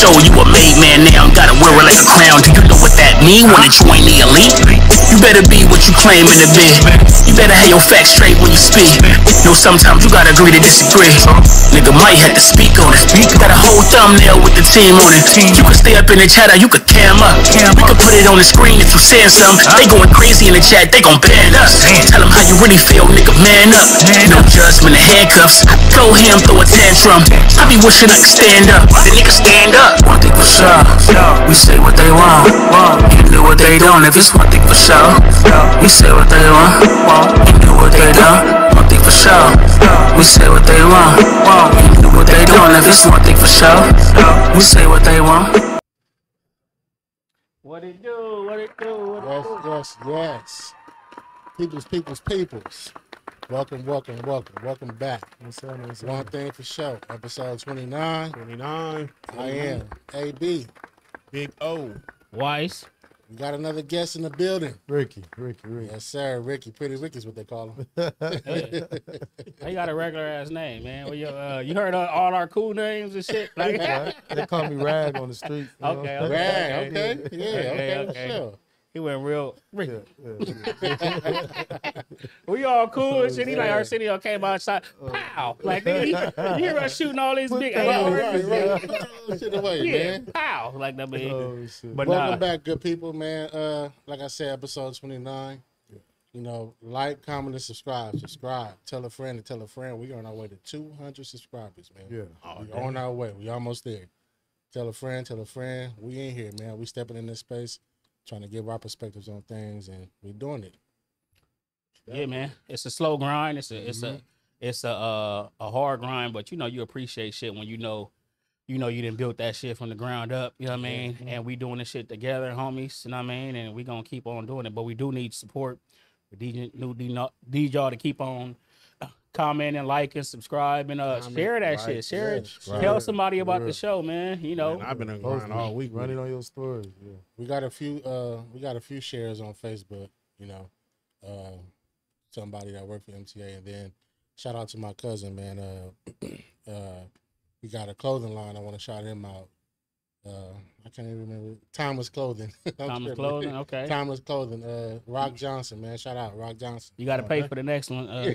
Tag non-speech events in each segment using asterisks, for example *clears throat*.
it's claiming to be. You better have your facts straight when you speak. Know sometimes you gotta agree to disagree. Nigga might have to speak on it. Got a whole thumbnail with the team on it. You can stay up in the chat or you could cam up. We could put it on the screen if you saying something. They going crazy in the chat, they gon' ban us. Tell them how you really feel, nigga, man up. No judgment and handcuffs. Go him, throw a tantrum. I be wishing I could stand up. The nigga stand up. One thing for sure. We say what they want. You do what they don't. If it's one thing for sure. We say what they want. You do what they don't. One thing for sure. We say what they want. You do what they don't. If it's one thing for sure. We say what they want. What it do? What it do? What it Yes, yes, yes. Peoples, peoples, peoples. Welcome, welcome, welcome, welcome back. What's up? What's One thing for sure. Episode 29. 29. I am AB. Big O. Weiss. We got another guest in the building. Ricky. Ricky. Ricky. Yes, sir. Ricky. Pretty Ricky's what they call him. *laughs* He got a regular ass name, man. Well, you, uh, you heard uh, all our cool names and shit. Like, Right? They call me Rag on the street. you know? Okay, Right, okay. okay. Yeah, Okay, okay, okay. sure. He went real. Yeah, yeah, *laughs* yeah. We all cool and shit. He like Arsenio came outside. Pow! Like nigga, you, you hear us shooting all these big Right, right, right. *laughs* Put shit away, Yeah, man. pow! Like that big. Oh, shit. But Welcome nah, back, good people, man. Uh, like I said, episode 29. You know, like, comment, and subscribe. Subscribe. Tell a friend and tell a friend. We're on our way to 200 subscribers, man. yeah. We're on our way. We almost there. Tell a friend, tell a friend. We in here, man. We stepping in this space, trying to give our perspectives on things, and we're doing it. yeah, man. It's a slow grind. It's a it's Mm-hmm. a it's a uh, a hard grind, but you know you appreciate shit when you know you know you didn't build that shit from the ground up. You know what I mean? Mm-hmm. And we doing this shit together, homies. You know what I mean? And we gonna keep on doing it, but we do need support. We need new need y'all to keep on uh, like and subscribe, and uh, Comment, share that like, shit. Share it. yeah, subscribe. Tell somebody about For the show, man. You know, Man, I've been on grind all week. Running Running on your stories. Yeah. We got a few. Uh, we got a few shares on Facebook. You know, uh, somebody that worked for MTA, and then shout out to my cousin, man. Uh, *clears throat* uh, we got a clothing line. I want to shout him out. Uh, I can't even remember. Timeless clothing. *laughs* I'm Timeless clothing. Okay. Timeless clothing. Uh, Rock Johnson, man. Shout out, Rock Johnson. You got to pay for the next one. Uh, *laughs*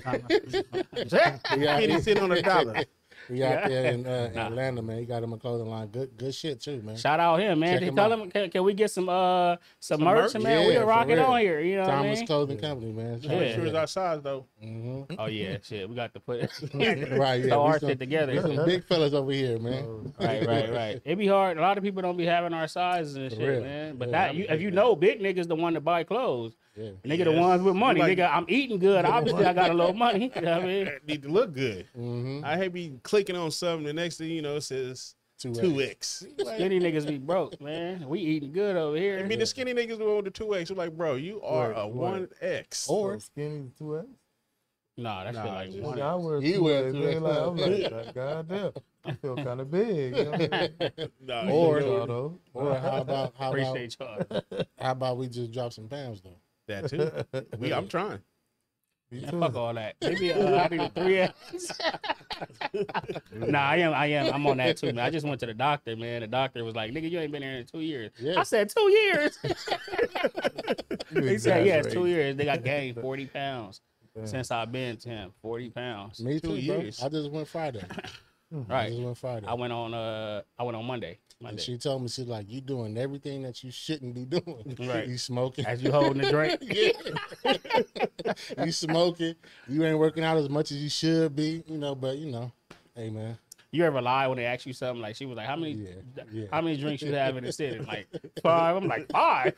We out, *laughs* Kitty sitting on a dollar. We out Yeah. there in uh, *laughs* Nah. Atlanta, man. He got him a clothing line. Good, good shit too, man. Shout out him, man. Check him tell out. him, can, can we get some uh some, Some merch, merch? man? we Yeah, are for rocking real. on here. You know what I mean? Clothing Company, man. Yeah. Make sure it's our size, though. hmm Oh yeah, shit. We got to put *laughs* Right, yeah. *laughs* throw we our some- shit together. some big fellas over here, man. Oh, right, right, right. It be hard. A lot of people don't be having our sizes and For shit, real. man. But that you, if you know, big niggas the one to buy clothes. Yeah. Nigga, the ones with money. Like- nigga, I'm eating good. Obviously, I got a little money. *laughs* You know what I mean? Need to look good. Mm-hmm. I hate be clicking on something. The next thing you know, it says Two two X. Skinny niggas be broke, man. We eating good over here. I here. mean, the skinny niggas the one with the two X. You're like, bro, you are Right, a one X. Or skinny two X. Nah, that's shit Nah, like just- one. I wear You two wear X. two man. X. Like, I'm like, God damn, I feel kind of big. You know what I mean? *laughs* nah, Or- you know though. or how about how about Appreciate y'all. how about we just drop some pounds though? That too. *laughs* We, I'm trying. Me Man, fuck all that. Maybe uh, I need a three X. *laughs* nah, I am. I am. I'm on that too, man. I just went to the doctor, man. The doctor was like, "Nigga, you ain't been here in two years." Yeah. I said, two years." *laughs* He said, "Yes, two years." They got gained forty pounds Damn. since I've been to him. Forty pounds. Me Two too, years. bro. I just went Friday. I Right. went Friday. I went on. Uh, I went on Monday. and she told me she's like, you doing everything that you shouldn't be doing. *laughs* Right. You smoking. As you holding the drink. *laughs* *laughs* you smoking. You ain't working out as much as you should be. You know, but you know, hey man. You ever lie when they ask you something? Like she was like, "How many? Yeah, yeah. How many drinks you have in a sitting?" Like five. I'm like five.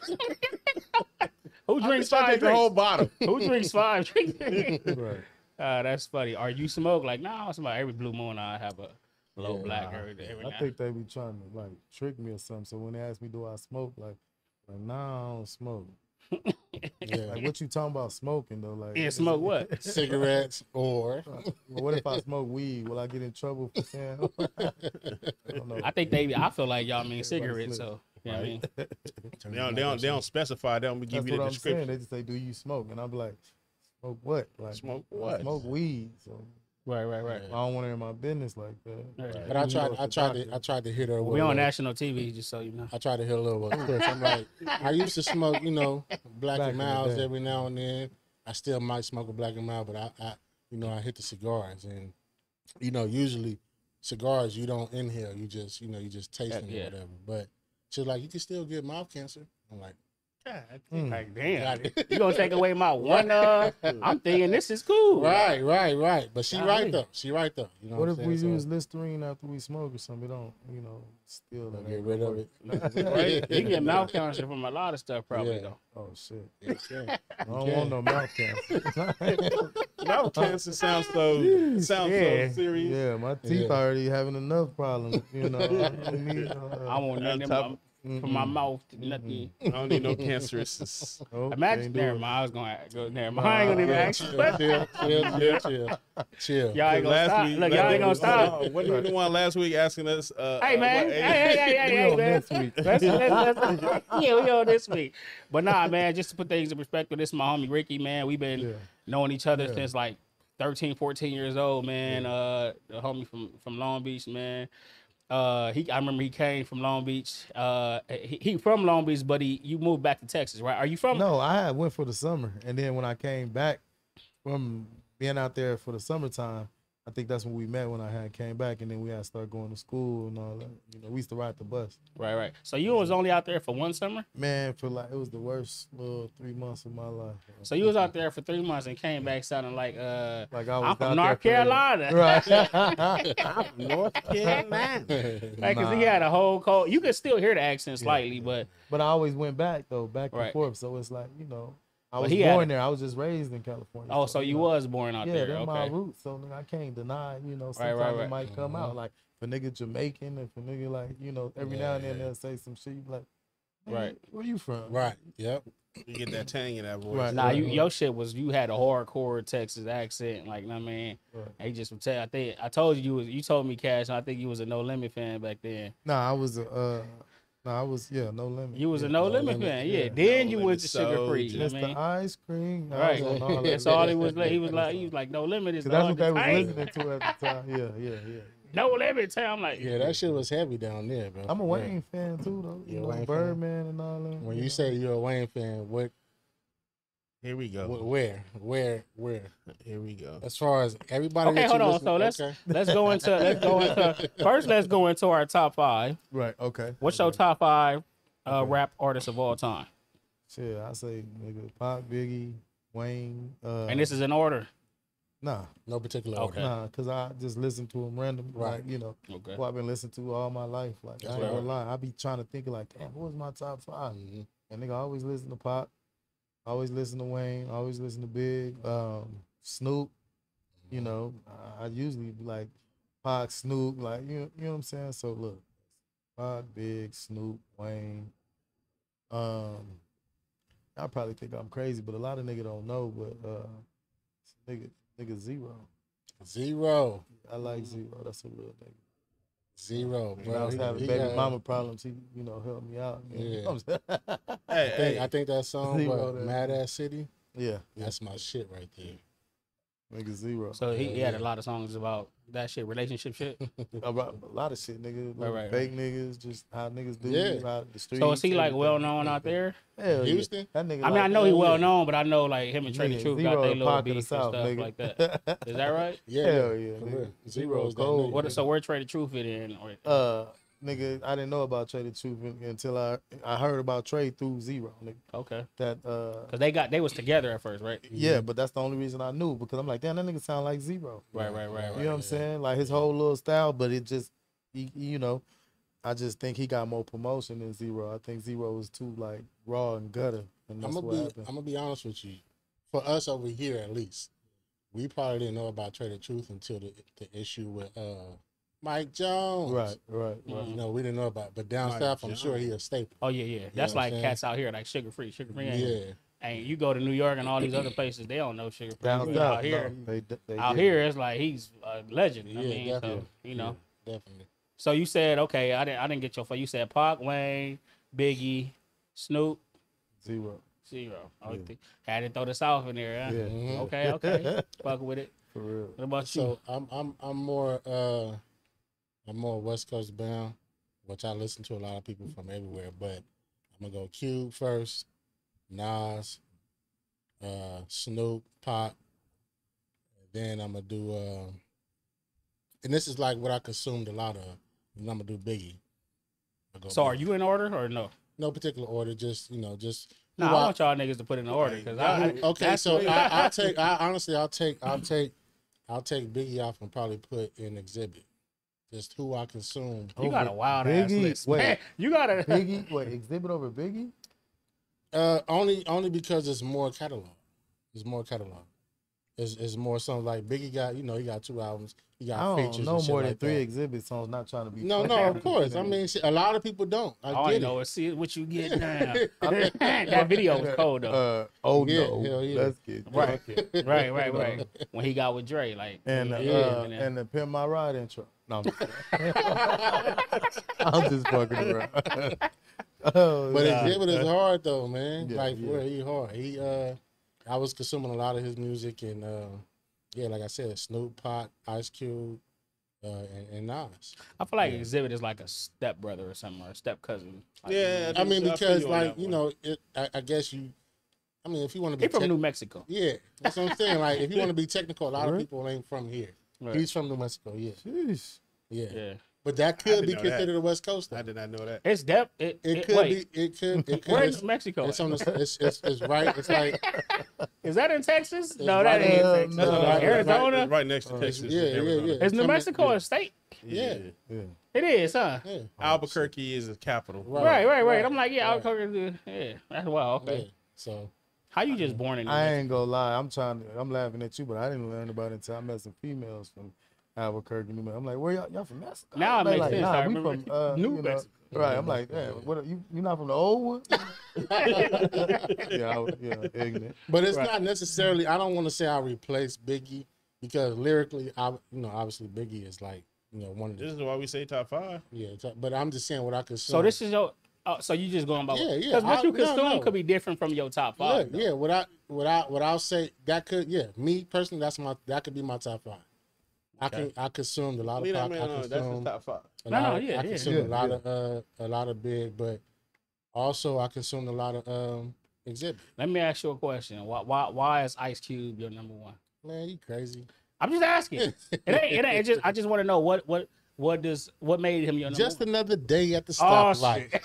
Who drinks five take the whole bottle. Who drinks five drinks? Right. Uh, that's funny. Are you smoke? Like, nah, somebody every blue moon I have a low Yeah, black Nah, every, every I night. think they be trying to like trick me or something. So when they ask me, do I smoke? Like, like nah, I don't smoke. *laughs* Yeah. Like, what you talking about smoking though? Like, Yeah, smoke what? *laughs* *laughs* Cigarettes or Well, what if I smoke weed? Will I get in trouble for saying? I don't know. I think they. I feel like y'all mean Everybody cigarettes. So You know what I mean? They don't, they don't, they don't specify. They don't give That's you the what I'm saying. They just say, "Do you smoke?" And I'm like, "Smoke what? Like Smoke what? Smoke weed." So Right, right, right. I don't want to hear my business like that. Right. But I tried. I tried to. I tried to hit her. We on little- national TV, just so you know. I tried to hit a little with Chris. I'm like, I used to smoke, you know, *laughs* black Back and in miles day. every now and then. I still might smoke a black and mild, but I, I, you know, I hit the cigars, and you know, usually cigars you don't inhale, you just, you know, you just taste them Yeah. or whatever. But she's like, you can still get mouth cancer. I'm like, Mm. Like, damn, got it. you gonna take away my one? Uh, *laughs* I'm thinking this is cool. right, right, right. But she Golly. right though. She right though. You know What what, if I'm we saying? use Listerine after we smoke or something? It don't, you know, still So, that get rid of it. *laughs* *laughs* Right? You get mouth cancer from a lot of stuff, probably Yeah. though. Oh shit! Yes, sir. I don't want no mouth cancer. Mouth cancer sounds so sounds Yeah. so serious. yeah, my teeth Yeah. already having enough problems. You know, I don't need. Uh, I want nothing in top- my, from my mouth, nothing. *laughs* I don't need no cancerous. oh, Imagine, can't never mind. I was gonna go never mind. I ain't gonna even ask you. chill, But chill, chill, chill, chill. y'all ain't gonna stop. Look, y'all ain't gonna stop. Uh, Wasn't you the one last week asking us? Uh, Hey uh, man, what hey, age- hey, hey, hey, We hey, on man. next week. *laughs* Let's, let's, let's, *laughs* yeah, we on this week. But nah, man, just to put things in perspective, this is my homie Ricky, man. We've been Yeah. knowing each other Yeah. since like 13, 14 years old, man. Uh the homie from from Long Beach, man. Uh he I remember he came from Long Beach. Uh he, he from Long Beach, but he you moved back to Texas, right? Are you from No, I went for the summer, and then when I came back from being out there for the summertime, I think that's when we met when I had came back, and then we had to start going to school and all that. You know, we used to ride the bus. Right, right. So you was only out there for one summer? Man, for like it was the worst little three months of my life. So you was out there for three months and came back sounding like uh Like I was I'm from North Carolina. right? *laughs* North *laughs* Carolina. Like, cause he had a whole cold. You could still hear the accent slightly, but but I always went back though, back and Right. forth. So it's like you know, I was he had born there. I was just raised in California. oh, so you know, was born out yeah, there. they're my roots. So I can't deny. You know, Right, sometimes right, it might come Mhm. out like if a nigga Jamaican, if a nigga like you know, every now and then they'll say some shit. You be like, Right. Where you from? Right. Yep. You get that tang in that voice. Right. Nah, you your shit was you had a hardcore Texas accent, like I mean, Right. he just would tell. I think I told you you was you told me Cash. and I think you was a No Limit fan back then. Nah, I was a. Uh, nah, I was yeah, no limit. You was yeah. a No, No Limit, Limit, fan, yeah. yeah. Then No you Limit went to Suga Free. You know what I Mr. mean? Ice Cream. I Right. was all *laughs* That's all he was. Like. He was like he was like No Limit is Cause the that's what they was listening to at the *laughs* time. Yeah, yeah, yeah. No Limit. Time I'm like Yeah, that shit was heavy down there, bro. I'm a Yeah. Wayne fan too, though. You You a know, Wayne fan? Birdman and all that. When you know. say you're a Wayne fan, what, Here we go. where, where, where? Here we go. As far as everybody. Okay, hold on. listen- So let's okay. let's go into let's go into *laughs* first. Let's go into our top five. right, okay. What's your top five uh, Okay. rap artists of all time? Shit, I say nigga, Pac, Biggie, Wayne. Uh, And this is in order. nah, no particular Okay. order. nah, cause I just listen to them random, Right. Like you know, Okay. who I've been listening to all my life. Like I That's ain't right. gonna lie, I be trying to think of like, damn, what was my top five? Mhm. And nigga, I always listen to Pac, always listen to Wayne, always listen to Big, um, Snoop. You know, I, I usually like Pac, Snoop, like you, know- you know what I'm saying. So look, Pac, Big, Snoop, Wayne. Um, I probably think I'm crazy, but a lot of nigga don't know. But uh, nigga, nigga Z-Ro. Z-Ro. I like Z-Ro. That's a real nigga. Z-Ro, When I was He- having he baby got- mama problems, he you know helped me out. you know what I'm? Hey, *laughs* I think, hey. I think that song, Z-Ro what. Mad Ass City, yeah, that's my shit right there. nigga Z-Ro. So he, he had a lot of songs about that shit, relationship shit. *laughs* about a lot of shit, nigga. Like right, fake niggas, just how niggas do. Yeah. How the streets. So is he like well known out there? Hell yeah. Houston? That nigga. I mean, I know he well yeah. known, but I know like him and Trey the Nigga, Truth got Z-Ro their little Pac beef and stuff nigga. like that. Is that right? Yeah. Hell yeah, for nigga. real. Z-Ro Z-Ro's gold. What? So where Trae tha Truth fit in? Or, Uh, nigga, I didn't know about Trae tha Truth until I I heard about Trae through Z-Ro. Nigga, okay, that uh. because they got they was together at first, right? Yeah, but that's the only reason I knew because I'm like, damn, that nigga sound like Z-Ro. Right, right, right, You right. know what I'm saying? Like his whole little style, but it just, he, you know, I just think he got more promotion than Z-Ro. I think Z-Ro was too like raw and gutter, and I'm that's gonna what be happened. I'm gonna be honest with you. For us over here, at least, we probably didn't know about Trae tha Truth until the the issue with uh Mike Jones. Right, right, right. You know, we didn't know about. But down Mike south, I'm sure he a staple. Oh yeah, yeah. That's what I'm like cats out here, like Suga Free, Suga Free. Yeah. And you go to New York and all these other places, they don't know Suga Free. Down south, out here, no, they, they out did. here, it's like he's a legend. I Yeah, mean, so you know. Definitely. So you said okay, I didn't I didn't get your. You said Pac, Wayne, Biggie, Snoop, Z-Ro. Z-Ro. I think had to throw the South in there. Huh? Yeah. Mhm. Okay, okay. *laughs* Fuck with it. For real. What about you? So I'm I'm I'm more uh I'm more West Coast bound, which I listen to a lot of people from everywhere, but I'm gonna go Cube first, Nas, uh Snoop, Pac, then I'm gonna do uh and this is like what I consumed a lot of. And I'm gonna do Biggie. I'll go So are you in order or no? no particular order, just you know, just who No, I I- want y'all niggas to put in order because I, I Okay, so I, I'll *laughs* take. I honestly, I'll take. I'll take. I'll take Biggie off and probably put in Xzibit. Just who I consume. you got a wild ass list. Wait. Man, you got a Biggie, what, Xzibit over Biggie? Uh, only only because it's more catalog. It's more catalog. It's, it's more something like Biggie got. You know, he got two albums. He got I don't features. know and shit more than like three that. Xzibit songs. Not trying to be. No, no, of course. I mean, shit, a lot of people don't. I All I get know it. is see what you get *laughs* now. *laughs* that video was cold though. Uh, oh Yeah, no, hell yeah. let's get Right. right, right, right. *laughs* When he got with Dre, like And yeah, uh, man. and the pimp my ride intro. No, I'm just, *laughs* I'm just fucking around. *laughs* oh, But nah. Xzibit is hard though, man. Yeah, like yeah. where he hard. He uh, I was consuming a lot of his music and uh, yeah, like I said, Snoop, Pac, Ice Cube, uh, and, and Nas. I feel like Xzibit is like a step brother or something or a step cousin. Like, Yeah, I mean, I because you like you know, it. I, I guess you. I mean, if you want to be he from tech- New Mexico. yeah, that's what I'm saying. Like, if you want to be technical, a lot of people ain't from here. Right. He's from New Mexico, yeah, Sheesh. yeah. Yeah, But that could be know that. considered a West Coast. Though. I did not know that. it's depth. It, It it- could wait, be. It could. It could. Where in It's, Mexico? it's on the. It's, it's, it's right. It's like *laughs* Is that in Texas? No, right that ain't on- Texas. no, no, Uh, right- Arizona. right, right next to It's- Texas. yeah, yeah, yeah. Is New Mexico yeah. a state? Yeah. Yeah. It is, huh? yeah. Albuquerque is the capital. Right, Right, right, right. right, I'm like, yeah, right. Albuquerque. Yeah, that's wow. Okay, Yeah. So how you just born in? New I ain't gonna lie. I'm trying to. I'm laughing at you, but I didn't learn about it until I met some females from Albuquerque. New Mexico. I'm like, where y'all, y'all from Mexico? Now it They makes like, sense. Nah, I we from uh, *laughs* New you know, Mexico. Right. I'm like, damn. What? You you not from the old one? *laughs* yeah, I was, yeah, ignorant. But it's Right. not necessarily. I don't want to say I replace Biggie because lyrically, I you know obviously Biggie is like you know one of the. This is why we say top five. yeah. t- But I'm just saying what I consume. So this is your. Oh, so you just going by Yeah, yeah, Because what I- you consume no. could be different from your top five. though. yeah. What I what I what I'll say that could yeah me personally that's my that could be my top five. I can I consumed a lot of Leave that Pac. I alone. That's consumed top five. a No, lot no, of, yeah, I yeah. consumed Yeah, a lot yeah. of uh a lot of big, but also I consumed a lot of um Xzibit. Let me ask you a question. Why, why, why is Ice Cube your number one? Man, you crazy. I'm just asking. it *laughs* ain't. It ain't. It just. I just want to know what. What. What does. What made him your number Just one? another day at the Oh stoplight. shit.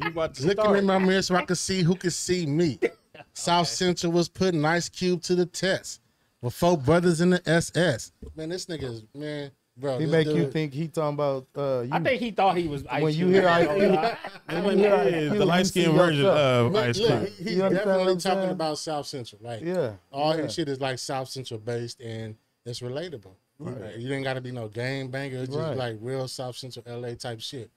You about to Looking in my mirror so I could see who could see me. *laughs* South Central was putting Ice Cube to the test with four brothers in the SS. Man, this nigga is man, bro. He this make you think he talking about uh. You, I think he thought he was. Ice When you hear Ice *laughs* Cube- when you hear Ice the light see skinned version yourself. of Look, Ice look, Cube. he- he's You definitely talking saying? about South Central. Like Yeah. all yeah. his shit is like South Central based and it's relatable. Like, you ain't got to be no game banger. It's just Right. like real South Central LA type shit.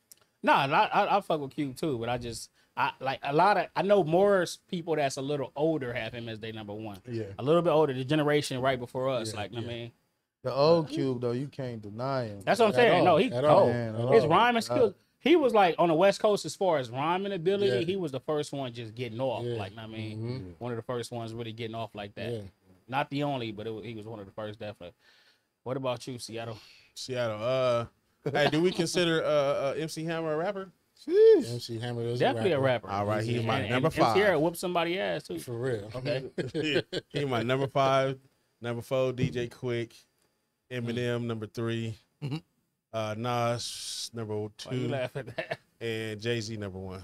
No, I, I, I fuck with Cube too, but I just. I like a lot of. I know more people that's a little older have him as their number one. Yeah. A little bit older, the generation right before us. Yeah, like, I mean, The old cube though, you can't deny him. that's what I'm saying. all, No, he at all, cold. Man, at His all. rhyming skills. He was like on the West Coast as far as rhyming ability. Yeah. He was the first one just getting off. Yeah. Like I mean, Mhm. one of the first ones really getting off like that. Yeah. Not the only, but it was, he was one of the first definitely. What about you, Seattle? Seattle. Uh, *laughs* hey, do we consider uh, uh MC Hammer a rapper? Sheesh. MC Hammer is Definitely a rapper. All right, he's my and- number and five. Sierra whooped somebody ass too. For real. Okay. *laughs* he my number five. Number four, DJ Quik. Eminem, number 3 Mm-hmm. Uh, Nas, number Why you two. at that? And Jay Z, number one.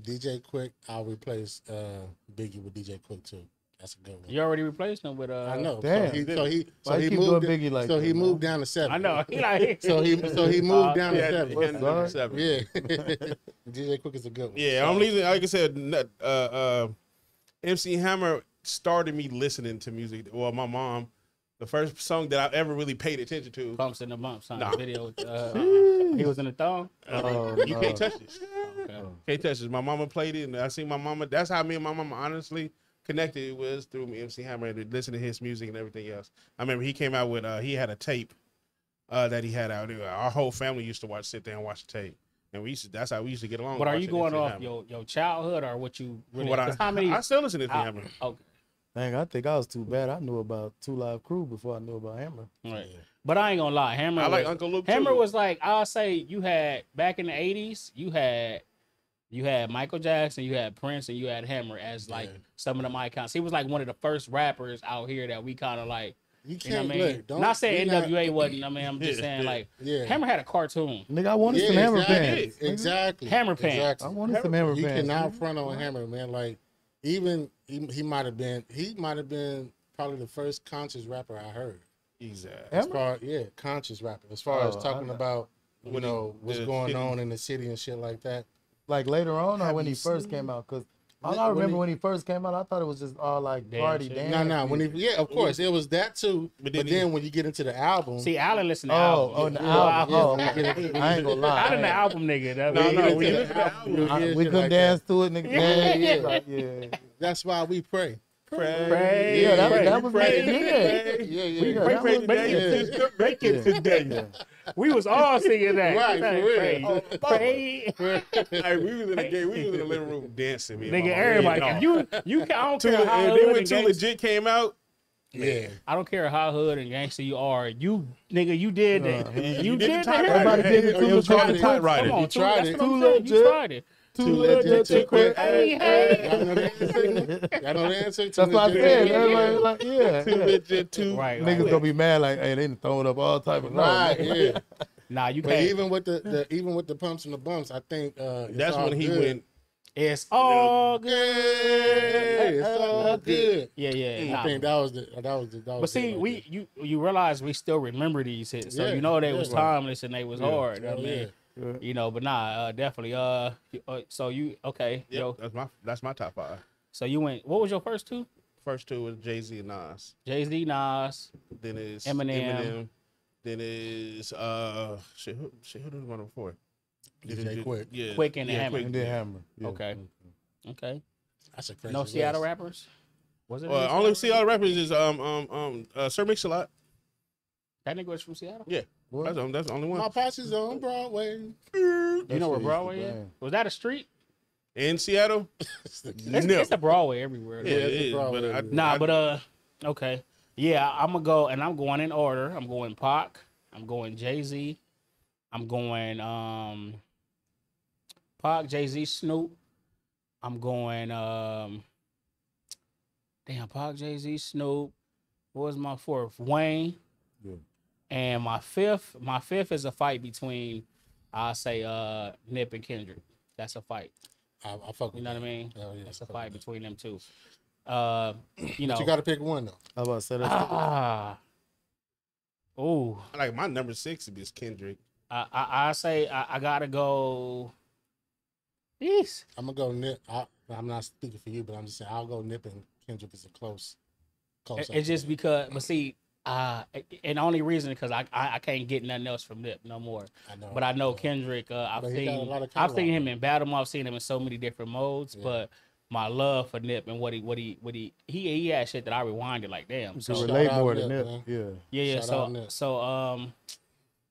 DJ Quik, I'll replace uh, Biggie with DJ Quik too. That's a good one. You already replaced him with uh. I know. Damn. So he, so he, so he you keep moved. doing Biggie like so that, he man? moved down to seven. I know. He like *laughs* So he, so he moved Uh, down to seven. yeah, number seven. Yeah. DJ Quik is a good one. Yeah, I'm leaving. Like I said, uh, uh, MC Hammer started me listening to music. Well, my mom, the first song that I ever really paid attention to. Pumps in the bumps on Nah. the video. Uh, *laughs* he was in the thong. Oh, you no. can't touch this. Okay. Can't touch this. My mama played it, and I seen my mama. That's how me and my mama honestly connected. It was through MC Hammer, and listening to his music and everything else. I remember he came out with. Uh, he had a tape uh, that he had out. there. Our whole family used to watch, sit there and watch the tape. and we used to, that's how we used to get along. But are you going MC off Hammer. your, your childhood or what you really? What I, 'cause how many? I still listen to MC how- Hammer. okay, Dang, I think I was too bad. I knew about Two Live Crew before I knew about Hammer. right. But I ain't gonna lie, Hammer. I like was- Uncle Luke. Hammer too. was like I'll say you had back in the eighties, you had you had Michael Jackson, you had Prince, and you had Hammer as like Yeah. some of the icons. He was like one of the first rappers out here that we kind of like. You You know can't what I mean? look. Don't, not saying we not- NWA wasn't. I mean, I'm just *laughs* saying like Yeah. Hammer had a cartoon. Nigga, I wanted Yeah, some Hammer exactly. pants. nigga. Exactly. Hammer pants. I Exactly. wanted some Hammer You pants. cannot front on Hammer, man. Like even he, he might have been he might have been probably the first conscious rapper I heard. Exactly. As Hammer? far yeah, conscious rapper. As far oh, as Oh, I talking about you know what's going on in the city and shit like that. Like later on, or Have when you he first seen- came out? Because all When- I when remember he- when he first came out, I thought it was just all like Dance party shit. dance. No, no. When he yeah, of course it was that too. But But then then, he- when you get into the album, See, Allen listened to Oh, albums. oh, the Yeah, album. Oh, yeah. okay. I ain't gonna lie. Allen the album nigga. That No, was- no, get when you listen to the album, album, I- we shit couldn't like dance that. to it, nigga. Yeah, Yeah, yeah. like, yeah. That's why we pray. Pray, Yeah, that- pray, that was pray, like- yeah. pray. Yeah, yeah. We yeah. got- Pray, that pray was- today. yeah. Make it today. We was all singing that. Right, for Pray, real. pray. *laughs* Hey, we was in the game. We was in the living room dancing. Me Nigga, everybody. Yeah, If you you I don't Too, care how hood and when Too Legit came out, Yeah. I don't care how hood and gangster you are. You nigga, you did that. Uh, you, you did, did that. Everybody did it Oh, you tried it. Come on, You tried it. what I'm Too saying. You tried it. Too Too legit legit to to quit. quit. Hey, hey. Y'all know the answer. Y'all know the answer. That's what I said. Everybody like, yeah. Too yeah. Legit, too. Right, Niggas right. gonna be mad like, hey, they done throwing up all type of Right, yeah. *laughs* Nah, you But can't. even with the, the even with the pumps and the bumps, I think uh, it's That's all when he good. went. It's all good. It's all good. Yeah, yeah. I nah. think that was the that was the. That was But see, it we you you realize we still remember these hits, so Yeah, you know they yeah. was timeless and they was hard. there. I Oh, mean, yeah. you know, but nah, uh, definitely. Uh, uh, so you okay? Yep, Yo, that's my that's my top five. so you went. What was your first two? First two was Jay Z and Nas. Jay Z, Nas. Then it's Eminem. Eminem. Then is uh shit. Who, shit, who did one before? DJ Quik. Yeah, Quik and yeah, Hammer. And then Hammer. Yeah. Okay. Okay. That's a crazy. No Seattle rappers. Was it? Well, any only Seattle Seattle rappers is um um um uh, Sir Mix-a-Lot. That nigga was from Seattle. Yeah, What? that's, um, that's the only one. My one. posse's on Broadway. You know where shit used to Broadway is? bang. Was that a street? In Seattle, *laughs* It's, no. it's a Broadway everywhere. Yeah, though. it it's a is. But Broadway. I, Nah, I- but uh, okay, yeah, I'm gonna go, and I'm going in order. I'm going Pac. I'm going Jay Z. I'm going um, Pac, Jay Z, Snoop. I'm going um, damn, Pac, Jay Z, Snoop. What was my fourth? Wayne. Yeah. And my fifth, my fifth is a fight between, I'll say, uh, Nip and Kendrick. That's a fight. I, I fuck with You know what I mean? Hell yeah, That's a fight with between them two. Uh, you know. But you got to pick one though. I was about to say that's Ah. Oh, like my number six is Kendrick. I, I I say I, I gotta go. Yes. I'm gonna go Nip. I, I'm not speaking for you, but I'm just saying I'll go Nip and Kendrick is a close. close It's just because, but see, uh, and the only reason because I, I I can't get nothing else from Nip no more. I know. But I know Kendrick. Uh, I've But he got a seen I've seen him in battle. I've seen him in so many different modes. Yeah. But my love for Nip and what he what he what he he he had shit that I rewinded like damn. to So Shout relate more Nip, than that. man. Yeah. Yeah, yeah. Shout so so um,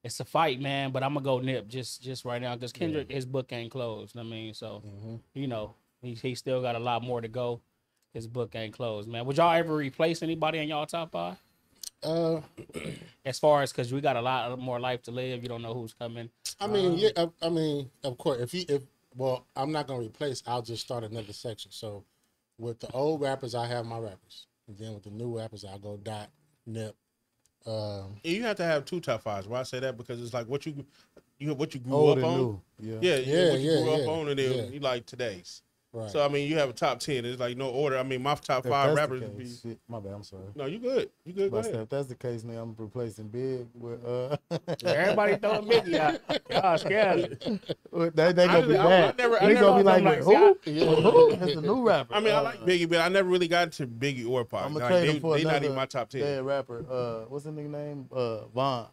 it's a fight, man. But I'm gonna go Nip just just right now because Kendrick his book ain't closed. I mean, so Mhm. you know he he still got a lot more to go. His book ain't closed, man. Would y'all ever replace anybody in y'all top five? Uh, As far as because we got a lot more life to live, you don't know who's coming. I mean, yeah. I, I mean, of course, if you if well, I'm not gonna replace. I'll just start another section. So, with the old rappers, I have my rappers, and then with the new rappers, I'll go Dot, Nip. Um, Yeah, you have to have two top fives. Why I say that? Because it's like what you you what you grew up on. new. Yeah. Yeah, Yeah, what you yeah, grew up yeah, on, and then yeah. you like today's. Right. So I mean, you have a top ten. It's like no order. I mean, my top If five rappers would be. shit, my bad. I'm sorry. No, you good. You good. Go But ahead. if that's the case, now I'm replacing Big with uh. *laughs* Everybody throwing Biggie out. Y'all scared. they they gonna be I- I mad. never- I they never gonna be thought like, who? yeah. Who? The new rapper. I mean, I Uh, like Biggie, but I never really got into Biggie or Pac. I'm gonna Like, trade they, for they not another even my top ten. dead rapper. Uh, what's the nigga name? Uh, Von.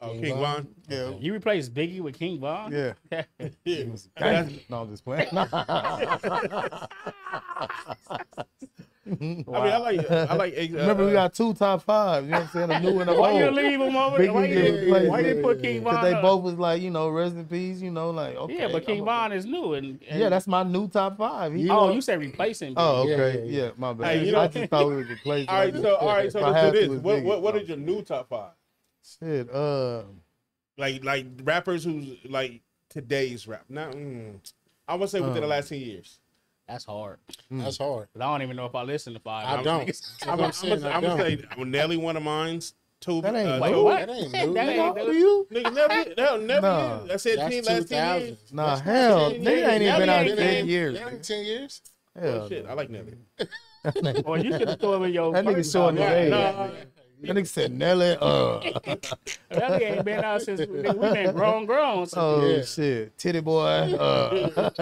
Oh, King King Von? Von. Yeah. You replaced Biggie with King Von? Yeah. *laughs* Yeah. *laughs* No, I'm just playing. *laughs* I mean, I like, I like. Uh, Remember, we got two top five. You know what I'm saying? A new and a Why you old. leave him over? Biggie Why you, why you put King Von? Because they both was like, you know, rest in peace. You know, like okay. yeah, but King I'm Von is new and, and Yeah, that's my new top five. He, oh, you said replacing. Oh, Biggie. Yeah, okay. yeah, Yeah, my bad. Hey, you know- I just thought we was replacing. all right, so all right, so let's do this. What, what what is your new top five? Shit, uh, Like like rappers who's like today's rap. Not. Mm, I would say within the Um, last ten years. That's hard. That's hard. But I don't even know if I listen to five. I I'm don't. niggas. That's I'm, what I'm, saying, I I'm gonna say Nelly, one of mine's. Toby, That ain't uh, Wait, Toby. what? That ain't That ain't- how old are you? Nigga, never, no, never. Nah. I said ten, That's last ten years. Nah, That's hell, 10 nigga ain't even been out ain't ten years. Ten years. Hell, Oh, shit, I like Nelly. *laughs* Or you should have thrown in your. That nigga first showing his album. age. That nigga said Nelly. Uh, *laughs* That nigga ain't been out since we we been grown, grown. So oh Yeah. shit, titty boy. Uh, *laughs*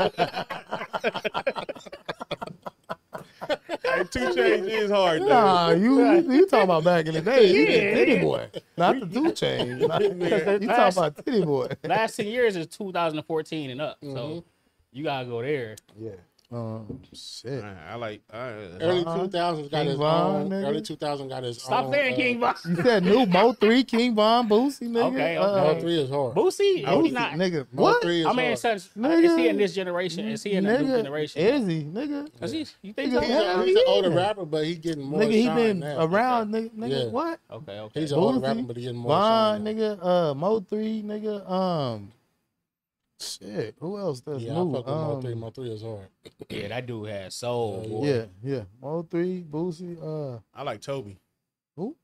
Hey, 2 Chainz is hard. Though. nah, you you you talking about back in the day? You Yeah. titty boy, not the two *laughs* chains. you talking about titty boy? last ten years is 2014 and up. So Mhm. you gotta go there. Yeah. Um, shit. Alright, I like. Uh, Early Von? two thousands got King his Von, own. nigga? Early two thousand got his Stop own. saying uh, King Von. You said new Mo3 King Von Boosie nigga. Okay, okay. Uh, Mo3 is hard. Boosie, Boosie, he not. nigga. Mo What? three is I mean, hard. such, is he in this generation? Is he in the new generation? Is he, nigga? Is he? You think Nigga. He's, Hell he's an older rapper, but he getting more. Nigga, he been now. around, nigga. Nigga, Yeah. what? Okay, okay. He's an older rapper, but he getting more. Vaughn, shine nigga. Uh, Mo3, nigga. Um, shit. Who else? does Yeah, I new. fuck with Mo Um, three. Mo three is hard. *coughs* yeah, that dude has soul. Yeah, boy. Yeah, yeah. Mo3, Boosie. Uh, I like Toby. Who?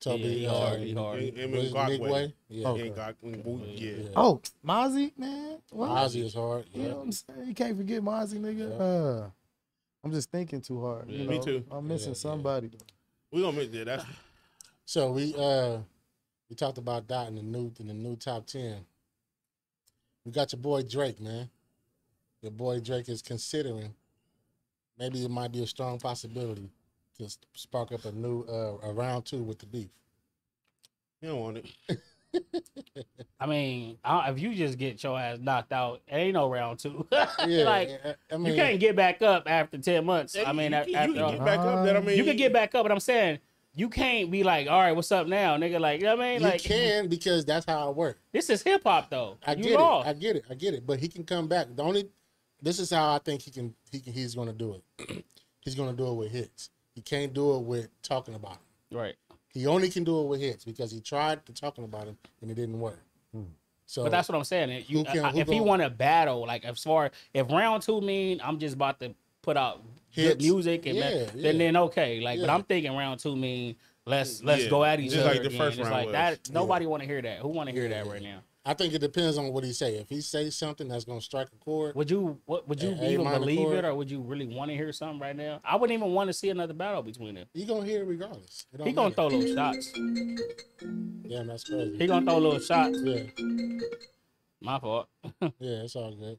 Toby, Yeah, he uh, hard, he hard. Him and was it Gockway. Nigway? Yeah. He yeah. Yeah. oh, Mozzy, man. What? Ozzy is hard. You know what I'm saying? You can't forget Mozzy, nigga. Yeah. Uh, I'm just thinking too hard. you Yeah, me too. I'm missing Yeah, yeah. somebody. We gonna miss that. That's So we uh we talked about that in the new in the new top ten. We got your boy Drake, man. Your boy Drake is considering maybe it might be a strong possibility to spark up a new uh a round two with the beef. you don't want it. *laughs* I mean, I, if you just get your ass knocked out, it ain't no round two. *laughs* Yeah, like I- I mean, you can't get back up after ten months. I mean, you, can, after you can all- get back up. That I mean, you can get back up, but I'm saying you can't be like, all right, what's up now, nigga? Like, you know what I mean? Like you Like, can because that's how it works. this is hip hop though. I you get lost. it. I get it. I get it. But he can come back. The only this is how I think he can he can he's gonna do it. *clears throat* he's gonna do it with hits. He can't do it with talking about him. right. He only can do it with hits because he tried to talking about him and it didn't work. Hmm. So But that's what I'm saying. If You, Who can- I- who if he want to battle, like as far if round two mean I'm just about to put out good music and Yeah, then, yeah. then okay. Like, but I'm thinking round two mean let's let's Yeah, go at each just other. like the again. first round like was. that. Nobody want to hear that. Who want to hear Yeah, that right now? I think it depends on what he say. If he say something that's gonna strike a chord, Would you what would you A- A even believe chord. it or would you really want to hear something right now? I wouldn't even want to see another battle between them. you gonna hear it regardless. It He gonna matter. throw little shots. Damn, that's crazy. He gonna throw little shots. yeah, My fault. *laughs* yeah, it's all good.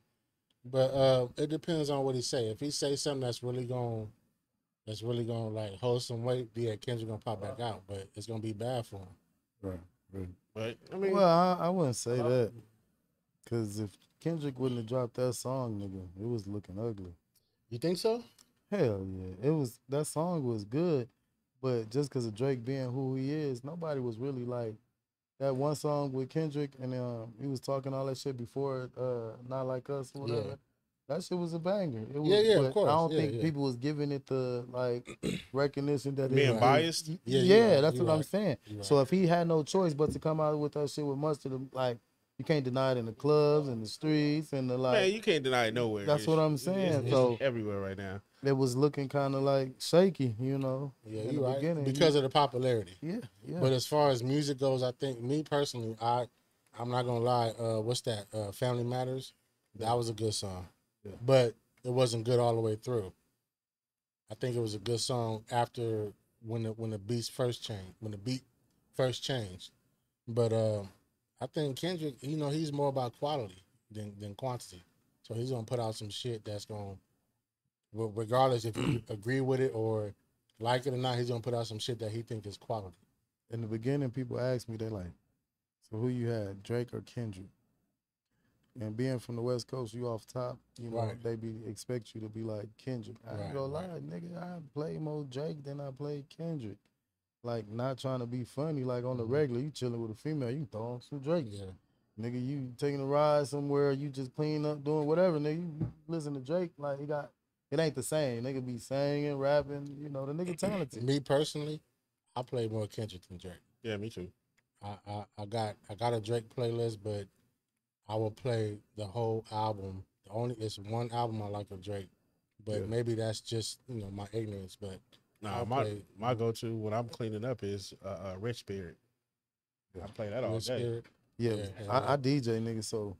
But uh it depends on what he say. If he say something that's really gonna that's really gonna like hold some weight, yeah, Kendrick gonna pop back out, but it's gonna be bad for him. Right, right. But I mean, Well, I, I wouldn't say that. Because if Kendrick wouldn't have dropped that song, nigga, it was looking ugly. You think so? Hell yeah. It was that song was good, but just because of Drake being who he is, nobody was really like that one song with Kendrick and um he was talking all that shit before uh Not Like Us or whatever. Yeah. That shit was a banger. It was, Yeah, yeah, of course. I don't Yeah, think yeah. people was giving it the like *clears throat* recognition that it being was. biased. Yeah, Yeah, you right, that's you what I'm saying. you So if he had no choice but to come out with that shit with mustard, like you can't deny it in the clubs and the streets and the like. Man, you can't deny it nowhere. That's what I'm saying, It's, it's so- everywhere right now. It was looking kind of like shaky, you know. Yeah, in you the right. beginning. Because of the popularity. yeah, yeah. But as far as music goes, I think me personally, I I'm not gonna lie. Uh, what's that? Uh, Family Matters. That was a good song, Yeah. but it wasn't good all the way through. I think it was a good song after when the when the beats first changed, when the beat first changed. But uh, I think Kendrick, you know, he's more about quality than than quantity. So he's gonna put out some shit that's gonna, regardless if you *clears throat* agree with it or like it or not, he's gonna put out some shit that he think is quality. in the beginning, people asked me, they like, so who you had, Drake or Kendrick? and being from the West Coast, you off top. You know, Right. they be expect you to be like Kendrick. I Right, gonna lie, right. nigga. I play more Drake than I play Kendrick. Like not trying to be funny. Like on the Mhm. regular, you chilling with a female, you throw on some Drake. Yeah. Nigga, you taking a ride somewhere, you just clean up, doing whatever, nigga. You listen to Drake, like he got it ain't the same. Nigga be singing, rapping, you know, the nigga talented. Me personally, I play more Kendrick than Drake. Yeah, me too. I, I, I got I got a Drake playlist, but I will play the whole album. The only it's one album I like of Drake, but Yeah. maybe that's just you know my ignorance. But Nah, my play- my go to when I'm cleaning up is uh, uh Rich Spirit. I play that all Rich day. Spirit, Yeah, Yeah, I, I DJ nigga, so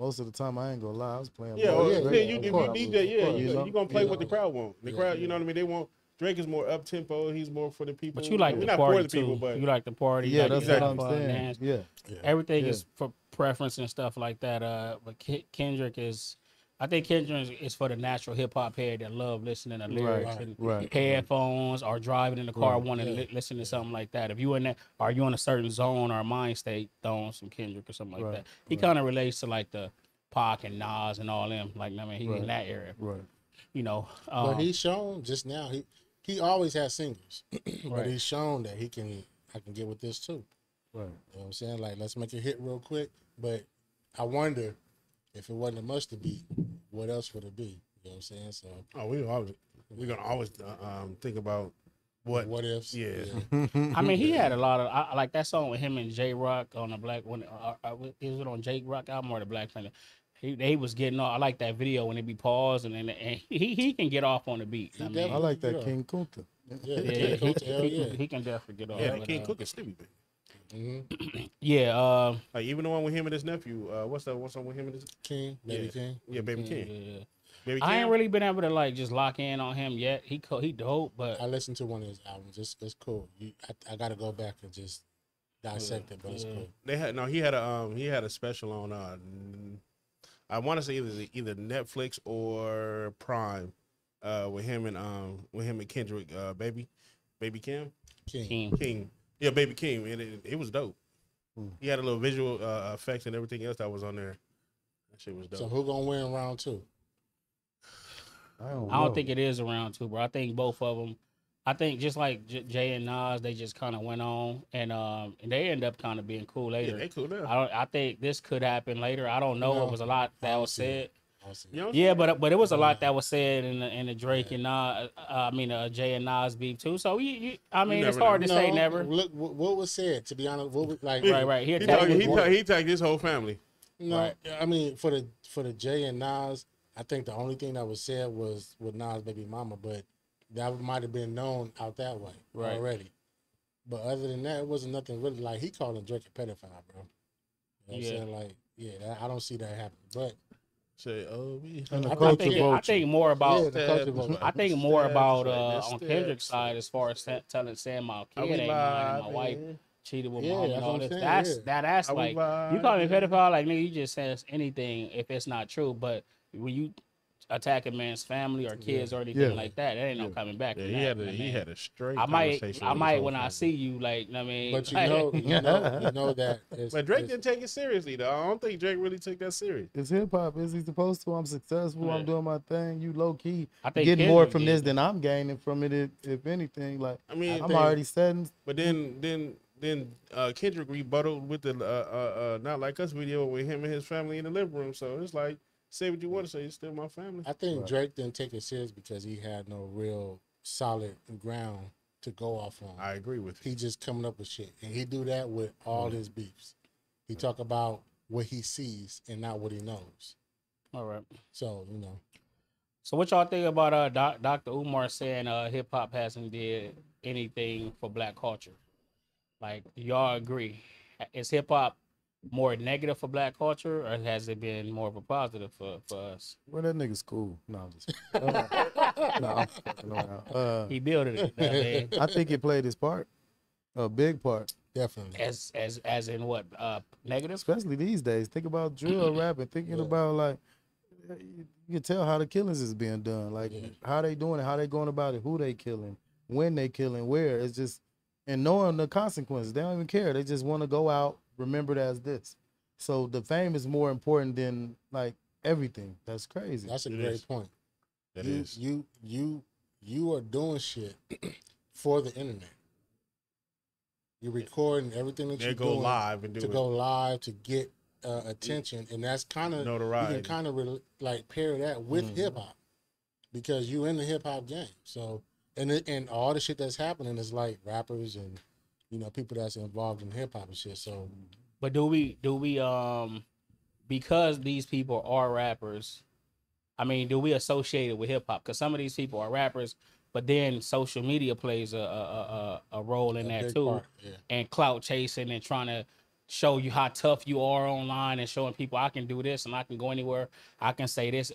most of the time I ain't gonna lie, I was playing. Yeah, both well, yeah, yeah, you, and if you DJ, yeah, course, you, you know? you gonna play Yeah. what the crowd want. The Yeah, crowd, you know what I mean. They want Drake is more up tempo. He's more for the people. But you like We're the not party for the people, too. but you like the party. Yeah, like that's to what I'm saying. Yeah, yeah. Everything Yeah. is for preference and stuff like that. Uh, but Kendrick is, I think Kendrick is, is for the natural hip hop head that love listening to lyrics Right, and right. headphones or driving in the car Right. wanting to Yeah. li- listen to something like that. If you in that, are you in a certain zone or mind state, throwing some Kendrick or something like Right, that. He right. kind of relates to like the Pac and Nas and all them. Like I mean, he Right. in that area. right. You know, But um, he's shown just now he he always has singles, *clears throat* but Right. he's shown that he can I can get with this too. Right. You know what I'm saying? Like let's make it hit real quick. But I wonder if it wasn't a must to be, what else would it be? You know what I'm saying? So oh, we always we're gonna always uh, um think about what. what ifs? Yeah. *laughs* I mean, he had a lot of I, I like that song with him and Jay Rock on the Black one. uh, uh, is it on Jay Rock album or the Black Panther? He they was getting off. I like that video when it be paused and then and he he can get off on the beat. I mean, I like that Yeah. King Kunta. Yeah, yeah, yeah, he, he, yeah. can, he can definitely get off. Yeah, but, King uh, Cook is Stevie. Big. hmm Yeah, uh, Like even the one with him and his nephew. Uh, what's that? What's that with him and his? King, baby Yeah. King. Yeah, Baby yeah, King. yeah. Baby I King. ain't really been able to like just lock in on him yet. He co- he dope, but I listened to one of his albums. It's it's cool. You, I, I got to go back and just dissect it, but it's cool. They had no. He had a um. He had a special on. Uh, n- I want to say either either Netflix or Prime. Uh, with him and um with him and Kendrick. Uh, baby, baby Keem. King. King. King. Yeah, Baby Keem, and it, it was dope. Hmm. He had a little visual uh, effects and everything else that was on there. That shit was dope. So who gonna win round two? I don't, I don't know. think it is a round two, bro. I think both of them. I think just like J- Jay and Nas, they just kind of went on and um and they end up kind of being cool yeah, later. they cool now. I don't. I think this could happen later. I don't know. No, it was a lot that don't was said. it. Said. I'll see. You know? Yeah, but but it was a lot that was said in the in the Drake and Nas. Uh, I mean, uh, Jay and Nas beef too. So you, you I mean, it's hard know. to say never. Look what, what was said. To be honest, what was, like Right, right. He He attacked tagged, his he, wife. tagged, he tagged his whole family. No, Right. I mean for the for the Jay and Nas, I think the only thing that was said was with Nas baby mama, but that might have been known out that way Right. already. But other than that, it wasn't nothing really like he calling Drake a pedophile, bro. You know what I'm Yeah. saying? Like, yeah, that, I don't see that happening. But Say, oh, we. And the I I culture think, I think more about. yeah, the culture vote. I think more about uh, on steps. Kendrick's side as far as sa- telling Sam my kid ain't mine my vibing? wife cheated with Yeah, mom and that's all this. saying, That's yeah. that. That's Are we like you call me vibing? pedophile, like nigga, you just says anything if it's not true. But when you attack a man's family or kids or anything Yeah. like that, there ain't no coming back. Yeah, from he that, had a I he had a straight. I might, conversation I might whole when I see you, like, I mean, But you like- know, you know, you *laughs* know that. It's, But Drake it's- didn't take it seriously though. I don't think Drake really took that serious. It's hip hop. Is he supposed to? I'm successful. Yeah. I'm doing my thing. You low key I think getting more from did. this than I'm gaining from it. If, if anything, like I mean, I'm think- already setting. but then then then uh, Kendrick rebutted with the uh, uh, uh, not like us video with him and his family in the living room. So it's like say what you want to say. It's still my family. I think Right. Drake didn't take it serious because he had no real solid ground to go off on. I agree with you. he just coming up with shit, and he do that with all his beefs. He talk about what he sees and not what he knows. All right. So you know, So what y'all think about uh Doc, Dr. Umar saying uh hip hop hasn't did anything for black culture? Like, y'all agree? Is hip hop more negative for black culture, or has it been more of a positive for, for us? Well, that nigga's cool. No, I'm just. *laughs* Uh, no, I'm fucking around. Uh, He built it I *laughs* mean, I think it played his part, a big part, definitely. as as as in what uh negative. especially these days. Think about drill *clears throat* rapping. Thinking Yeah. about like you you can tell how the killings is being done, like Yeah. how they doing it, how they going about it, who they killing, when they killing, where. It's just and knowing the consequences. They don't even care. They just want to go out, remembered as this. So the fame is more important than like everything. That's crazy. That's a It great is. point. That you, is. you you you are doing shit *clears throat* for the internet. You're recording everything that They you're go doing live and do to it. go live to get uh, attention, and that's kind of notoriety. you Notoriety. can kind of re- like pair that with hip hop because you're in the hip hop game. So and it, and all the shit that's happening is like rappers and you know people that's involved in hip hop and shit. So But do we do we um because these people are rappers? I mean, do we associate it with hip hop? Because some of these people are rappers, but then social media plays a a, a, a- a role in a that too, part, yeah. and clout chasing and trying to show you how tough you are online and showing people I can do this and I can go anywhere. I can say this.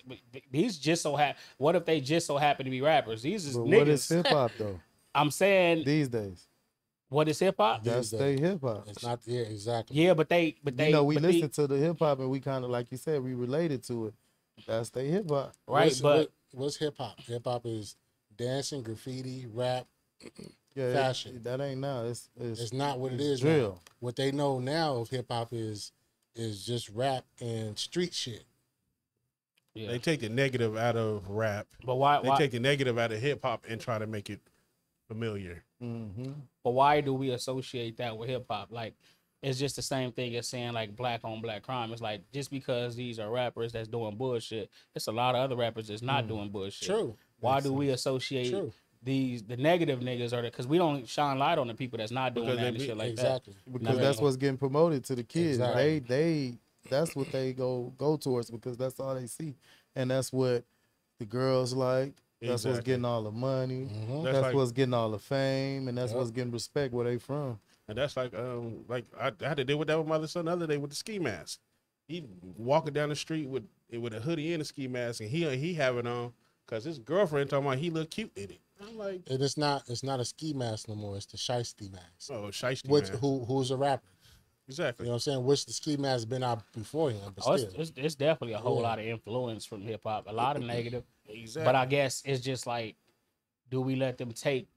These just so happen. What if they just so happen to be rappers? These is but niggas. what is hip hop though? *laughs* I'm saying, These days, what is hip hop? that's days. they hip hop. It's not yeah exactly. Yeah, but they, but they, you know, we but the- listen to the hip hop and we kind of like you said, we related to it. That's they hip hop. right? What's, but what- what's hip hop? Hip hop is dancing, graffiti, rap. Yeah, it- Fashion. that ain't now. It's it's, It's not what it it's Real. Now. What they know now of hip hop is is just rap and street shit. yeah. They take the negative out of rap. but why? They why take the negative out of hip hop and try to make it familiar. Mm-hmm. But why do we associate that with hip hop? Like, it's just the same thing as saying like black on black crime. It's like just because these are rappers that's doing bullshit, it's a lot of other rappers that's not doing bullshit. True. Why do we associate True. these the negative niggas are because we don't shine light on the people that's not doing Because that and be- shit like exactly. Because Nah, that's man. what's getting promoted to the kids. Exactly. They they that's what they go go towards because that's all they see, and that's what the girls like. That's what's getting all the money. Mhm. That's, That's like- what's getting all the fame, and that's Yep. what's getting respect where they from. And that's like um like I, I had to deal with that with my other son the other day with the ski mask. He walking down the street with it with a hoodie and a ski mask, and he he have it on because his girlfriend talking about he look cute in it. I'm like, And it's not it's not a ski mask no more. It's the shiesty mask. oh, shiesty Which man. who who's a rapper? Exactly. You know what I'm saying? Which the ski mask has been out before him, but. Oh, still. it's, it's, it's definitely a whole Yeah. lot of influence from hip hop, a lot of negative. Exactly. But I guess it's just like, do we let them take?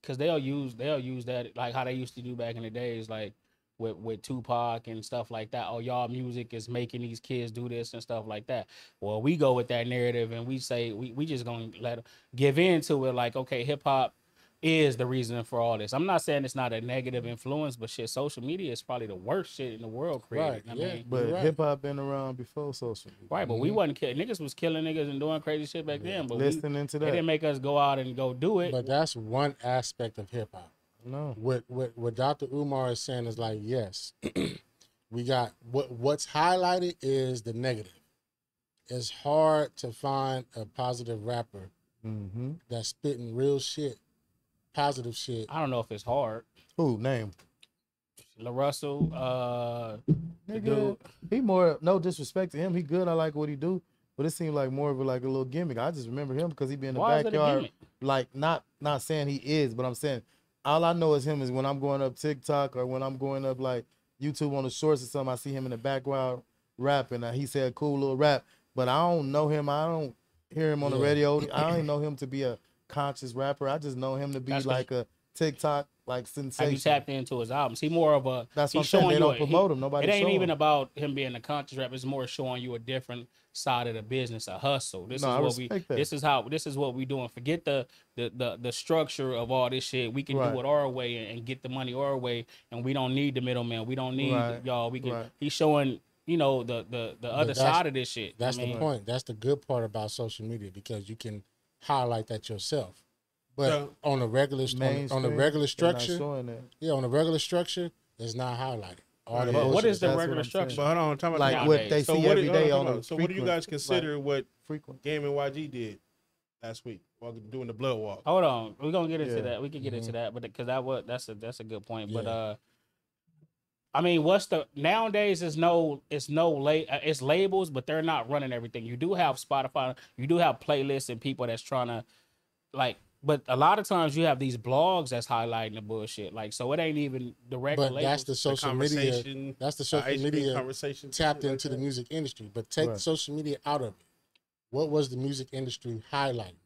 Because they'll use they'll use that like how they used to do back in the days, like with with Tupac and stuff like that. Oh, y'all music is making these kids do this and stuff like that. Well, we go with that narrative and we say we we just gonna let give in to it. Like, okay, hip hop is the reason for all this. I'm not saying it's not a negative influence, but shit, social media is probably the worst shit in the world created. Right, I yeah. mean, But right. hip hop been around before social media. right, but we wasn't killing niggas was killing niggas and doing crazy shit back then. But we, Listening to they that, didn't make us go out and go do it. But that's one aspect of hip hop. no. What what what Dr. Umar is saying is like, yes, *clears throat* we got what what's highlighted is the negative. It's hard to find a positive rapper Mm-hmm. that's spitting real shit, positive shit. I don't know if it's hard. Who name? La Russell, uh, Nigga, dude, he more no disrespect to him. He good. I like what he do, but it seemed like more of a, like a little gimmick. I just remember him because he be in the Why is it a backyard. Like not not saying he is, but I'm saying all I know is him is when I'm going up TikTok or when I'm going up like YouTube on the shorts or something. I see him in the background rapping. Uh, he said cool little rap, but I don't know him. I don't hear him on the radio. I don't know him to be a conscious rapper. I just know him to be That's 'cause like a TikTok like have you sensation. tapped into his albums? He more of a. That's what he's I'm saying. showing They you don't a- promote he- him. Nobody It ain't even him. about him being a conscious rapper. It's more showing you a different side of the business, a hustle. This No, I is what we. that. This is how. This is what we doing. Forget the the the, the structure of all this shit. We can Right. do it our way and, and get the money our way, and we don't need the middleman. We don't need Right. y'all. We can. Right. He's showing. You know the the the other side of this shit. I That's mean, the point. That's the good part about social media because you can highlight that yourself. But So- on a regular on, on the regular they're not structure, yeah, on a regular structure, it's not highlighted. All the But What the regular structure? But hold on, talking about Like the- what they so see what every do- day hold on hold the So what do you guys consider what frequent. Game and YG did last week while doing the blood walk? Hold on, we're gonna get into Yeah. that. We can get into that, but because that was that's a that's a good point. But uh, I mean, what's the nowadays is no it's no la- uh, it's labels, but they're not running everything. You do have Spotify, you do have playlists and people that's trying to like. But a lot of times you have these blogs that's highlighting the bullshit. Like, so it ain't even the regular But that's the labels. social media. That's the social HB media conversation tapped like into the music industry. But take Right. social media out of it. What was the music industry highlighting?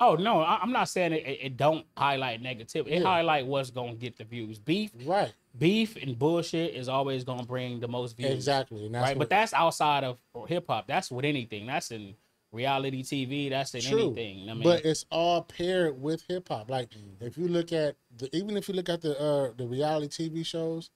Oh no, I, I'm not saying it, it, it don't highlight negativity. It Yeah. highlight what's gonna get the views. Beef Right. Beef and bullshit is always gonna bring the most views. Exactly. Right, what, but that's outside of hip hop. That's with anything. That's in reality TV. That's in True. anything. I mean, but it's all paired with hip hop. Like if you look at the even if you look at the uh the reality TV shows,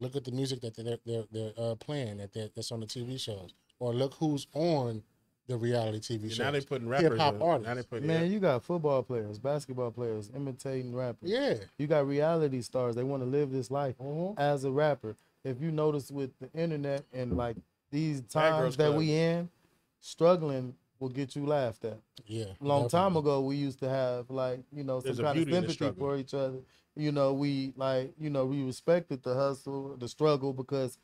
look at the music that they're they're, they're uh, playing that that's on the TV shows, or look who's on the reality TV show. Now they putting rappers. hip hop artists. Now they putting Man, you got football players, basketball players imitating rappers. yeah, You got reality stars. They want to live this life Mhm. as a rapper. If you notice with the internet and like these times that Club. we in, struggling will get you laughed at. yeah. A long time ago, we used to have like you know some There's kind of beauty in the sympathy for each other. You know, we like you know we respected the hustle, the struggle because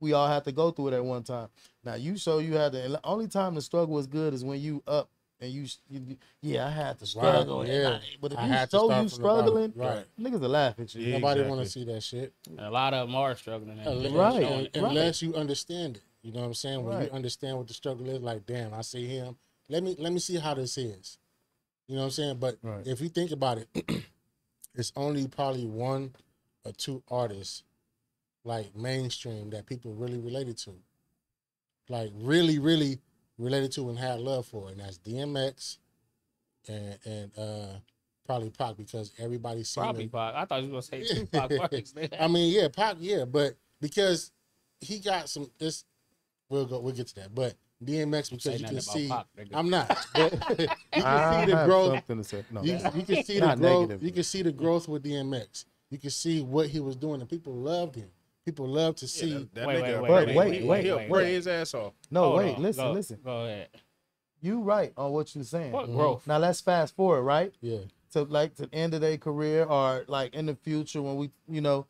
we all have to go through it at one time. Now you show you had the only time the struggle was good is when you up and you, you yeah I had to struggle. and yeah. I- but if I you had to show you from the bottom. struggling, Right. niggas will laugh at you. Yeah. Nobody Exactly. want to see that shit. a lot of them are struggling. and Unless, Right, showing it. un- right. unless you understand it. You know what I'm saying? When Right. you understand what the struggle is, like, damn, I see him. Let me let me see how this is. You know what I'm saying? But Right. if you think about it, *clears throat* it's only probably one or two artists like mainstream that people really related to. Like really, really related to and had love for. And that's DMX and and uh probably Pac because everybody's seen Probably him. Pac. I thought you was gonna say *laughs* Tupac first. I mean, yeah, Pac, yeah, but because he got some this we'll go we'll get to that. But DMX because Say you nothing can see Pac. I'm not. *laughs* But *laughs* you I can see the growth. something to say. No, You, you can see the growth. negative. You can see the growth with DMX. You can see what he was doing, and people loved him. People love to see. Yeah, that, that Wait, nigga, wait, wait, he'll- wait, wait, he'll wait, pray wait. his ass off. no, Hold wait, on. listen, Go- listen. Go ahead. You right on what you're saying. What growth? Now let's fast forward, right? yeah, to like to the end of their career or like in the future when we you know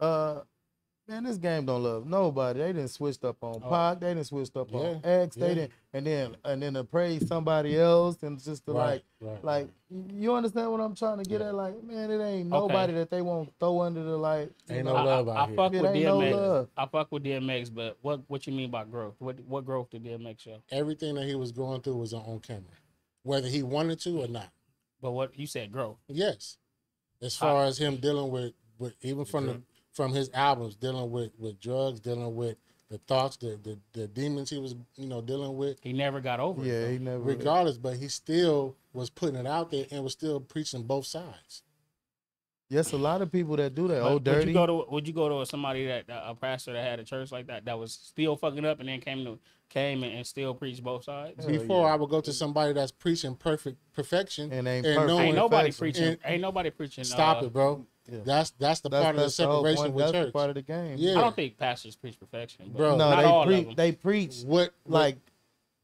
uh man this game don't love nobody they didn't switched up on Oh. Pac they didn't switched up on Yeah, X they didn't and then and then to praise somebody else and just to right, like right. like you understand what I'm trying to get Yeah. at like man it ain't Okay. nobody that they won't throw under the light. Ain't know, no I, love I, out I here. fuck It with ain't no DMX. love. I fuck with DMX, but what what you mean by growth? What what growth did DMX show? everything that he was going through was on, on camera, whether he wanted to or not. But what you said growth. Yes, as far as him dealing with, with even from the from his albums, dealing with with drugs, dealing with the thoughts, the the, the demons he was you know dealing with. He never got over it. yeah he never regardless, but he still was putting it out there and was still preaching both sides. yes a lot of people that do that But oh Would dirty you go to would you go to somebody that a pastor that had a church like that that was still fucking up and then came to came and, and still preached both sides? Hell Before yeah. I would go to somebody that's preaching perfect perfection and ain't and perfect knowing- Ain't nobody preaching. And- ain't nobody preaching. stop uh, it, bro. Yeah. That's that's the that's, part of the that's the separation with that's the church. part of the game Yeah. I don't think pastors preach perfection, Bro. no not they all of preach they preach What like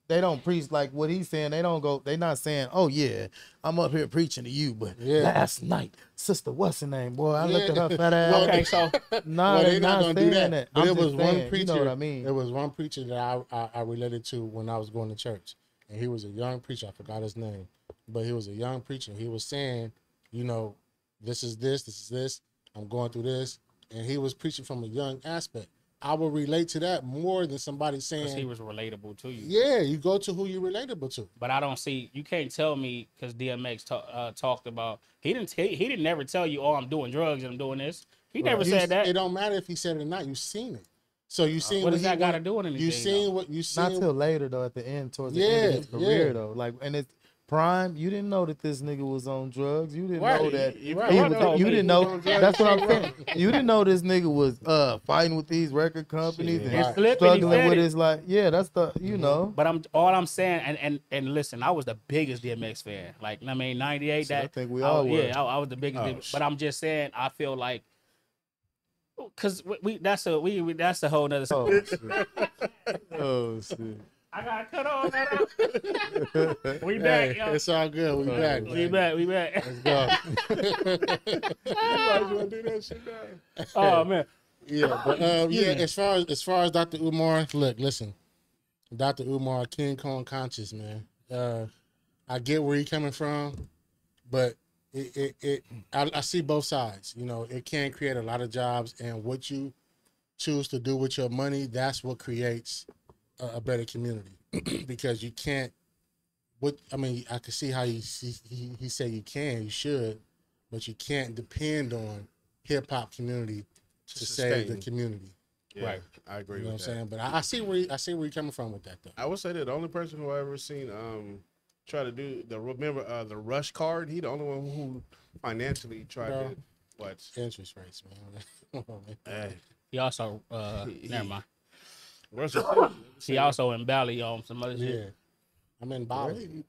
they don't preach like what he's saying. They don't go. They not saying, "Oh yeah, I'm up here preaching to you." But Yeah. last night, sister, what's her name? Boy, I looked at her Yeah. fat ass. Okay, so *laughs* Nah, well, they they're not not gonna saying do that. that. But I'm it was just one saying, preacher. You know what I mean? There was one preacher that I, I I related to when I was going to church, and he was a young preacher. I forgot his name, but he was a young preacher. He was saying, you know, this is this, this is this. I'm going through this, and he was preaching from a young aspect. I will relate to that more than somebody saying, he was relatable to you. yeah, you go to who you're relatable to. But I don't see. You can't tell me because DMX ta- uh, talked about. He didn't. T- he didn't never tell you, "Oh, I'm doing drugs and I'm doing this." He never You- said that. It don't matter if he said it or not. You've seen it. So you seen what does he that got to do with anything? You though? seen what you seen. not till later though. At the end, towards the end of his career yeah. though. Like, and it's prime. You didn't know that this nigga was on drugs. You didn't Right, know that. you- right. was- told you didn't know. was on drugs? That's what I'm saying. You didn't know this nigga was uh fighting with these record companies Shit, and right. Flip struggling with it. his like. Yeah, that's the you know. But I'm all I'm saying, and and and listen, I was the biggest DMX fan. Like I mean, '98. Shit, I think we I- all were. Yeah, I, I was the biggest. Oh, DMX, but I'm just saying, I feel like. Cause we, we that's a we, we that's a whole nother. Oh shit. Oh shit. I gotta cut off. That *laughs* out. we back, Hey, yo. it's all good. We back. We back. We back. Let's go. *laughs* do that shit now. Oh man. yeah, but um, yeah. As far as as far as Dr. Umar, look, listen, Dr. Umar, King Kong conscious man. Uh, I get where he coming from, but it it, it I, I see both sides. You know, it can create a lot of jobs, and what you choose to do with your money, that's what creates a, a better community. *clears throat* because you can't. What I mean, I can see how you see. He, he said you can, you should, but you can't depend on hip hop community to save the community. Yeah, Right. I agree You know what I'm saying? But I, I see where you, I see where you're coming from with that though. I would say that the only person who I ever seen um try to do the remember uh the rush card. He the only one who financially tried Bro. to what? Interest rates, man. On, *laughs* man. Hey, He also uh He- never mind. Rush is- *laughs* He also in Bali on some other Yeah, shit. I'm in Bali. I mean,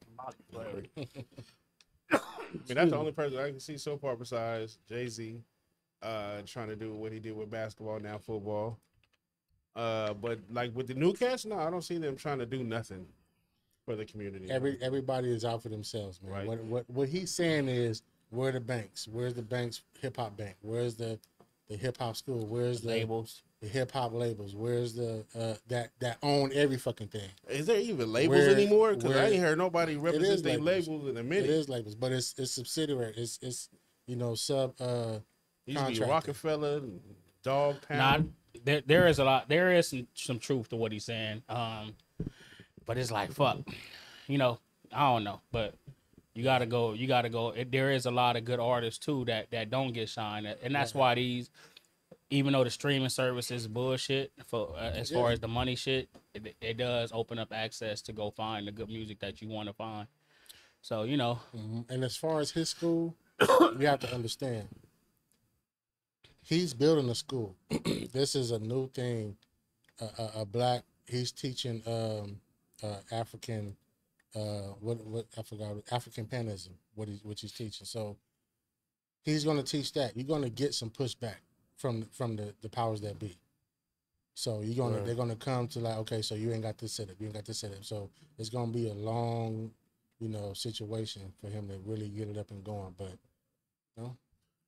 that's the only person I can see so far besides Jay Z, uh, trying to do what he did with basketball now football. Uh, but like with the new cats, no, I don't see them trying to do nothing for the community. Every everybody is out for themselves, man. Right. What what what he's saying is, where are the banks? Where's the banks hip hop bank? Where's the the hip hop school? Where's the Labels. The hip hop labels? Where's the uh that that own every fucking thing? Is there even labels Where- anymore? Because I ain't heard nobody represent their labels. labels in a It minute. is labels, but it's it's subsidiary. It's it's you know sub uh Used to be. Rockefeller, Dog Pound. Nah, Pound. there there is a lot. There is some some truth to what he's saying. Um, but it's like fuck, you know. I don't know, but you gotta go. You gotta go. It, there is a lot of good artists too that that don't get signed, and that's why these. Even though the streaming service is bullshit for uh, as far as the money shit, it, it does open up access to go find the good music that you want to find. So you know, Mhm. And as far as his school, *coughs* you have to understand. He's building a school. *coughs* this is a new thing. A, a, a black. He's teaching um, uh, African. Uh, what what I forgot African panism. What he what he's teaching. So he's going to teach that. You're going to get some pushback from from the the powers that be. So you're gonna Right. they're gonna come to like okay, so you ain't got this set up, you ain't got this set up. So it's gonna be a long you know, situation for him to really get it up and going. But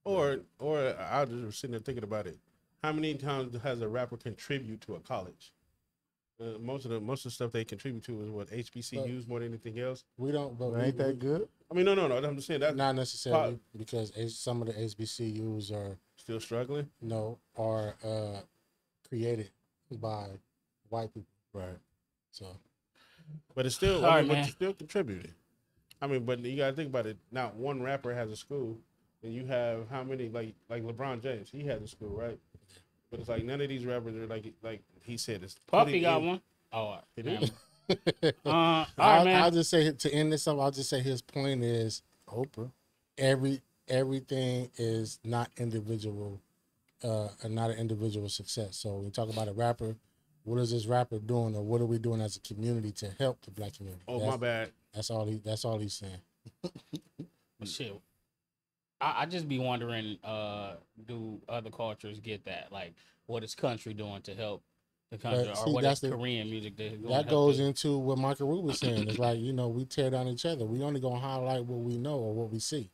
Or, or I was just sitting there thinking about it. How many times has a rapper contribute to a college? Uh, most of the most of the stuff they contribute to is what HBCUs more than anything else. we don't. But But we, ain't that good? I mean, no, no, no. I'm just saying that Not necessarily because some of the HBCUs are still struggling. no are uh, created by white people. Right. So But it's still, All I mean, but man. you still contributed. I mean, but you gotta think about it. Not one rapper has a school, and you have how many? Like, like LeBron James, he has a school, right? But it's like none of these rappers are like, like he said, it's Puffy putting got in- one. Oh, all right. *laughs* He did? Uh, all right, I'll, man. I'll just say to end this up. I'll just say his point is Oprah. every everything is not individual, uh, and not an individual success. So we talk about a rapper, what is this rapper doing, or what are we doing as a community to help the black community? Oh that's, my bad. That's all he. That's all he's saying. *laughs* But shit, I, I just be wondering, uh, do other cultures get that? Like, what is country doing to help the country, But or see, what that's is the- Korean music that that goes into what Michael Root was saying. It's like you know we tear down each other. We only gonna highlight what we know or what we see.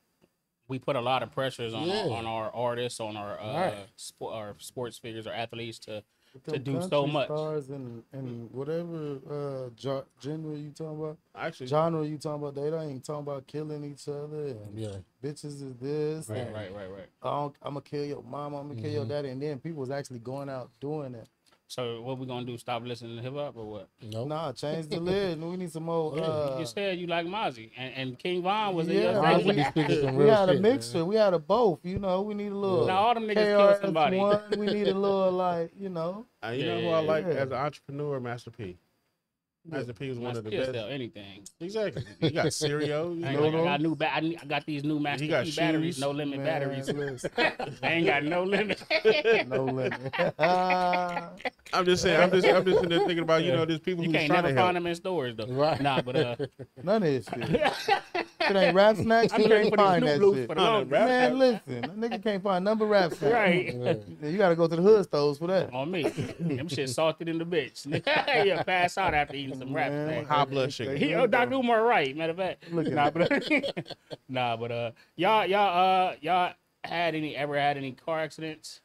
We put a lot of pressures on Yeah. on our artists, on our uh, Right. spo- our sports figures, or athletes to To do so much. Stars and, and whatever uh, jo- genre you talking about, Actually, genre you talking about, they don't ain't talking about killing each other and Yeah, bitches is this. Right, right, right, right. I don't, I'm gonna kill your mom. I'm gonna kill your Mhm. daddy, and then people was actually going out doing that. So what we gonna do? Stop listening to hip hop or what? No, nope. Nah, change the lid. We need some more. Uh, you said you like Mozzy, and, and King Von was in yeah, your Mozzy thing. be speaking some we real had a shit, man. We had a both. You know, we need a little. Now all them niggas killed somebody. KRS-One, we need a little like you know. uh, you know who I like Yeah. as an entrepreneur, Master P. Master P was one I of the still best. sell anything. Exactly. You got *laughs* Cereal. You I, know, ain't, I got new. Ba- I, need- I got these new Master He got P batteries, no limit Man, batteries. listen, *laughs* I ain't got no limit. *laughs* no limit. I'm just saying. I'm just. I'm just sitting there thinking about. You know, there's people you who's can't trying never to find help. them in stores though. Right. Nah, but uh, *laughs* None of this shit. *laughs* It ain't rap snacks, I'm you ready can't for these find new that blues shit. for the No, no, rap Man, snacks. listen, that nigga can't find number rap *laughs* snacks. Right. Yeah. You gotta go to the hood stores for that. On me, them shit salted in the bitch. yeah, pass out after eating some rap Man. snacks. High blood sugar. He, oh, Dr. Umar right, matter of fact. Look at nah, but nah, but uh, y'all, y'all, uh, y'all had any ever had any car accidents?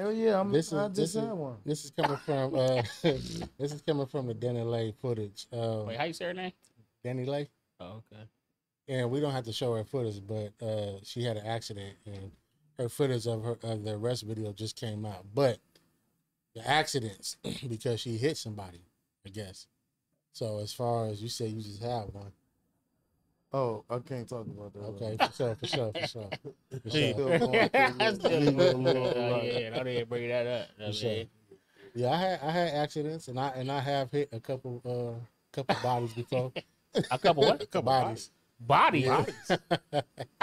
Hell yeah, I'm, This is I this just is had one. this is coming from uh *laughs* this is coming from the DaniLeigh footage. Um, Wait, how you say her name? DaniLeigh. Oh, okay. and we don't have to show her footage, but uh, she had an accident, and her footage of her of the arrest video just came out. But the accidents *clears throat* because she hit somebody, I guess. So as far as you say, you just have one. Oh, I can't talk about that. Okay, for sure, for sure, for sure. For Still sure. going through I the- still legal don't little know, right. yeah, don't even bring that up. I For sure. Yeah, I had I had accidents and I and I have hit a couple uh couple bodies before. A couple what? Couple bodies. Bodies.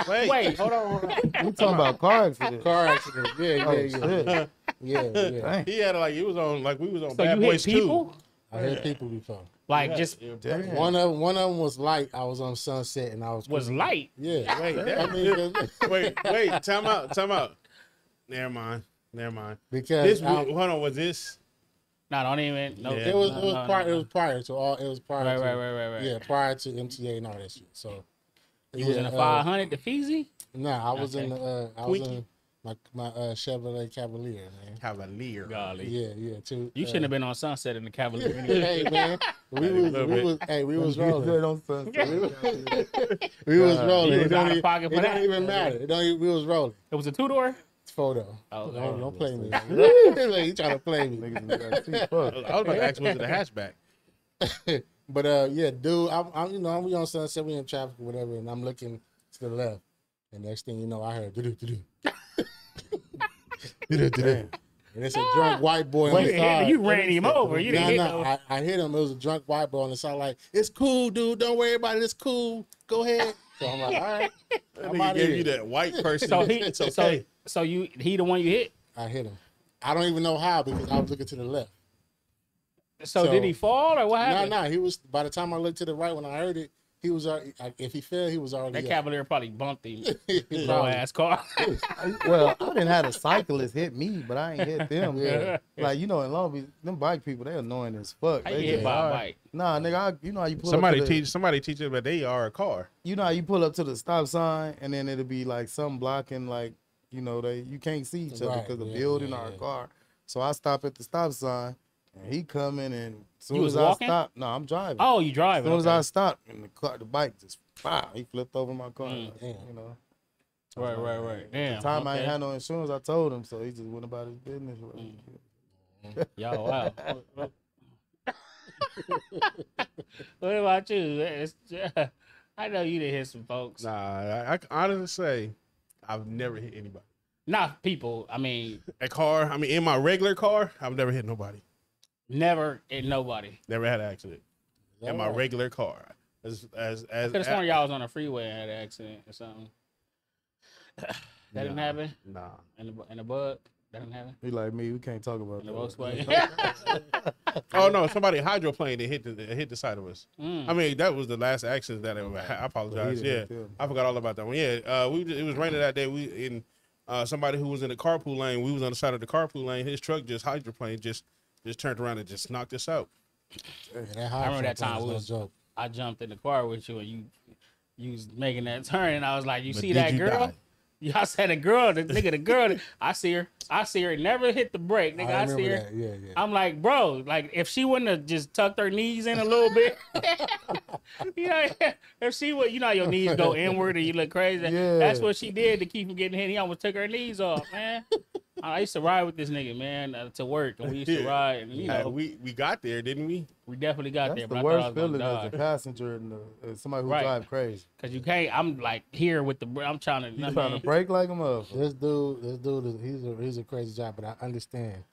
Wait, Wait, hold on. Hold on. We talking about car accident. Car accident. Yeah, Oh, yeah, yeah. Yeah, yeah. He had like he was on like we was on So Bad you hit Boys people? I hit people before. Like just Damn. One of one of them was light. I was on Sunset and I was was light. Yeah. Too. Wait, I that, mean, *laughs* wait, wait, time out, time out. Never mind, never mind. because This I- hold on, was this? No, don't even. No, Yeah. it was no, it was no, prior no, it was prior to all it was prior Right, to right, right, right, right. yeah prior to MTA and all that shit. So You was in yeah, a uh, 500 to Fiji? Nah, I was in the uh, I was Twinkie. in my my uh, Chevrolet Cavalier, man. Cavalier. Golly. Yeah, yeah. Too. You uh, shouldn't have been on Sunset in the Cavalier. anyway. *laughs* hey man, *laughs* we was we was hey we was rolling. on Sunset. *laughs* We was God. rolling. You It don't, out even, pocket it don't even matter. It don't. Even, we was rolling. It was a two door. Photo. Oh, don't, oh, don't play me. yes, like, he trying to play me. Niggas in the back seat, I was about to ask, was it a hatchback? But uh, yeah, dude, I'm, I'm you know we on Sunset, we in traffic or whatever, and I'm looking to the left, and next thing you know, I heard do do do do Damn. *laughs* and it's a drunk white boy on Wait, the side. you ran him over. You Nah, didn't hit nah, no- I, I hit him. It was a drunk white boy on the side, like, it's cool, dude. Don't worry about it. It's cool. Go ahead. So I'm like, all right. *laughs* That I'm nigga gave here. you that white *laughs* person. So he, it's so, okay. so you, he the one you hit. I hit him. I don't even know how because I was looking to the left. So, So- did he fall or what No, happened? no, he was. By the time I looked to the right when I heard it, he was already. If he fell, he was already. That up. Cavalier probably bumped him. *laughs* He Low ass car. *laughs* Well, I didn't have a cyclist hit me, but I ain't hit *laughs* them. Yeah. Like you know, in Long Beach, them bike people, they annoying as fuck. How They you get just by a bike? Nah, nigga, I, you know how you pull Somebody up to the, teach somebody teach them that they are a car. You know how you pull up to the stop sign and then it'll be like some blocking, like you know they you can't see each other Right, because the yeah, building yeah, or a yeah. car. So I stop at the stop sign, and he coming, and as soon You was as walking? I stop, no, I'm driving. Oh, you driving? as driving? soon as. I stop, and the car, the bike just, wow, he flipped over my car. Mm. like, Damn. You know, Right, right, right. Damn. the time I ain't had no insurance, I told him, so he just went about his business. Mm. Yo, wow. *laughs* what about you? It's, I know you didn't hit some folks. Nah, I, I can honestly say I've never hit anybody. Not people. I mean, A car, I mean, in my regular car, I've never hit nobody. Never and nobody. Never had an accident in my regular car. As as as, Could have sworn y'all was on a freeway and had an accident or something. that didn't happen Nah. in the in the bug. That didn't happen He like me, we can't talk about in the that. Volkswagen. *laughs* Oh no, somebody hydroplaned and hit the hit the side of us. Mm. I mean, that was the last accident that ever had. I apologize. Yeah, didn't hit them. I forgot all about that one. Yeah, uh, we it was raining that day. We in uh, somebody who was in the carpool lane. We was on the side of the carpool lane. His truck just hydroplaned just just turned around and just knocked us out. Yeah, that I remember that time we was was- no joke. I jumped in the car with you and you you was making that turn and I was like, you But see that you girl? die? *laughs* Y'all said a girl, the nigga, the girl. I see her. I see her. Never hit the brake, nigga. I, I see her. That. Yeah, yeah. I'm like, bro, like if she wouldn't have just tucked her knees in a little bit, *laughs* *laughs* you know, if she would, you know, how your knees go inward and you look crazy. Yeah. That's what she did to keep from getting hit. He almost took her knees off, man. I used to ride with this nigga, man, uh, to work, and we used to *laughs* ride, and you know, we we got there, didn't we? we definitely got That's there. the But I worst thought I was feeling gonna as a *laughs* passenger and uh, as somebody who Right. drive crazy. Cause you can't. I'm like here with the. I'm trying to. You trying mean, to break like a motherfucker. This dude, this dude, is, he's a he's a crazy job, but I understand.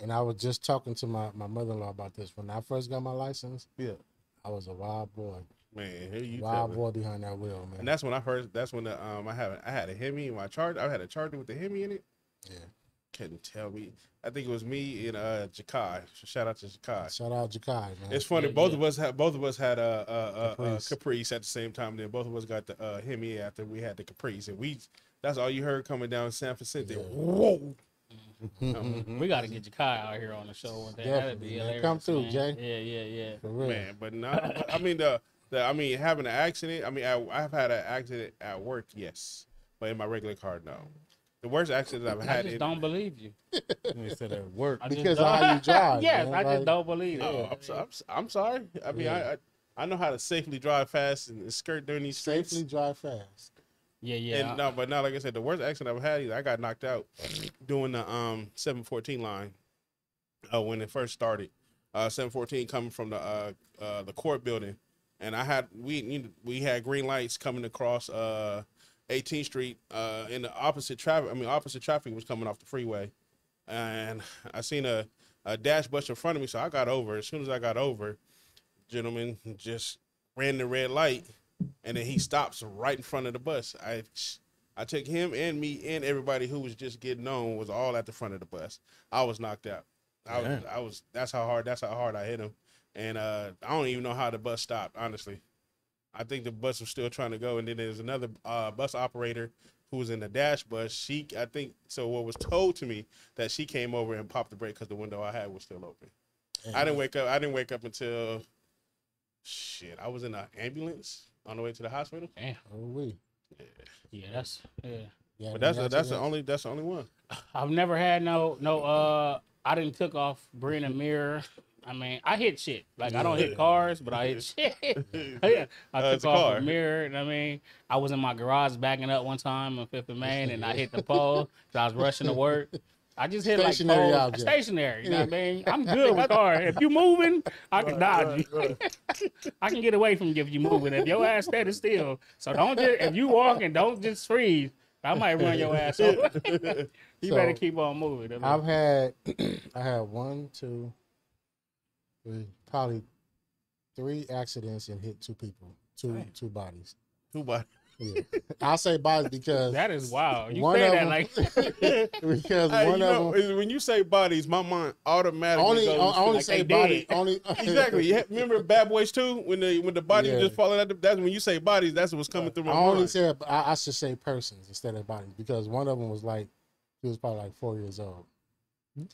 And I was just talking to my, my mother in law about this. When I first got my license, Yeah. I was a wild boy, Man, here you wild tell boy behind that wheel, man. And that's when I first. That's when the, um I had I had a Hemi in my charger. I had a charger with the Hemi in it. Yeah. Couldn't tell me. I think it was me and uh Jakai. Shout out to Jakai. Shout out Jakai, man. It's funny. Yeah, both yeah. of us had both of us had a, a, a, a Caprice. Caprice at the same time. Then both of us got the uh, Hemi after we had the Caprice, and we that's all you heard coming down San Francisco. Yeah. Whoa! *laughs* Um, we got to get Jakai out here on the show one day. That'd be Definitely, hilarious. Come through, man. Jay. Yeah, yeah, yeah. For real. Man, but not. I mean the, the I mean having an accident. I mean I, I've had an accident at work, yes, but in my regular car, no. The worst accident I've had. I had. just in, don't believe you. *laughs* They said at work. I just Because don't- of how you *laughs* drive, yes, man, I just like- don't believe it. Oh, I'm, so, I'm, s- I'm sorry. I mean, Yeah. I, I I know how to safely drive fast and skirt during these streets. Safely drive fast. Yeah, yeah. And no, but now, like I said, the worst accident I've had is I got knocked out *sniffs* doing the um 714 line uh, when it first started. Uh, 714 coming from the uh, uh, the court building, and I had we we had green lights coming across uh 18th Street uh in the opposite traffic. I mean opposite traffic was coming off the freeway, and I seen a a dash bus in front of me, so I got over. As soon as I got over, gentleman just ran the red light, and then he stops right in front of the bus. I I took him and me and everybody who was just getting on was all at the front of the bus. I was knocked out. I was, I was that's how hard that's how hard I hit him. And uh, I don't even know how the bus stopped, honestly. I think the bus was still trying to go, and then there's another uh, bus operator who was in the dash bus. She, I think, so what was told to me that she came over and popped the brake because the window I had was still open. I didn't wake up. I didn't wake up until shit. I was in an ambulance on the way to the hospital. Damn. Oh, we. Yeah, that's yeah. Yeah, But that's we the, that's the only that's the only one. I've never had no no uh I didn't took off bring a mirror. I mean, I hit shit. Like I don't hit cars, but I hit *laughs* shit. *laughs* yeah, I Uh, took off car. a mirror. And I mean, I was in my garage backing up one time on Fifth and Main, and I hit the pole. so I was rushing to work. I just hit Stationary like poles, stationary. You know what I mean? I'm good with cars. If you moving, I can dodge you. *laughs* I can get away from you if you moving. If your ass steady still, so don't just if you walking, don't just freeze. I might run your ass over. you So, better keep on moving. I mean, I've had, *clears throat* I had one, two, three, probably three accidents and hit two people, two two bodies. Who bought? Yeah, I'll say bodies because *laughs* That is wild. You say that them- like *laughs* *laughs* because Hey, one of know, them when you say bodies, my mind automatically only goes I only like say body only exactly. Ha- remember Bad Boys Two when the when the body Yeah. just falling out? The, that's when you say bodies. That's what's coming uh, through my I only mind. said I, I should say persons instead of bodies because one of them was like he was probably like four years old.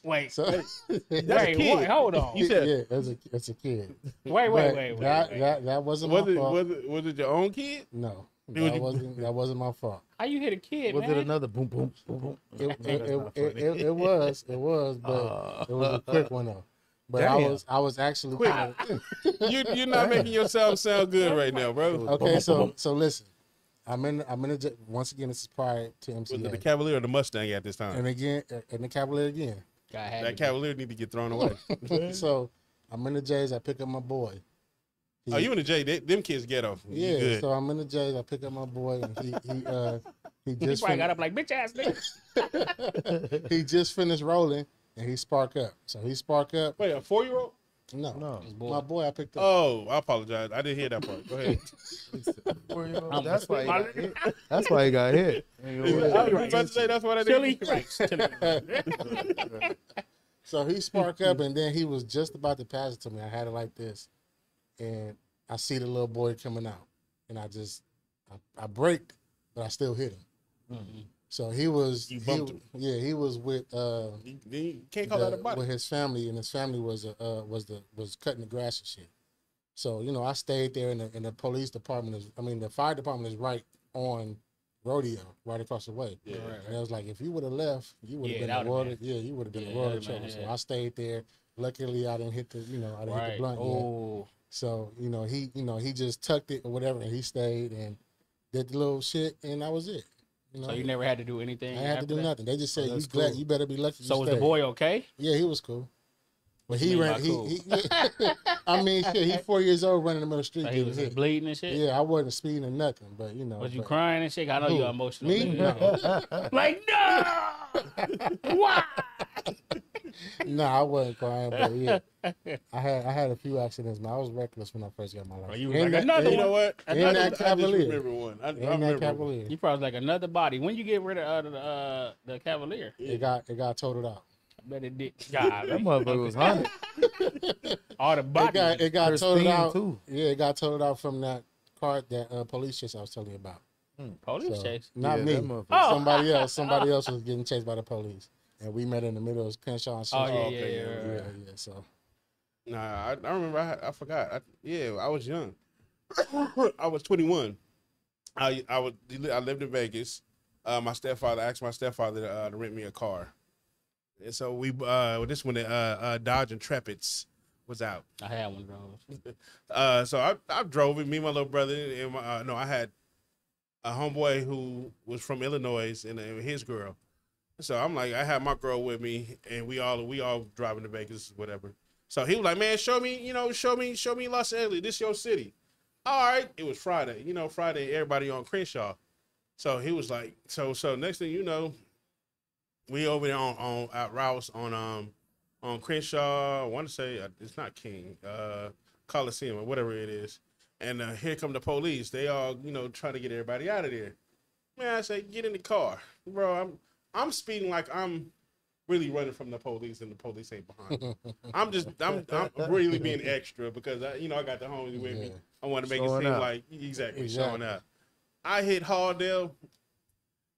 Wait, So wait, *laughs* kid. wait, hold on. You said- yeah, it's a it's a kid. *laughs* Wait, wait, wait, wait. That wait. that that wasn't was my it fault. was it was it your own kid? no, It was- that wasn't that wasn't my fault. How you hit a kid, Was man? it another boom boom boom boom? It, it, it, it, it, it was it was, but it was a quick one though. But I was I was actually Quick. *laughs* You you're not making yourself sound good right now, bro. okay. So so listen, I'm in I'm in a, j- once again. This is prior to Was it the Cavalier or the Mustang at this time? and again in the Cavalier again. God That. Cavalier need to get thrown away. *laughs* so I'm in the J's. I pick up my boy. He- oh, you in the J? They, them kids ghetto. You Yeah, good. so I'm in the J's. I pick up my boy, and he he uh he *laughs* He just probably fin- got up like bitch ass nigga. *laughs* he just finished rolling, and he spark up. So he spark up. Wait, a four year old? No, No. my boy. I picked up. Oh, I apologize. I didn't hear that part. Go ahead. *laughs* That's why. He got hit. That's why he got hit. I was about to say that's what I did. Chili. Chili. *laughs* So he spark up, and then he was just about to pass it to me. I had it like this, and I see the little boy coming out, and I just I, I braked, but I still hit him. So he was, You he- him. yeah, he was with uh You, you can't call the- that a body. with his family, and his family was uh, uh was the was cutting the grass and shit. So you know, I stayed there, and the, and the police department is, I mean, the fire department is right on rodeo, right across the way. Yeah. And I was like, if you would have left, you would have Yeah, been that the world. been- Yeah, you would have been Yeah, the world of trouble. So. I stayed there. Luckily, I didn't hit the, you know, I didn't hit the Right. blunt yet. Oh, So you know, he, you know, he just tucked it or whatever, and he stayed and did the little shit, and that was it. You know, so you never had to do anything. I had to do that? nothing. They just said, Oh, "You that's glad you better be lucky." you So was the boy okay? Yeah, he was cool. But he ran. He, cool? he, *laughs* I mean, shit, he four years old running in the middle of the street. So he was hit. bleeding and shit. Yeah, I wasn't speeding or nothing, but you know. Was you but- crying and shit? I know you're emotional. Me? No. *laughs* Like no. *laughs* Why? No, I wasn't crying, but yeah, *laughs* I had I had a few accidents. Man, I was reckless when I first got my license. Oh, you like, that- "Another You one." know what? In I that just, I Cavalier. just remember one. I, I in that remember one. Cavalier, You probably like another body. When you get rid of uh, the uh, the Cavalier, it got it got totaled out. I bet it did. *laughs* God, That motherfucker was haunted. *laughs* all the It got it got totaled out. too. Yeah, it got totaled out from that car that uh, police chase I was telling you about. police So, chase. Not Yeah, me. Oh. Somebody else. Somebody else was getting chased by the police, and we met in the middle of Crenshaw and Oh Central. yeah, yeah, okay, yeah. yeah, yeah, right. yeah. So Nah, I, I remember. I, I forgot. I, yeah, I was young. *coughs* I was 21. I I was I lived in Vegas. Uh, my stepfather asked my stepfather to, uh, to rent me a car, and so we uh this when the uh, uh, Dodge Intrepids was out. I had one of those. *laughs* Uh, so I I drove it. Me, and my little brother, and my, uh, no, I had a homeboy who was from Illinois and, and his girl. So I'm like, I had my girl with me, and we all we all driving to Vegas, whatever. So he was like, man, show me, you know, show me, show me Los Angeles. This your city. all right, it was Friday. You know, Friday, everybody on Crenshaw. So he was like, so so next thing you know, we over there on on at Rouse on um on Crenshaw. I want to say uh, it's not King, uh Coliseum or whatever it is. And uh, here come the police. They all you know trying to get everybody out of there. Man, I say get in the car, bro. I'm I'm speeding like I'm really running from the police, and the police ain't behind me. I'm just I'm I'm really being extra because I you know I got the homies with me. I want to make Showing it seem out. like exactly, Exactly. showing up. I hit Halldale,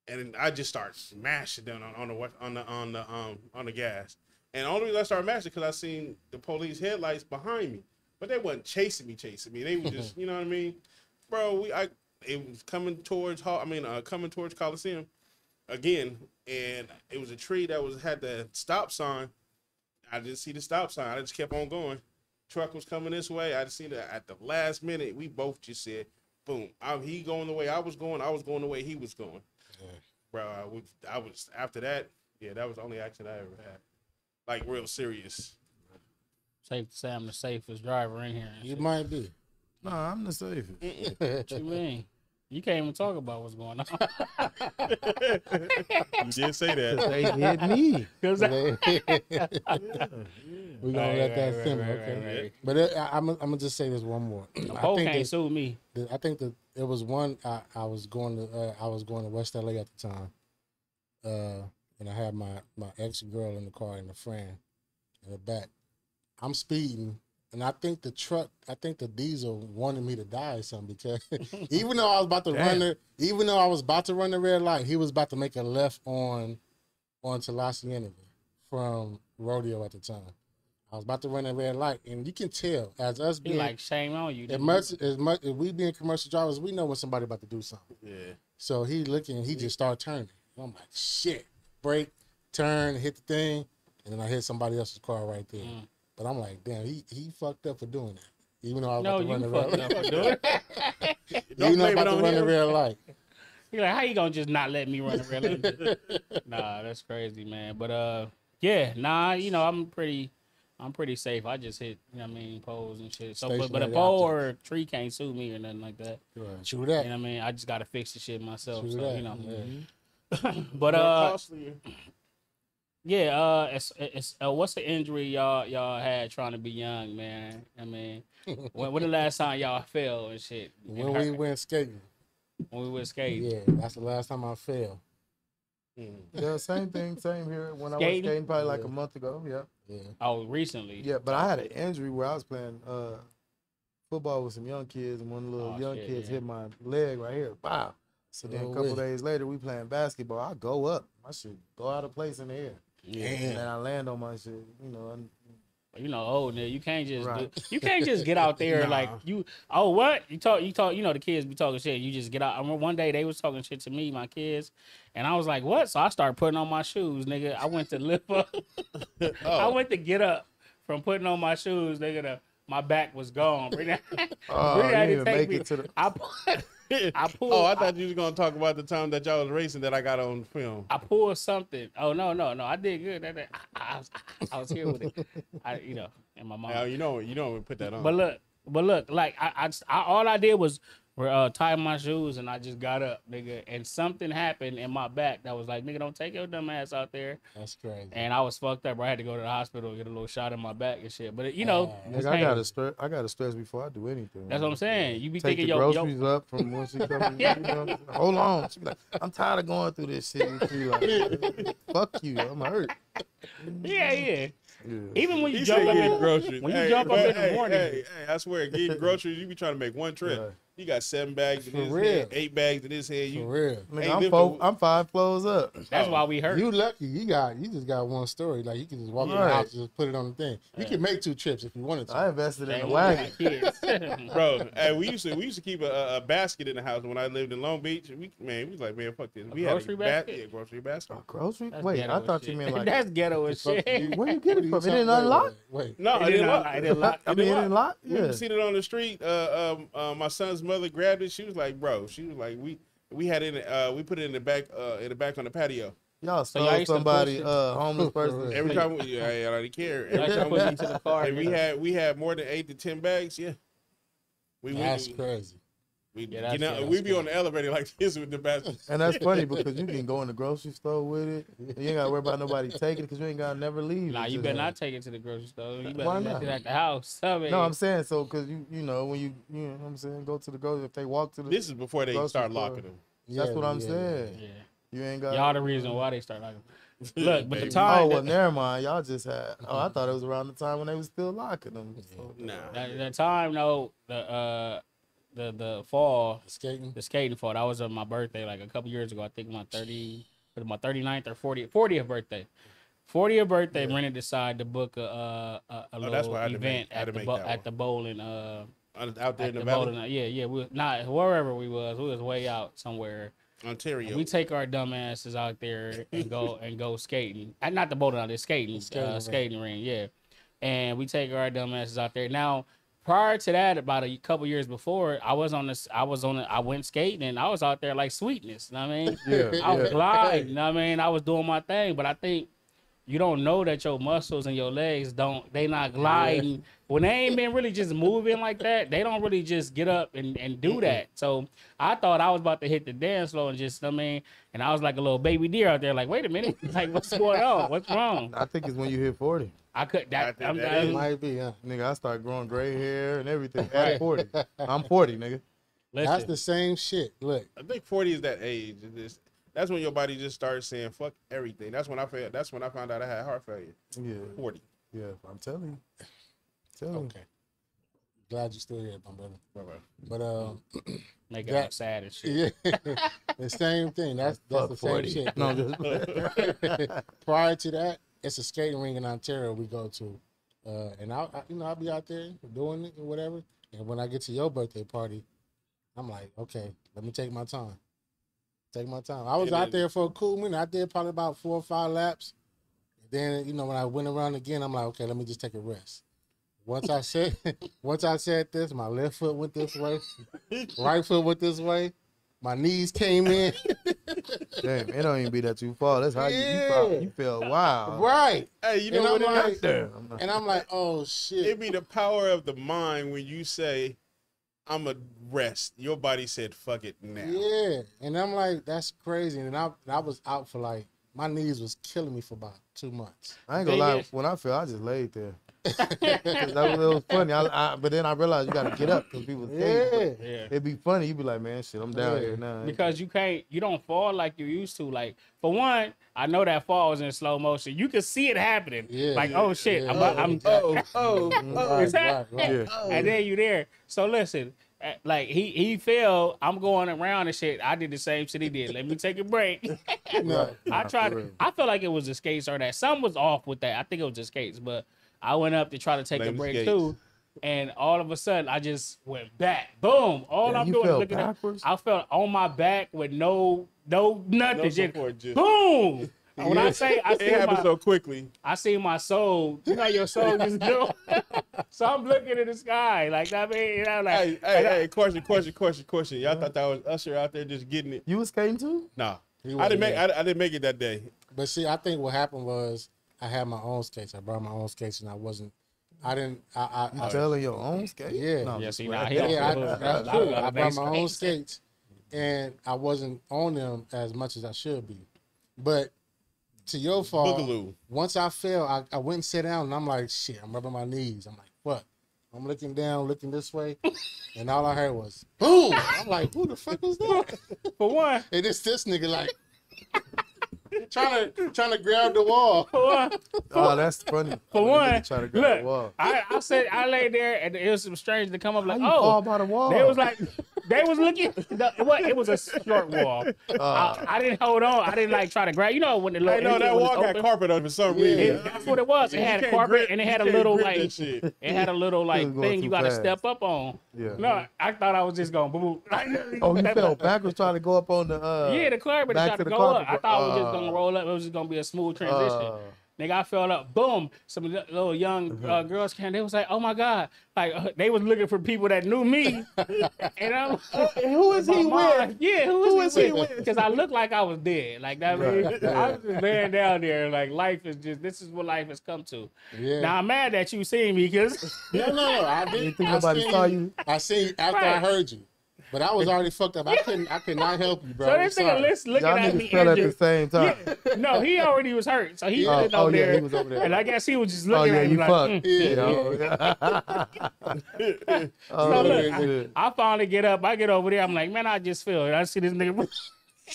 and I just start smashing down on, on the on the on the um on the gas. And the only reason I started mashing because I seen the police headlights behind me, but they wasn't chasing me, chasing me. They were just *laughs* you know what I mean, bro. We I it was coming towards Hall. I mean, uh, coming towards Coliseum again, and it was a tree that was had the stop sign. I didn't see the stop sign. I just kept on going. Truck was coming this way. I just seen that at the last minute. We both just said, "Boom!" I, he going the way I was going. I was going the way he was going. Bro, I was, I was after that. Yeah, that was the only accident I ever had. Like real serious. Safe to say I'm the safest driver in here. You might be. Nah, I'm the safest. What you mean? You can't even talk about what's going on. *laughs* You did say that. They hit me. *laughs* 'Cause I- *laughs* We're gonna Right, let right, that right, simmer, right, okay? right, right. But it, I, I'm, I'm gonna just say this one more. the I think can't that- sue me. the- I think that it was one. I, I was going to uh, I was going to West LA at the time, uh, and I had my my ex girl in the car and a friend in the back. I'm speeding, and I think the truck, I think the diesel wanted me to die or something because *laughs* even though I was about to run the, even though I was about to run the red light, he was about to make a left on onto La Cienega from Rodeo at the time. I was about to run a red light, and you can tell as us He being like shame on you. as much as much if we being commercial drivers, we know when somebody about to do something. Yeah. So he looking, and he just started turning. And I'm like, shit, brake, turn, hit the thing, and then I hit somebody else's car right there. Mm. But I'm like, damn, he he fucked up for doing that. Even though I was No, about to you run the red fucked up light. for doing it. Don't *laughs* Even though I'm about to run the him. red light. He like, how you gonna just not let me run the red light? *laughs* nah, that's crazy, man. But uh, yeah, nah, you know, I'm pretty, I'm pretty safe. I just hit, you know, what I mean, poles and shit. So, but, but a pole object. or a tree can't sue me or nothing like that. True You that. know what I mean? I just gotta fix the shit myself. True so that. you know. yeah. *laughs* But uh, costly. Yeah, uh, it's, it's uh, what's the injury y'all y'all had trying to be young, man? I mean, when, when the last time y'all fell and shit? When we went skating, when we went skating. yeah, that's the last time I fell. Mm. Yeah, same thing, same here. When I was Skating? skating, probably like Yeah. a month ago. Yeah, Yeah. Oh, recently. yeah. But I had an injury where I was playing uh, football with some young kids, and one of the little Oh, young shit, kids yeah. hit my leg right here. Wow. So then Oh, a couple wait. days later, we playing basketball. I go up, I should go out of place in the air, Yeah. and then I land on my shit. You know, and you know, oh, old nigga, you can't just Right. do, you can't just get out there *laughs* Nah. like you. Oh, what you talk? You talk. You know, the kids be talking shit. You just get out. I remember one day they was talking shit to me, my kids, and I was like, "What?" So I started putting on my shoes, nigga. I went to lift up. *laughs* I Oh, went to get up from putting on my shoes, nigga. The, my back was gone. *laughs* Brittany- oh, Brittany you had didn't to even take make me- it to the. I pulled. I *laughs* pulled. oh, I thought you was gonna talk about the time that y'all was racing that I got on film. I pulled something. Oh no, no, no! I did good. That, that- I, I, was, I was here with it. I, you know, and my mom. Now you know you don't put that on. But look, but look, like I, I, I all I did was uh, tie my shoes and I just got up, nigga, and something happened in my back that was like, nigga, don't take your dumb ass out there. That's crazy. And I was fucked up. Bro. I had to go to the hospital get a little shot in my back and shit. But it, you know, it's Nigga, I gotta stress. I gotta stress before I do anything. that's what I'm saying. You be Take thinking the yo, groceries yo, up from when she comes. Yeah. you know, *laughs* hold on. She be like, I'm tired of going through this shit. with you." Like, fuck you. I'm hurt. yeah, yeah. Yeah. Even when you He jump up in groceries. when you Hey, jump up but in the hey, morning. Hey, hey, I swear, getting groceries, you be trying to make one trip. Right. You got seven bags in For his real. head, eight bags in his head. For You real. Nigga, Hey, I'm, lift four, the- I'm five floors up. That's why we hurt. You lucky. You got you just got one story. Like you can just walk in the Right. house and just put it on the thing. You can make two trips if you wanted to. I invested in Damn, a wagon. *laughs* bro. hey, we used to we used to keep a, a- a basket in the house when I lived in Long Beach. We man, we was like, man, fuck this. We had grocery a ba- basket? yeah, grocery basket. A grocery? That's Wait, I thought shit. you meant *laughs* like. that's ghetto as Fuck shit. you. Where you get it are from? It didn't unlock. Wait, wait. No, It I didn't didn't unlock- lock. it didn't lock. I mean, it didn't lock. We Yeah. seen it on the street. Uh, um, uh, my son's mother grabbed it. She was like, "Bro," she was like, "We we had it. In, uh, we put it in the back. Uh, in the back on the patio. Y'all y'all stole somebody, push uh, homeless *laughs* person. Every time, we, yeah, yeah, I didn't care. Every Y'all time we, me to the car. and we had we had more than eight to ten bags. Yeah, We That's we, crazy. We, Yeah, that's- get out- yeah, we that's be on the elevator like this with the best. And that's *laughs* funny because you can go in the grocery store with it. You ain't gotta worry about nobody taking it because you ain't gotta never leave. Nah, you better like- not take it to the grocery store. You better Why leave not? it at the house. *laughs* I mean, No, I'm saying so because you you know when you you know what I'm saying go to the grocery if they walk to the This is before they start store. locking them. that's Yeah, what I'm yeah, saying. yeah. You ain't got Y'all the reason why they start like. *laughs* Look, but the Baby. time Oh well, never mind. Y'all just had. Oh, I thought it was around the time when they was still locking them. So, Nah. the, the time though, the uh, the the fall, Skating. the skating fall. That was on my birthday, like a couple years ago. I think my thirty, was it my 39th or 40th, 40th birthday. 40th birthday, Brennan decided to book a uh, a, a Oh, little that's why I didn't event make- at the bo- at the bowling uh Out there in the, the valley, bowling. Yeah, yeah, we not wherever we was. We was way out somewhere. Ontario. We take our dumb asses out there and go *laughs* and go skating. Uh, Not the bowling alley, skating, skating uh, rink. skating ring. Yeah, and we take our dumb asses out there. Now, prior to that, about a couple years before, I was on this. I was on. A, I went skating and I was out there like sweetness. You know what I mean? yeah, I was yeah. gliding. You know what I mean? I was doing my thing, but I think you don't know that your muscles and your legs don't. They not gliding when they ain't been really just moving like that. They don't really just get up and, and do that. So I thought I was about to hit the dance floor and just. I mean, and I was like a little baby deer out there. Like, wait a minute, *laughs* like what's going on? What's wrong? I think it's when you hit 40. I could that. think I'm, that I'm- Might be, huh? Nigga, I start growing gray hair and everything Right. *laughs* at 40. I'm 40, nigga. That's the same shit. Look, I think forty is that age. It just- that's when your body just starts saying fuck everything. That's when I felt. That's when I found out I had heart failure. Yeah, Forty. yeah. I'm telling you. Telling you. okay. Glad you're still here, my brother. Bye-bye. But um, *clears throat* make it that- sad and shit. *laughs* yeah, *laughs* the same thing. That's that's the Fuck same shit. No, just, Prior to that, it's a skating ring in Ontario we go to, uh, and I, I, you know, I'll be out there doing it or whatever. And when I get to your birthday party, I'm like, okay, let me take my time. Take my time. I was And out then- there for a cool minute. I did probably about four or five laps. Then you know when I went around again, I'm like, okay, let me just take a rest. Once I said, *laughs* once I said this, my left foot went this way, *laughs* right foot went this way, my knees came in. Damn, it don't even be that too far. That's how you, you, Yeah. you felt wow. right. Hey, you And know I'm what? it like- is? Damn, I'm not- And I'm like, oh shit. It shit. be the power of the mind when you say, "I'm a rest." Your body said, "Fuck it now." Yeah. And I'm like, that's crazy. And I, and I was out for like, my knees was killing me for about two months. I ain't gonna Thing lie. is- When I fell, I just laid there. 'Cause that was, it was funny. I, I, but then I realized you gotta get up because people Yeah. think. Yeah. It'd be funny. You'd be like, man, shit, I'm down Yeah. here now. because you can't you don't fall like you used to like for one i know that fall was in slow motion you can see it happening Yeah. like oh shit Yeah. i'm, I'm Oh, oh, *laughs* oh. Is that- right, right. yeah. and then you there so listen uh, like he he fell i'm going around and shit i did the same shit he did let me take a break *laughs* No. i tried i felt like it was the skates or that something was off with that i think it was the skates but i went up to try to take Blame a break skates. too and all of a sudden i just went back boom all Damn, i'm doing is fell looking at backwards? i felt on my back with no no nothing No just support, just- boom *laughs* when I say I It see happened my, so quickly. I see my soul. You know your soul just *laughs* do. so I'm looking at the sky, like I mean, you know, like Hey, hey, and I- hey! Question, question, question, question. Y'all thought that was Usher out there just getting it? You was skating too? Nah, I didn't make. there. I, I didn't make it that day. But see, I think what happened was I had my own skates. I brought my own skates, and I wasn't. I didn't. I. I, You I telling your own skate? Yeah. No, I'm Yeah, see, playing. nah, yeah, I, don't- that's I- *laughs* I- I I brought my own skates. skates, and I wasn't on them as much as I should be. But to your fault, Boogaloo. once I fell, I, I went and sat down, and I'm like, shit, I'm rubbing my knees. I'm like, what? I'm looking down, looking this way, and all I heard was boom. I'm like, who the fuck was that? for one, *laughs* And it's this nigga like trying to trying to grab the wall. *laughs* for one, Oh, that's funny. for When a one, nigga try to grab the wall. I, I said I lay there and it was some strange to come up How like, you fall oh, by the wall? they was like, they was looking. The, what? It was a short wall. I, I didn't hold on. I didn't like try to grab. You know when the Hey, no, everything that was wall got open? carpet on for some Yeah. reason. It- that's what it was. It had a carpet grip- and it had a little like it had a little like thing you got to step up on. Yeah. No, I thought I was just going boom. boom. Oh, you fell backwards trying to go up on the. Uh, Yeah, the carpet back tried to to the go up. carpet, I thought it was just uh, gonna roll up. It was just gonna be a smooth transition. uh, Nigga, I fell up. Boom. Some little young uh, girls came. They was like, "Oh my god!" Like uh, they was looking for people that knew me. *laughs* and I'm, *laughs* who is *laughs* he with? Yeah, who, Who is is he he with? with? Because I looked like I was dead. Like that. mean, I was just laying down there. Like life is just. This is what life has come to. Yeah. Now I'm mad that you seen me because No, no, no. I didn't think I nobody seen saw you? I seen after I heard you, but I was already fucked up. I couldn't. I could not help you, bro. so I'm this nigga sorry. list looking Y'all at me fell at the injured. same time. Yeah. No, he already was hurt, so he Oh, was oh, over yeah, there. he was over there. And I guess he was just Oh looking yeah, at me you like, fucked. mm. Yeah, Yeah. *laughs* Oh, So look, shit. I finally get up. I get over there. I'm like, man, I just feel it. I see this nigga.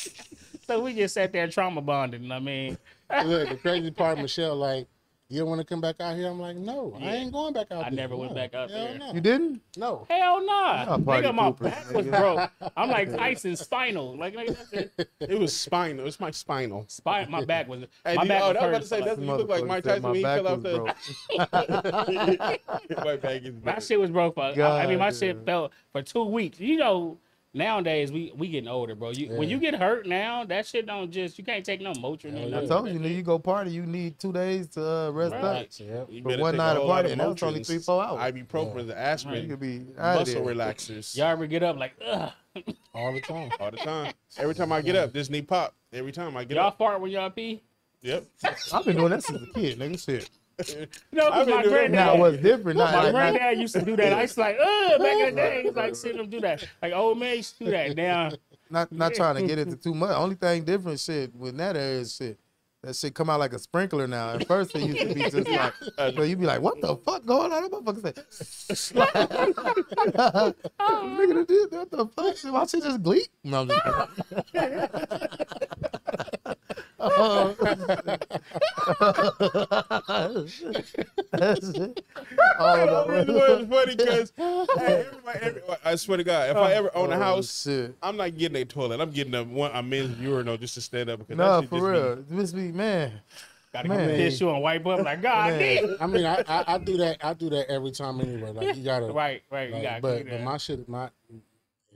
*laughs* so we just sat there trauma bonding. I mean, Look, the crazy part, Michelle, like, you don't want to come back out here. I'm like, no, I ain't going back out I there. never went back out Hell there. No. You didn't? no. hell nah. Y'all Nigga, my poopers, back was broke. I'm like *laughs* Tyson's spinal. Like, nigga, that's it. *laughs* It was spinal. It's my spinal. Spine, my *laughs* back was. Hey, my you- back oh, was I was about to say, for, that's like- you look like Mike Tyson when he my fell off back the. my back is My shit was broke for. I, I mean, my God shit fell for two weeks. You know, nowadays we we getting older, bro. You when you get hurt now, that shit don't just. You can't take no Motrin. Yeah. I told you, nigga, you go party, you need two days to uh, rest Right. up. Yep. You For one night a of whole lot party, and that was only Motrins, three, four hours. Ibuprofen, the aspirin You aspirin, could be muscle there. relaxers Y'all ever get up like, ugh? All the time. all the time. Every time I get up, this knee pop. Every time I get up. Y'all up. fart when y'all pee? Yep. I've been doing that since a kid, nigga. Shit. No, because my that Now granddad. what's different? Not, My granddad used to do that. I used to like, ugh, back in the day. He's like, seeing him do that. Like, old man used to do that. Now, not not trying to get into too much. Only thing different shit with that is shit. That shit come out like a sprinkler now. At first it used to be just like, so you'd be like, what the fuck going on? That motherfucker say, *laughs* nigga, this- what the fuck? My shit just gleek. No, I'm just *laughs* Oh, Oh, oh, it was funny because *laughs* everybody, every, I swear to God, if I oh, ever own a oh, house, shit. I'm not getting a toilet. I'm getting a one a men's urinal just to stand up because No, that for just real. This be man. gotta Man. get a tissue and wipe up. Like, God Man. damn. I mean, I, I, I do that. I do that every time anyway. Like you gotta. *laughs* Right, right. like, you gotta but but my shit, my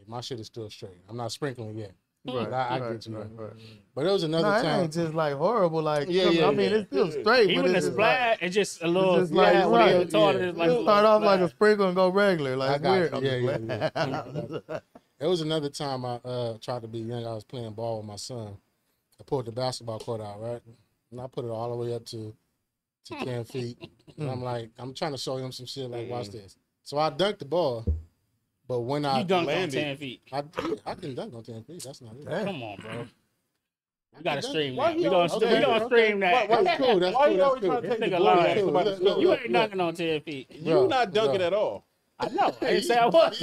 my shit is still straight. I'm not sprinkling yet. Right, But I, I right, get you. right, right. But it was another No, it time. ain't just like horrible. Like, Yeah, yeah, I mean, yeah. it's still straight. Even but the it's just like, splat, it's just a little. just like, yeah, right, you yeah. it's like you a start little off like a splat. sprinkle and go regular. Like, I got weird. you. Yeah, yeah, yeah. *laughs* It was another time I uh, tried to be young. I was playing ball with my son. I pulled the basketball court out, right? And I put it all the way up to to ten feet. And I'm *laughs* like, I'm trying to show him some shit. Like, watch this. So I dunked the ball, but when I You dunked on 10 feet. I, I can dunk on ten feet. That's not it. Come on, bro. We gotta stream that. We gonna, always- we gonna stream that. Why- That's cool. That's Why cool. you That's always cool. trying to take This the nigga glory lying. out of Look, look. You look. ain't dunking on 10 feet. You not dunking bro. at all. I know. I didn't say I *laughs* was.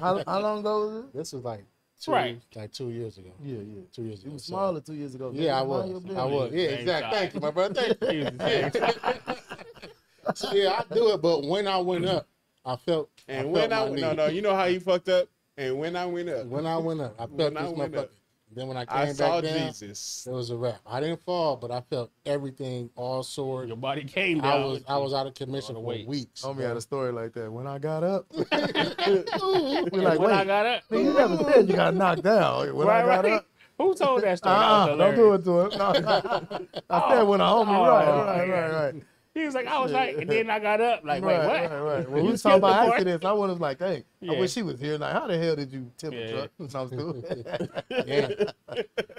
how, how long ago was it? This was like two, Right. like two years ago. Yeah, yeah. Two years You ago. was So- smaller two years ago. Yeah, I was. I was. Yeah, Same exactly. Thank you, my brother. Thank you. He was the same So, yeah, I do it, but when I went mm-hmm. up, I felt. And I when felt I my no knee. no, you know how he fucked up. And when I went up, When I went up, I felt When I this went motherfucker. up, Then when I came I back saw down, Jesus. it was a wrap. I didn't fall, but I felt everything all sore. Your body came down. I was I was out of commission for the weight. weeks. Homie bro. had a story like that. When I got up, *laughs* we When like, I wait, got up. nigga, you never said you got knocked down. When right, I got right. up, *laughs* Who told that story? uh-uh, That don't do it to him. *laughs* No, I oh, said when a homie, Oh, right, oh, right, right, right. He was like, I was like, and then I got up. Like, wait, right, what? right, right. When *laughs* You we was talking about accidents, I was like, hey, Yeah. I wish he was here. Like, how the hell did you tip Yeah. a truck? No, I'm stupid. Yeah.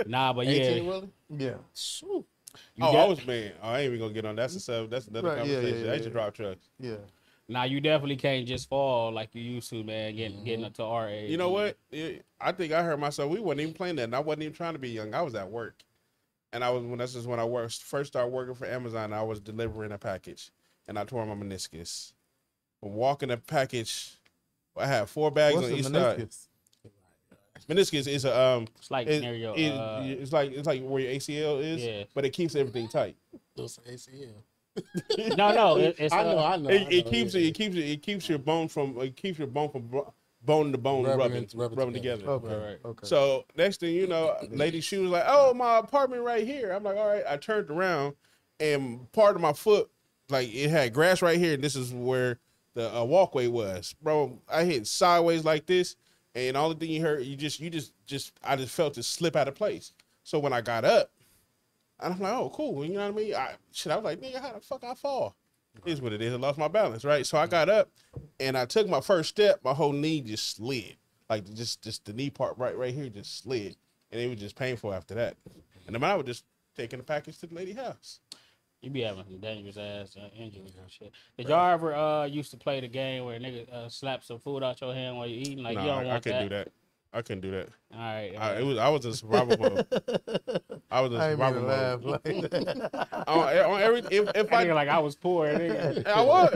Nah, but 18 yeah. Willie? yeah. You Oh, de- I was man. Oh, I ain't even gonna get on. That's a sub. That's another Right, yeah, conversation. yeah, I used to yeah. drive trucks. Yeah. Now you definitely can't just fall like you used to, man. Getting Mm-hmm. getting up to our age. You know what? I think I heard myself. We wasn't even playing that, and I wasn't even trying to be young. I was at work, and I was when this is when I worked first started working for Amazon. I was delivering a package, and I tore my meniscus. From walking a package, I had four bags What's on the each side. meniscus? Meniscus is a um, It's like it- near your. it- uh, it's like it's like where your ACL is, Yeah. but it keeps everything tight. Those ACL. no, no, it, it's *laughs* I uh, know, I know. It, I it know, keeps yeah, it, it keeps it, it keeps your bone from it keeps your bone from bro- bone to bone Rubbing rubbing rubbing rubbing, together. together. Okay. Right, right. Okay. So next thing you know, *laughs* lady, she was like, "Oh, my apartment right here." I'm like, "All right." I turned around, and part of my foot, like it had grass right here, and this is where the uh, walkway was, bro. I hit sideways like this, and all the thing you heard, you just, you just, just, I just felt it slip out of place. So when I got up, And I'm like, oh, cool. You know what I mean? I, shit, I was like, nigga, how the fuck I fall? Is what it is. I lost my balance, right? So I got up and I took my first step. My whole knee just slid, like just just the knee part right right here just slid, and it was just painful after that. And then I was just taking the package to the lady house. You be having some dangerous ass uh, injuries and shit. Did y'all ever uh used to play the game where a nigga uh, slap some food out your hand while you eating? Like no, you don't I, want I couldn't do that. I couldn't do that. All right. all I, right. it was I was in survival mode. I was in *laughs* I ain't survival laugh mode. like that. *laughs* on, on every if, if I I like I was poor. *laughs* Nigga. I was.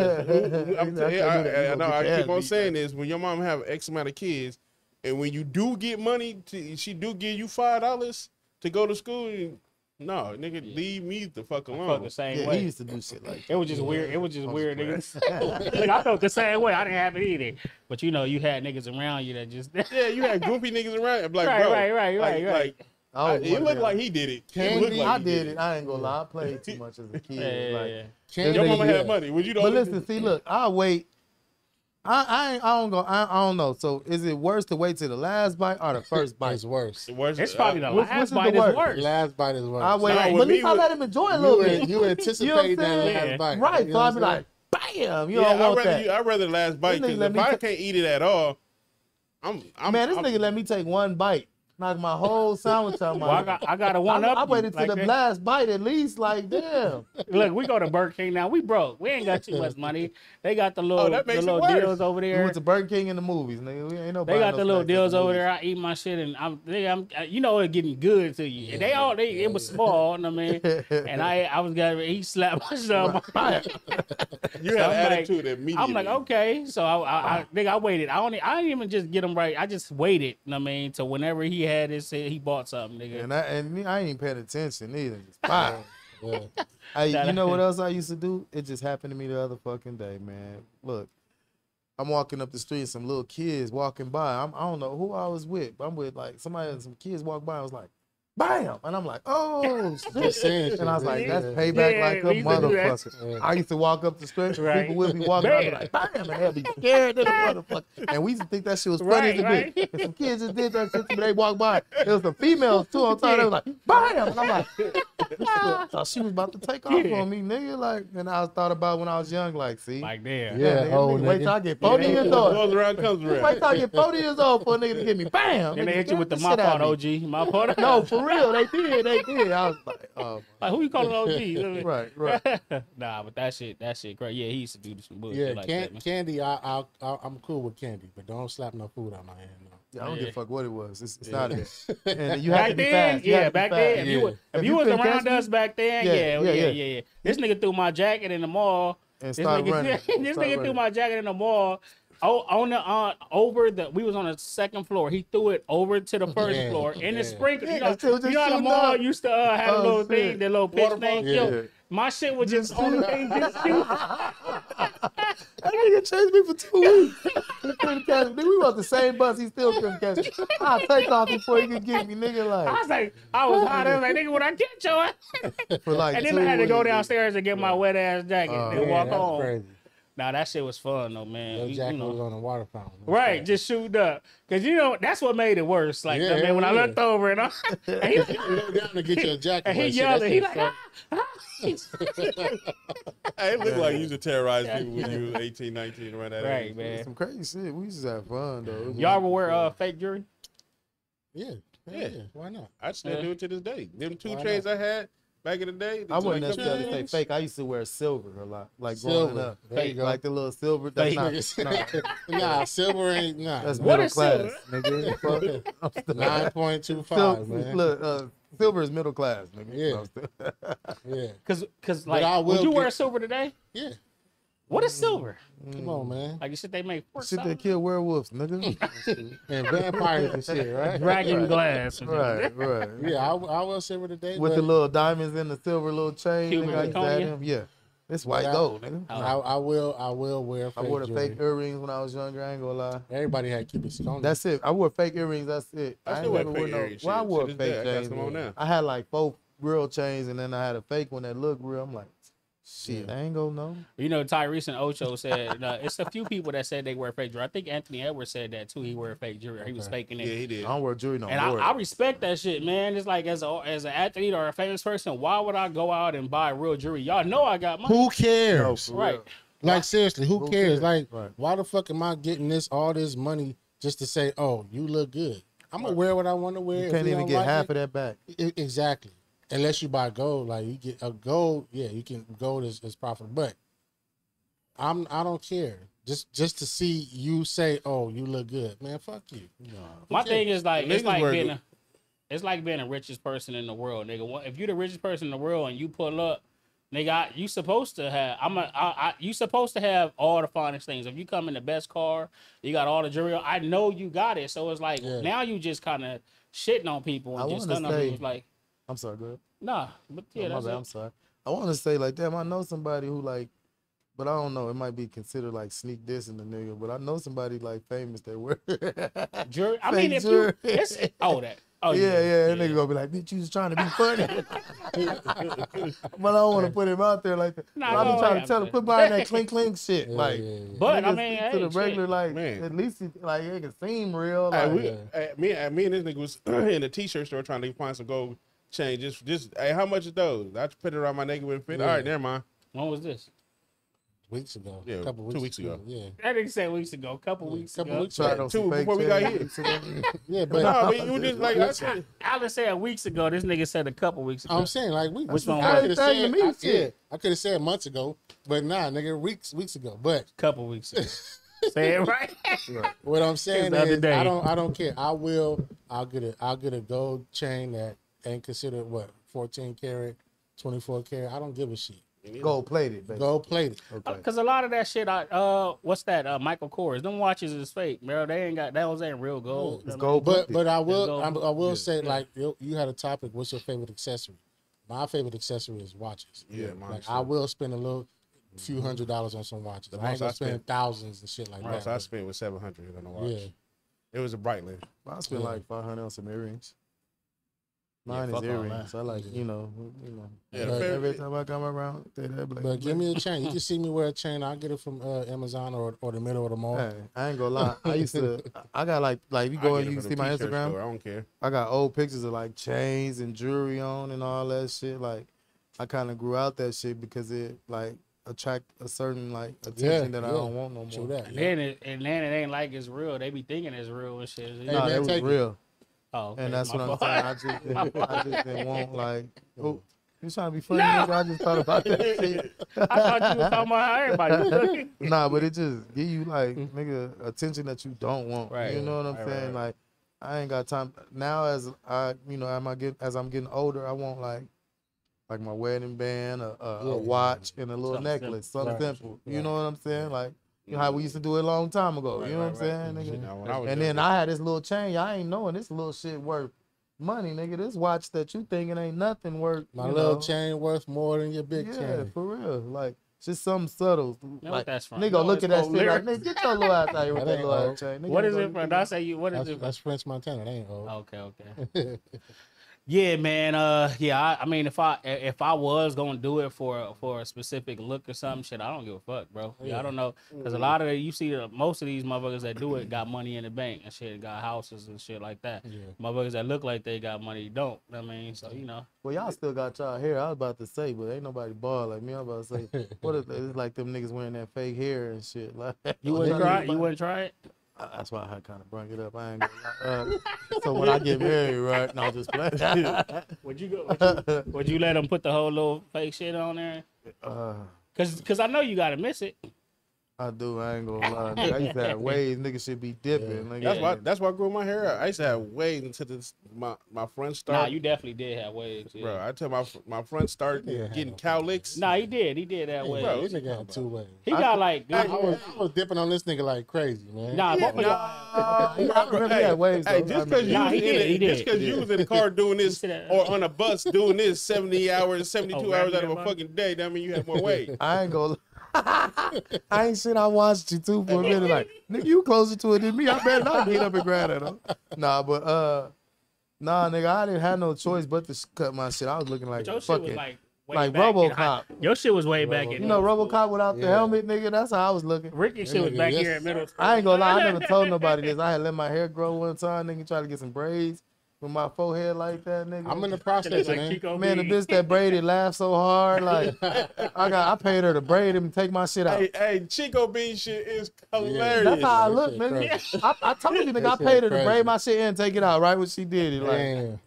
I'm That's t- I, how you I, I know. I keep on saying this. When your mom have X amount of kids, and when you do get money, to, she do give you five dollars to go to school. you- No, nigga, leave me the fuck I felt alone. the same Yeah, way. he used to do shit like It was just weird. It was just I'm weird, just nigga. like, *laughs* *laughs* I felt the same way. I didn't have it either. But you know, you had niggas around you that just *laughs* Yeah, you had goofy niggas around. I'm like, Right, bro, right, right, like, right, right. Like, I I, was it looked like he did it. It Candy, looked like I he did it. I ain't gonna lie. I played too much as a kid. Yeah, yeah, like, yeah. Candy, Your Nigga, mama yeah. had money. Would you know? But listen, see, look, I wait. I I ain't, I don't go. I, I don't know. So is it worse to wait till the last bite or the *laughs* first bite? It's worse. It's probably the Which- which last is the bite is worst? worse. Last bite is worse. I wait. No, but at least I let him enjoy a little an- bit. you anticipate that saying? last bite. right. You So know I'd be what I'm like, bam. You Yeah, don't I'd want rather that. you, I'd rather the last bite because if me I can't eat it at all, I'm, I'm Man, this I'm, nigga let me take one bite. Knock my whole sandwich out my Well, I got I got a one I, up. I you waited till like the that. last bite at least. Like, damn. *laughs* Look, we go to Burger King now. We broke. We ain't got too much money. They got the little, Oh, the little worse. deals over there. We there. went to Burger King in the movies, nigga. We ain't no. They got no the little deals the over there. I eat my shit, and I'm, they, I'm, uh, you know, it getting good to you. And they all, they, it was small, you know what I mean. *laughs* And I, I was gonna, he slapped myself. *laughs* you have I'm an like- attitude immediately. I'm like, okay. So I, I, I, nigga, I waited. I only, I didn't even just get him right. I just waited. You know what I mean, to whenever he had his, he bought something, nigga. And I and me- I ain't paying attention either. Just. *laughs* Yeah. Hey, Shout you know what else I used to do? It just happened to me the other fucking day, man. Look, I'm walking up the street, some little kids walking by. I'm, I don't know who I was with, but I'm with like somebody, some kids walk by. I was like, bam, and I'm like, oh, Just shit. saying and I was like, that's payback Yeah, like a we used to do that. motherfucker. Yeah. I used to walk up the street, Right. people would be walking, I'd be Bam. like, bam, and they'd be scared to the *laughs* motherfucker. And we used to think that shit was funny Right, as a right. bitch. And some kids just did that shit to me. They walked by. There was some females too on top. They was like, bam, and I'm like, *laughs* thought she was about to take off Yeah. on me, nigga. Like, and I thought about when I was young, like, see, Like, damn. Yeah, nigga, oh, nigga, wait till I get 40 Yeah, years old. goes around comes around. Wait till I get 40 years old for a nigga to get me, bam. Then they nigga, hit you with the get my shit out fault, of. OG. My fault. No, for real, they *laughs* did, they did. I was like, oh, Like, who you calling OG? You know what I mean? *laughs* right, right. *laughs* nah, but that shit, that shit great. Yeah, he used to do some bullshit Yeah, like can, that, man. candy. I, I, I, I'm cool with candy, but don't slap no food out my hand. No. Yeah, I don't give a fuck what it was. It's, it's Yeah. not it. And you have Back to be then, fast. You yeah, back fast. then, if you Yeah. was, if If you you was around catch me- us back then, Yeah, yeah, yeah, yeah, yeah, yeah. yeah, This nigga threw my jacket in the mall. and This start nigga, running. this Start nigga threw my jacket in the mall. Oh, on the uh, over the we was on the second floor. He threw it over to the first Yeah, floor in the yeah. sprinkler. You know, you know how the mall up. used to uh, have a Oh, little shit. thing, the little pitch Waterfall? thing. Yeah. Yo, my shit was just on the thing, just shoot. *laughs* That nigga chased me for two weeks. He couldn't catch me. Nigga, we was the same bus. He still couldn't catch me. I'll take off before he could get me, nigga. Like I was like, I was hot. I was like, nigga, when I catch your ass. *laughs* for like. And then I had to go downstairs and get my wet ass jacket Oh, and yeah, walk that's home. crazy. Nah, that shit was fun though, man. Your You- jacket you know. was on a water fountain. That's Right, crazy. just shoot up. Cause you know that's what made it worse. Like Yeah, I mean, when I looked over and, I, *laughs* and he, You look down to get your *laughs* jacket. and he shit, yelled, that and he like, ah, ah. *laughs* It looked like you used to terrorize people when you was 18, 19, around that right, age. man. Some crazy shit. We used to have fun though. Y'all ever wear uh fake jewelry? Yeah, yeah, Yeah. yeah. Why not? I still Yeah. do it to this day. Them two Why chains I had back in the day. the I wouldn't joint necessarily say fake. I used to wear silver a lot, like growing up. There you go. Like the little silver. That's Fake. not. *laughs* nah, nah, silver ain't nah. that's What middle is class, silver? nigga. Fuck. *laughs* Nine point two Sil- five, man. Look, uh, silver is middle class, nigga. Yeah. Yeah, Cause, cause like, would will you wear silver today? yeah. What is silver? Come on, mm. man. Like you said, they make for Shit that kill werewolves, nigga. *laughs* And *laughs* vampires and shit, right? dragon glass. right, right. *laughs* Yeah, I, I will silver today. With but the little diamonds in the silver little chain. Cuban Nigga, I used to have zirconia? Yeah. It's white I- gold, nigga. Oh. I, I will, I will wear. I wore the jewelry. fake earrings when I was younger. I ain't gonna lie. Everybody had cubic zirconia. That's it. I wore fake earrings. That's it. I ain't still wear never fake wore no. earrings, Well, I wore fake day, I chains. on now. I had like four real chains, and then I had a fake one that looked real. I'm like, Shit, I ain't gonna know. You know, Tyrese and Ocho said *laughs* uh, it's a few people that said they wear fake jewelry. I think Anthony Edwards said that too. He wear fake jewelry. He was Okay. faking it. Yeah, he did. I don't wear jewelry no And I, more. I respect that shit, man. It's like as a as an athlete or a famous person, why would I go out and buy real jewelry? Y'all know I got money, Who cares? for right? real. Like seriously, who, Who cares? cares? Like, Right. why the fuck am I getting this all this money just to say, "Oh, you look good"? I'm gonna wear what I want to wear. You can't even get like half it- of that back. I- exactly. Unless you buy gold, like you get a gold, yeah, you can gold is, is profitable. But I'm I don't care. Just just to see you say, "Oh, you look good," man. Fuck you. My thing is like it's like being good- a, it's like being the richest person in the world, nigga. If you're the richest person in the world and you pull up, nigga, I, you supposed to have. I'm a. I, I, you supposed to have all the finest things. If you come in the best car, you got all the jewelry. I know you got it. So it's like Yeah. now you just kind of shitting on people I and just wanna stunning on people. Like I'm sorry, go ahead. nah, but yeah, Oh, my that's bad, it. I'm sorry. I want to say like, damn, I know somebody who like, but I don't know. It might be considered like sneak dissing the nigga, but I know somebody like famous that wear. *laughs* Jewelry. I Fake mean, if you, it's, *laughs* oh that. Oh yeah, yeah, yeah. that nigga gonna be like, bitch, you was trying to be funny. *laughs* but I don't want to put him out there like that. Nah, I go be trying ahead, to tell him, man. quit buying that clink clink shit. Yeah, like, yeah, yeah. But I nigga mean, stick hey, to the shit. regular, like, Man. at least it, like it can seem real. Hey, Like, we, hey, me, hey, me and this nigga was *clears throat* in a t-shirt store trying to find some gold chain. Just, just, hey, how much is those? I just put it around my neck with fit. Yeah. All right, never mind. When was this? Weeks ago, Yeah, a couple two weeks, weeks ago. Yeah, That didn't say weeks ago. A couple weeks couple ago. weeks ago. Two before we got here. *laughs* Yeah, But but no, but you just like I said, Alan said weeks ago. This nigga said a couple weeks ago. I'm saying like weeks. Which one I was could it? have Same said, to me, I, yeah, I could have said months ago, but nah, nigga, weeks weeks ago. But couple weeks ago. *laughs* Say it right. what I'm saying is, day. I don't I don't care. I will. I'll get a I'll get a gold chain that ain't considered what 14 karat, 24 karat. I don't give a shit. gold plated, basically. Gold plated. Okay. Because a lot of that shit, I uh, what's that? Uh, Michael Kors. Them watches is fake, bro. They ain't got those ain't real gold. It's gold But plated. but I will I, I will Yeah. say like you, you had a topic. What's your favorite accessory? My favorite accessory is watches. Yeah, mine like. I will spend a little few hundred dollars on some watches. I ain't most gonna I spend spent- thousands and shit like most that. I spent was seven hundred on a watch. Yeah. It was a Breitling. I spent Yeah. like 500 on some earrings. Yeah, Mine fuck is all earrings. I like, you know, you know. Yeah, But Every time I come around, they that black. But give me a chain. You can see me wear a chain. I'll get it from uh, Amazon or, or the middle of the mall. Hey, I ain't gonna lie. I used to. *laughs* I got like, like you go and you from see my Instagram. store, I don't care. I got old pictures of like chains and jewelry on and all that shit. Like, I kind of grew out that shit because it like attract a certain like attention that I don't want no more. True that. And Yeah. then it, and then it ain't like it's real. They be thinking it's real and shit. Hey, Nah, man, that was take it. real, oh, okay, and that's my what I'm saying. I just, *laughs* didn't, I just didn't want like. *laughs* Oh, you trying to be funny? nigga? I just thought about that *laughs* shit. I thought you were talking about everybody nah, but it just give you like mm. nigga attention that you don't want. Right. You know what I'm Right, saying? right. Like I ain't got time now. As I, you know, am I get as I'm getting older, I want like like my wedding band, a, a, a watch, and a little Something necklace, something Right. simple. You know what I'm saying? Like you know how we used to do it a long time ago. Right, you know right, what I'm saying, nigga? Now, when I And then younger- I had this little chain. Y'all ain't knowing this little shit worth money, nigga. This watch that you thinking ain't nothing worth. My you little know. chain worth more than your big yeah, chain. Yeah, for real. Like just something subtle. what like, that's from? Nigga, No, look at that shit. Like, nigga, get your little ass out here *laughs* with That that little old. ass chain. Nigga, What is it from? I say you? What is That's, it? that's French Montana. That ain't old. Okay, okay. *laughs* *laughs* Yeah, man. Uh, yeah. I, I mean, if I if I was gonna do it for for a specific look or something, shit, I don't give a fuck, bro. Yeah, I don't know, because a lot of the, you see, the, most of these motherfuckers that do it got money in the bank and shit, got houses and shit like that. Yeah. Motherfuckers that look like they got money don't. I mean, so you know, Well, y'all still got y'all hair. I was about to say, but ain't nobody bald like me. I'm about to say, what if *laughs* it's like them niggas wearing that fake hair and shit? Like, you wouldn't *laughs* try. it? You wouldn't try it. Uh, That's why I had kind of bring it up. I ain't gonna. Uh, so when I get married, right? No, just playing. *laughs* Would you go? Would you, would you let them put the whole little fake shit on there? uh, Cause, cause I know you gotta miss it. I do. I ain't gonna *laughs* lie. Nigga, I used to have waves. Niggas should be dipping. Nigga. That's Yeah. why. That's why I grew my hair out. I used to have waves until this my my front Nah, you definitely did have waves. Yeah. bro, I tell my fr- my front start Yeah, getting cowlicks. cow. Nah, he did. He did have Hey, waves. bro, this nigga had two ways. he got like. I, good- was, I was dipping on this nigga like crazy, man. Nah, both of y'all. Uh, I remember he had waves. Hey, though. Just because you, Nah, was he in it- he did. you was in the car doing this *laughs* or on a bus doing this seventy hours, seventy two Oh, hours out of a fucking day, that mean you had more *laughs* weight. I ain't gonna. I ain't shit. I watched you too for a minute. Like, nigga, you closer to it than me. I better not get up and grab at him. Nah, but uh, nah, nigga, I didn't have no choice but to cut my shit. I was looking like Your a shit was fucking like like back in RoboCop. high- Your shit was way back in. You know RoboCop without the Yeah. helmet, nigga. That's how I was looking. Ricky shit was back yes. here in middle. school. I ain't gonna lie, I never *laughs* told nobody this. I had let my hair grow one time, nigga. Try to get some braids with my forehead like that, nigga. I'm in the process, like man. Chico Man, the bitch that braided laughed so hard. Like *laughs* I got, I paid her to braid him and take my shit out. Hey, hey, Chico Bean shit is hilarious. That's how I that look, man. *laughs* I, I told you, nigga, I paid her to braid my shit in and take it out right when she did it. Like, Man,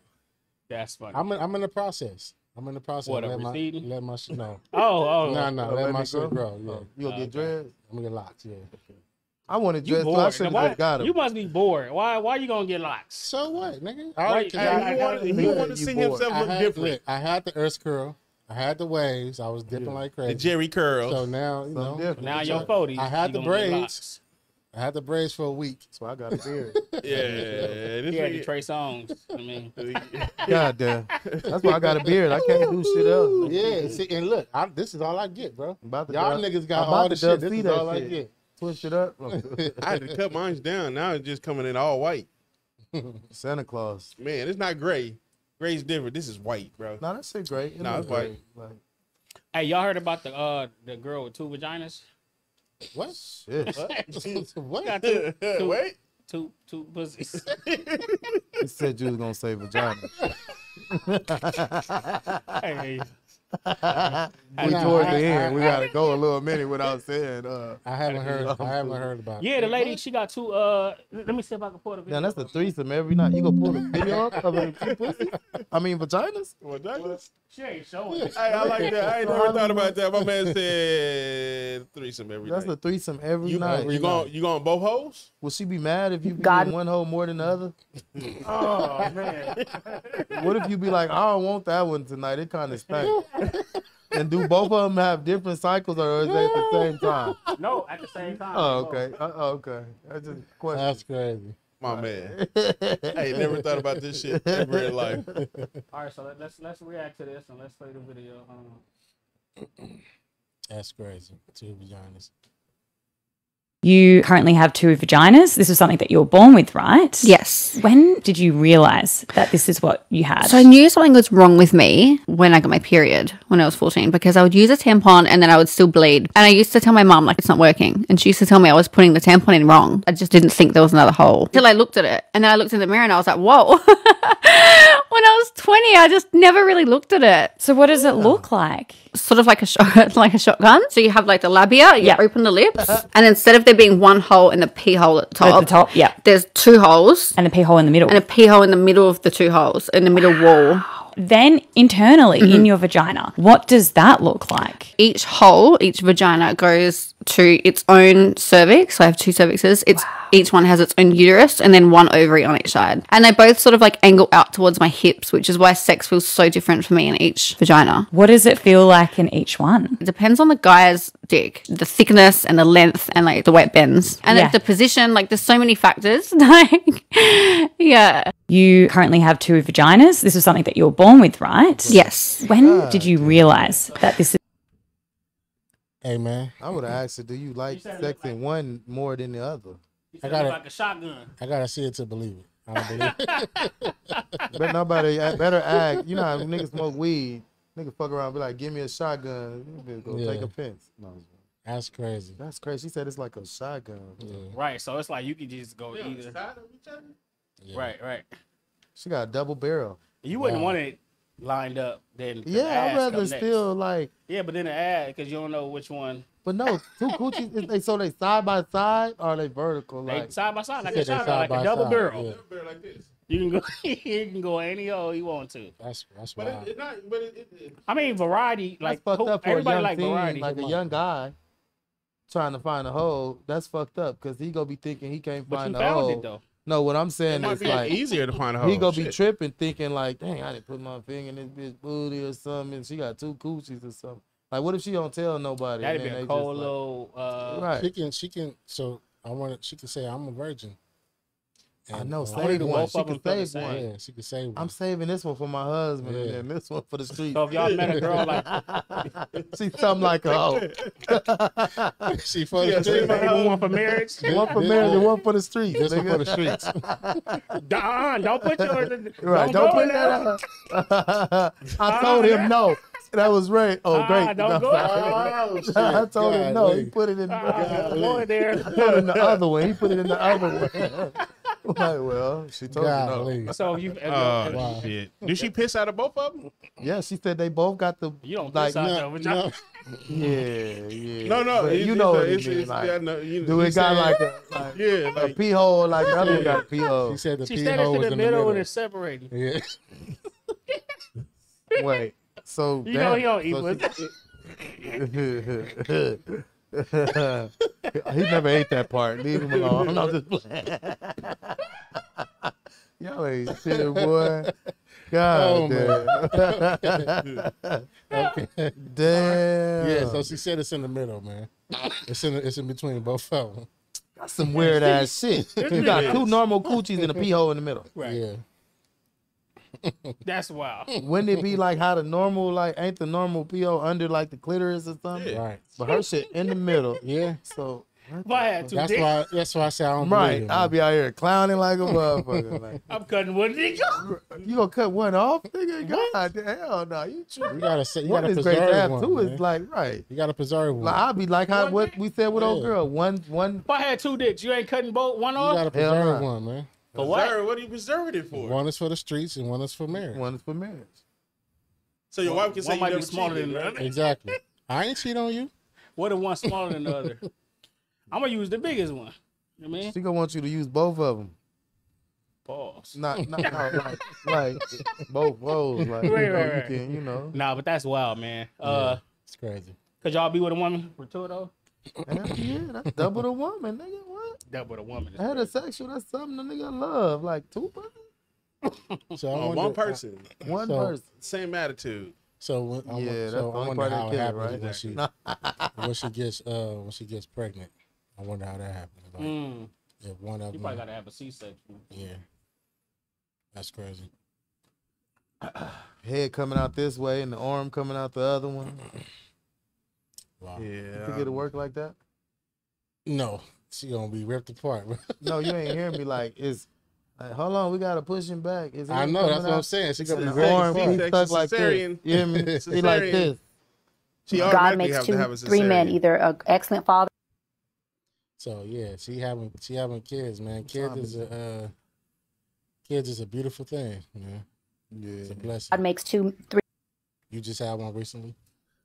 That's funny. I'm in, I'm in the process. I'm in the process. What, let my let my shit no. oh, oh, No, no, let let my shit grow? grow. Yeah, oh, you gonna get Okay. dreads? I'm gonna get locked. Yeah. I wanted You dreads, but I bored. Why- got them. You must be bored. Why? Why you gonna get locks? So what, nigga? Why- I, already- hey, I, I- he wanted, he wanted to you see bored. himself I look had, different. look, I had the Earth curl. I had the waves. I was dipping like crazy. The. Jheri curl. So now, you know, Something different. Now So, your forties. I had you the braids. I had the braids for a week. So I got a beard. *laughs* yeah, this He had the nigga- Trey Songz. I mean, *laughs* God damn. That's why I got a beard. I can't do shit else. Yeah, see, and look, I, this is all I get, bro. About to Y'all dub- niggas I'm got all the shit. dub This is that all I get. Twist it up. *laughs* I had to cut mine down. Now it's just coming in all white. Santa Claus. Man, it's not gray. Gray's different. This is white, bro. No, that's shit gray. It Nah, look it's white. great. Like, hey, y'all heard about the uh the girl with two vaginas? What? shit. *laughs* *laughs* what? Got two, two, Wait. two, two pussies. You said you was gonna say vagina. hey, *laughs* we Nah, towards the end. I- we gotta go a little minute without saying. Uh, I haven't heard. I *laughs* haven't heard about. yeah, it. the lady she got two. Uh, let me see if I can pull the video. now that's a threesome every night. You gonna pull the video up of the two pussies? I mean vaginas. What that? She ain't showing. Hey, I like that. I ain't never thought about that. My man *laughs* said threesome every That's night. a threesome every you, night. you going you going both hoes? Will she be mad if you be God. in one hole more than the other? Oh man. What if you be like, I don't want that one tonight? It kind of stank. *laughs* and do both of them have different cycles, or is they at the same time? No, at the same time. Oh, okay. Uh, okay. That's just a question. That's crazy. My man. *laughs* I ain't never thought about this shit ever in life. All right, so let, let's let's react to this and let's play the video. Um, That's crazy. Two vaginas. You currently have two vaginas. This is something that you were born with, right? Yes. When did you realize that this is what you had? So I knew something was wrong with me when I got my period when I was 14 because I would use a tampon and then I would still bleed. And I used to tell my mum, like, it's not working. And she used to tell me I was putting the tampon in wrong. I just didn't think there was another hole until I looked at it. And then I looked in the mirror and I was like, whoa. *laughs* when I was 20, I just never really looked at it. so what does it look like? Sort of like a shot, *laughs* like a shotgun. So you have like the labia, you Yeah. open the lips, and instead of there being one hole in the pee hole at the top, At the top, yeah. there's two holes And a pee hole in the middle. and a pee hole in the middle of the two holes, in the middle wall. then internally Mm-hmm. in your vagina, what does that look like? each hole, each vagina goes to its own cervix. So I have two cervixes. It's each one has its own uterus and then one ovary on each side. And they both sort of like angle out towards my hips, which is why sex feels so different for me in each vagina. What does it feel like in each one? It depends on the guy's dick, the thickness and the length and like the way it bends. And Yeah. the position, like there's so many factors. *laughs* like yeah. You currently have two vaginas. This is something that you were born with, right? Yes. When did you realize that this is Hey man, I would have asked her, do you like sex in one more than the other? I got it. like a shotgun. I gotta see it to believe it. I don't believe it. *laughs* But nobody better act. You know how niggas smoke weed. Nigga fuck around, be like, give me a shotgun. You better go take a fence. No, That's crazy. that's crazy. She said it's like a shotgun. Yeah, Right, so it's like you can just go either. Yeah. Right, right. She got a double barrel. You wouldn't Wow. want it lined up then. the Yeah, ass I'd rather come next. still like, Yeah, but then the ad because you don't know which one. but no, two coochies. Is they so they side by side or are they vertical? They Like, side by side like Said a shotgun, side like by a double side, barrel. yeah. You can go. *laughs* you can go any hole you want to. That's that's But wild. it, it not. But it, it, it, I mean, variety. that's Like fucked who- up for a everybody young like teen, variety. like a young guy trying to find a hole. That's fucked up because he gonna be thinking he can't but find you a found hole. It though. No, what I'm saying might is like easier to find a hole. he gonna be Shit. tripping, thinking like, dang, I didn't put my finger in this bitch booty or something. And she got two coochies or something. Like, what if she don't tell nobody? That'd be then a cold just like- Uh, right? She can she can so I want she can say I'm a virgin. I know, save do one. She can save one. Yeah, she can say one. I'm saving this one for my husband and Yeah. then this one for the street. So if y'all met a girl like *laughs* She's something like a hoe. *laughs* she for Yeah, the say street. my- one for marriage, *laughs* one for marriage and one for the street. This one for the streets. Don, don't put yours. In, Right, don't, go put that out. I told him no. That was right. Oh, Ah, great. don't go Oh. I told him no. He put it in. Ah, he go in put it in the other one. He put it in the other one. I'm *laughs* like, well, she told you no. Golly. So if you, if, Oh if- Wow. shit! Did she piss out of both of them? Yeah, she said they both got the. you don't like, piss out No, your no. Yeah, yeah. No, no. But it's- you know a- what it it's- mean. it's- Like, yeah, no, you- do you it got said- like a like *laughs* Yeah, a pee hole? like the other one got a pee hole. She said the she pee hole it's was in the middle and it's separated. Yeah. Wait, so You know he don't eat so with she- *laughs* *laughs* he never ate that part. Leave him alone. I'm just playing. *laughs* Y'all ain't shit, boy. God Oh, damn. *laughs* damn. Yeah, so she said it's in the middle, man. It's in the, it's in between both of them. That's some weird ass shit. You got two normal coochies and a pee hole in the middle. Right. Yeah. *laughs* That's wild. Wouldn't it be like how the normal like ain't the normal pee hole under like the clitoris or something? Right. But her shit in the middle. *laughs* Yeah. So If I had two That's dicks, why that's why I say I don't right, it, I'll be out here clowning like a motherfucker. Like, *laughs* I'm cutting one dick off. you gonna cut one off, nigga? God, hell no, you You gotta say you One gotta is great to preserve have. one. Two man. is like right. you gotta preserve one. Like I'll be like how what we said with old girl. One one If I had two dicks, you ain't cutting both one off. you gotta preserve one, man. For what? Preserve, what are you preserving it for? One is for the streets and one is for marriage. one is for marriage. So your wife can say One you might be never smaller cheated, than the other. Exactly. I ain't cheat on you. What if one smaller than the other? *laughs* I'm gonna use the biggest one. You know what I mean? She gonna want you to use both of them. Pause. Not not *laughs* no, like like both roles. Like you, Right, know, right, you right. can you know. Nah, but that's wild, man. Uh, It's crazy. could y'all be with a woman for two though? Hell yeah, that's double the woman, nigga. What? That with a woman. is Heterosexual, that's something a nigga love. Like two person, *laughs* So I Oh, wonder, one person, one So- person. same attitude. So when, I, Yeah, yeah, that's so the I only wonder part that how it happens right? when she when she gets uh when she gets pregnant. I wonder how that happens. Like, Mm, if one of you them, probably gotta have a C-section. yeah, that's crazy. Head coming out this way and the arm coming out the other one. Wow. You Yeah. think it'll work like that? No, she gonna be ripped apart. *laughs* No, you ain't hearing me. Like, it's like, hold on, we gotta push him back. Is I know coming that's what I'm saying. She gonna be His ripped he apart. stuck like this. cesarean. You hear me? He like this. She God makes have to two, have a three men, either an excellent father. So yeah, she having she having kids, man. Kids is a uh, kids is a beautiful thing, man. It's a Yeah. blessing. God makes two, three, You just had one recently.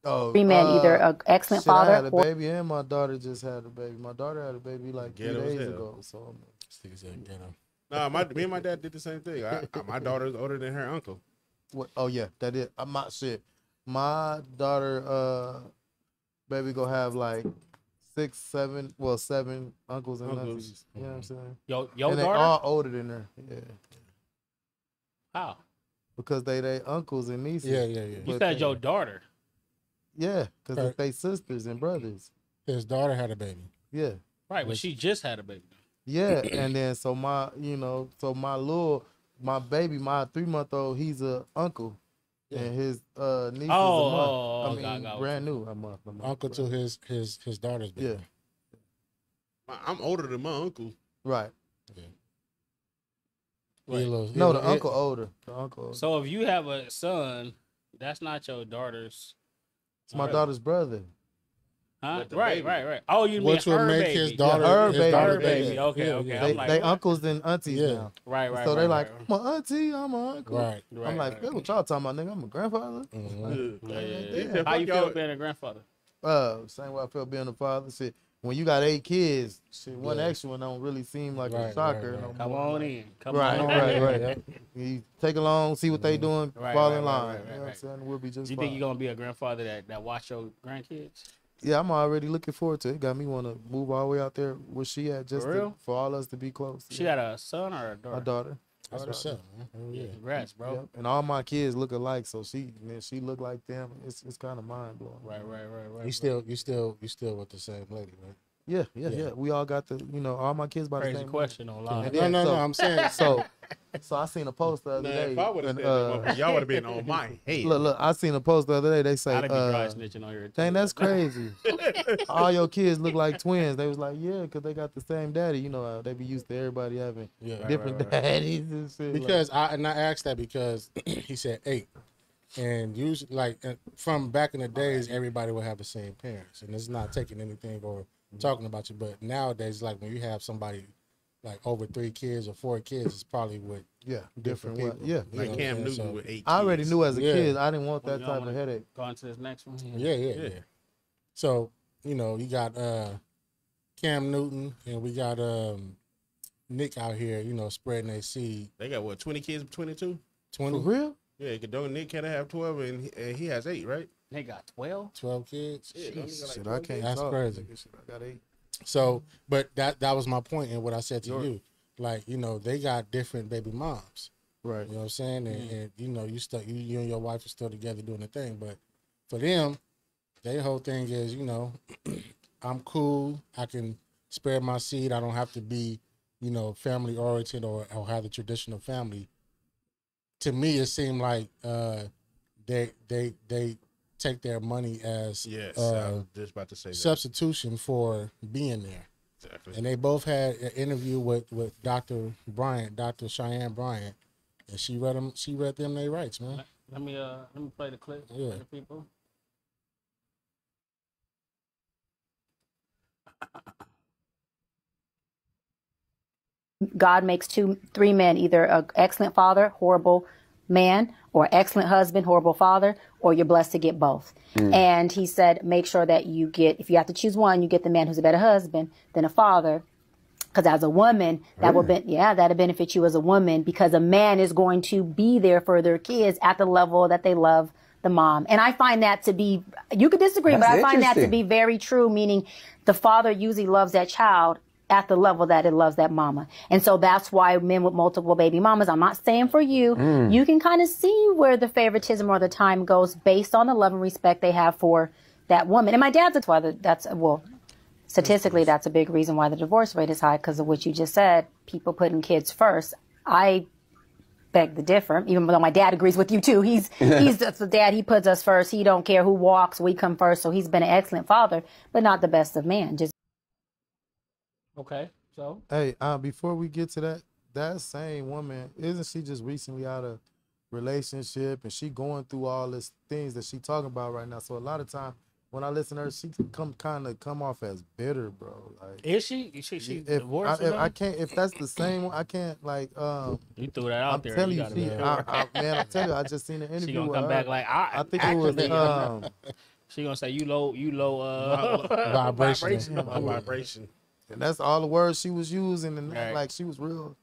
Oh, three men, either uh, an excellent shit, I had father a or baby and my daughter just had a baby. My daughter had a baby like three Ghetto as days hell. ago. So I'm- Sticks in ghetto. Nah, my me and my dad did the same thing. I, I- my daughter's older than her uncle. what? Oh yeah, that is. I'm not shit. My daughter, uh, baby, gonna have like six, seven, well, seven uncles and Uncles. aunties. You know what I'm saying? Yo, your and they daughter? all older than her. Yeah, How? because they they uncles and nieces. Yeah, yeah, yeah. You But said they- your daughter. Yeah, because Right. it's they sisters and brothers. His daughter had a baby. Yeah. Right, but she just had a baby. Yeah, and then so my, you know, so my little, my baby, my three month old, he's a uncle, and his uh niece is a Oh, month. oh, I oh, mean, got- got what brand new, a month. a month, Uncle to his his his daughter's baby. Yeah, My- I'm older than my uncle. right. He a little- he No, the little- uncle older. The uncle. Older. So if you have a son, that's not your daughter's. It's my Alright. daughter's brother. Huh? But the Right, baby. right, right. Oh, you Which mean would her make baby. his daughter her his baby. daughter Her baby. Okay, Yeah, okay. yeah. They, I'm like, they what? uncles and aunties Yeah. now. Right, right. so right, they're like, right, I'm an auntie, I'm an uncle. Right. right, I'm like, right. "That's what y'all talking about, nigga? I'm a grandfather. Mhm. Yeah, yeah, yeah. They How you feel being a grandfather? Uh, same way I felt being a father. Shit, when you got eight kids, shit, one Yeah. extra one don't really seem like Right, a right, shocker. right. no Come more. on in. Come Right, on right, in. right. Yeah. You take along, see what they mm-hmm. doing, Right, fall right, in right, line. right, you right, know what I'm saying? We'll be just Do You fine. think you're gonna be a grandfather that, that watch your grandkids? Yeah, I'm already looking forward to it. Got me want to move all the way out there where she at, just For to- real? for all us to be close. She yeah. got a son or a daughter? my daughter. That's what's up, man. Hell yeah. Congrats, bro. Yep. And all my kids look alike, so she man, she look like them. It's it's kind of mind blowing. Right, right, right, right. You still you still you still with the same lady, right? Yeah, yeah, Yeah. yeah. We all got the you know all my kids by the Crazy same. question online. Yeah, no, no, so- no. I'm saying So, *laughs* so I seen a post the other Nah, day. if I would have said uh, that, y'all would have been *laughs* on my head. Look, look, I seen a post the other day. They say, I'd be dry uh, snitching on your. "Dang, that's crazy. *laughs* All your kids look like twins." They was like, "Yeah, because they got the same daddy. You know, how they be used to everybody having yeah. Different right, right. daddies and shit." like- Because I and I asked that because *clears throat* he said eight. And usually, like uh, from back in the days, everybody would have the same parents, and it's not taking anything or talking about you. But nowadays, like when you have somebody like over three kids or four kids, is probably what Yeah, different different. People. Yeah, Like know Cam I'm Newton? So- with eight. I already knew as a Yeah. kid I didn't want Well, that y'all type of headache. Go on to this next one. Yeah, yeah, Yeah. yeah. So you know, you got uh Cam Newton, and we got um Nick out here, you know, spreading their seed. They got what twenty kids between the two. For Twenty, real? Yeah, don't Nick can have twelve and he, and he has eight, right? They got twelve. 12 kids. Yeah, don't he got Jeez. like Shit, 12 I can't. That's talk. crazy. Shit, I got eight. So, but that that was my point and what I said to Your- you. Like, you know, they got different baby moms. Right. You know what I'm saying? And, and you know, you still you, you and your wife are still together doing the thing. But for them, their whole thing is, you know, *clears throat* I'm cool. I can spare my seed. I don't have to be, you know, family oriented or, or have the traditional family. To me, it seemed like uh, they they they take their money as Yes, uh, just about to say that. substitution for being there. Exactly. And they both had an interview with with Dr. Bryant, Dr. Cheyenne Bryant, and she read them. She read them their rights, man. Let me uh let me play the clip Yeah. for the people. God makes two, three men, either an excellent father, horrible man, or excellent husband, horrible father, or you're blessed to get both. Hmm. And he said, make sure that you get, if you have to choose one, you get the man who's a better husband than a father. Because as a woman, that will be, yeah, that'll benefit you as a woman because a man is going to be there for their kids at the level that they love the mom. And I find that to be, you could disagree, but I find that to be very true, meaning the father usually loves that child at the level that it loves that mama. And so that's why men with multiple baby mamas, I'm not saying for you, Mm. you can kind of see where the favoritism or the time goes based on the love and respect they have for that woman. And my dad's that's why the- that's, well, statistically, that's a big reason why the divorce rate is high because of what you just said, people putting kids first. I beg to differ, even though my dad agrees with you too. He's *laughs* he's the the dad. He puts us first. He don't care who walks. We come first. So he's been an excellent father, but not the best of men. Just Okay, so Hey, uh, before we get to that, that same woman, isn't she just recently out of relationship and she going through all this things that she talking about right now? So a lot of time when I listen to her, she come kind of come off as bitter, bro. Like is she? Is she, she if I, divorced? if I can't, if that's the same one, I can't like. um you threw that out I'm there. telling you, gotta she, I. I, man, I tell you, I just seen an interview. *laughs* she interview gonna with come her. back like I. I think it was um, *laughs* she gonna say you low, you low uh *laughs* Vibration. My vibration. And that's all the words she was using, and Right. like she was real.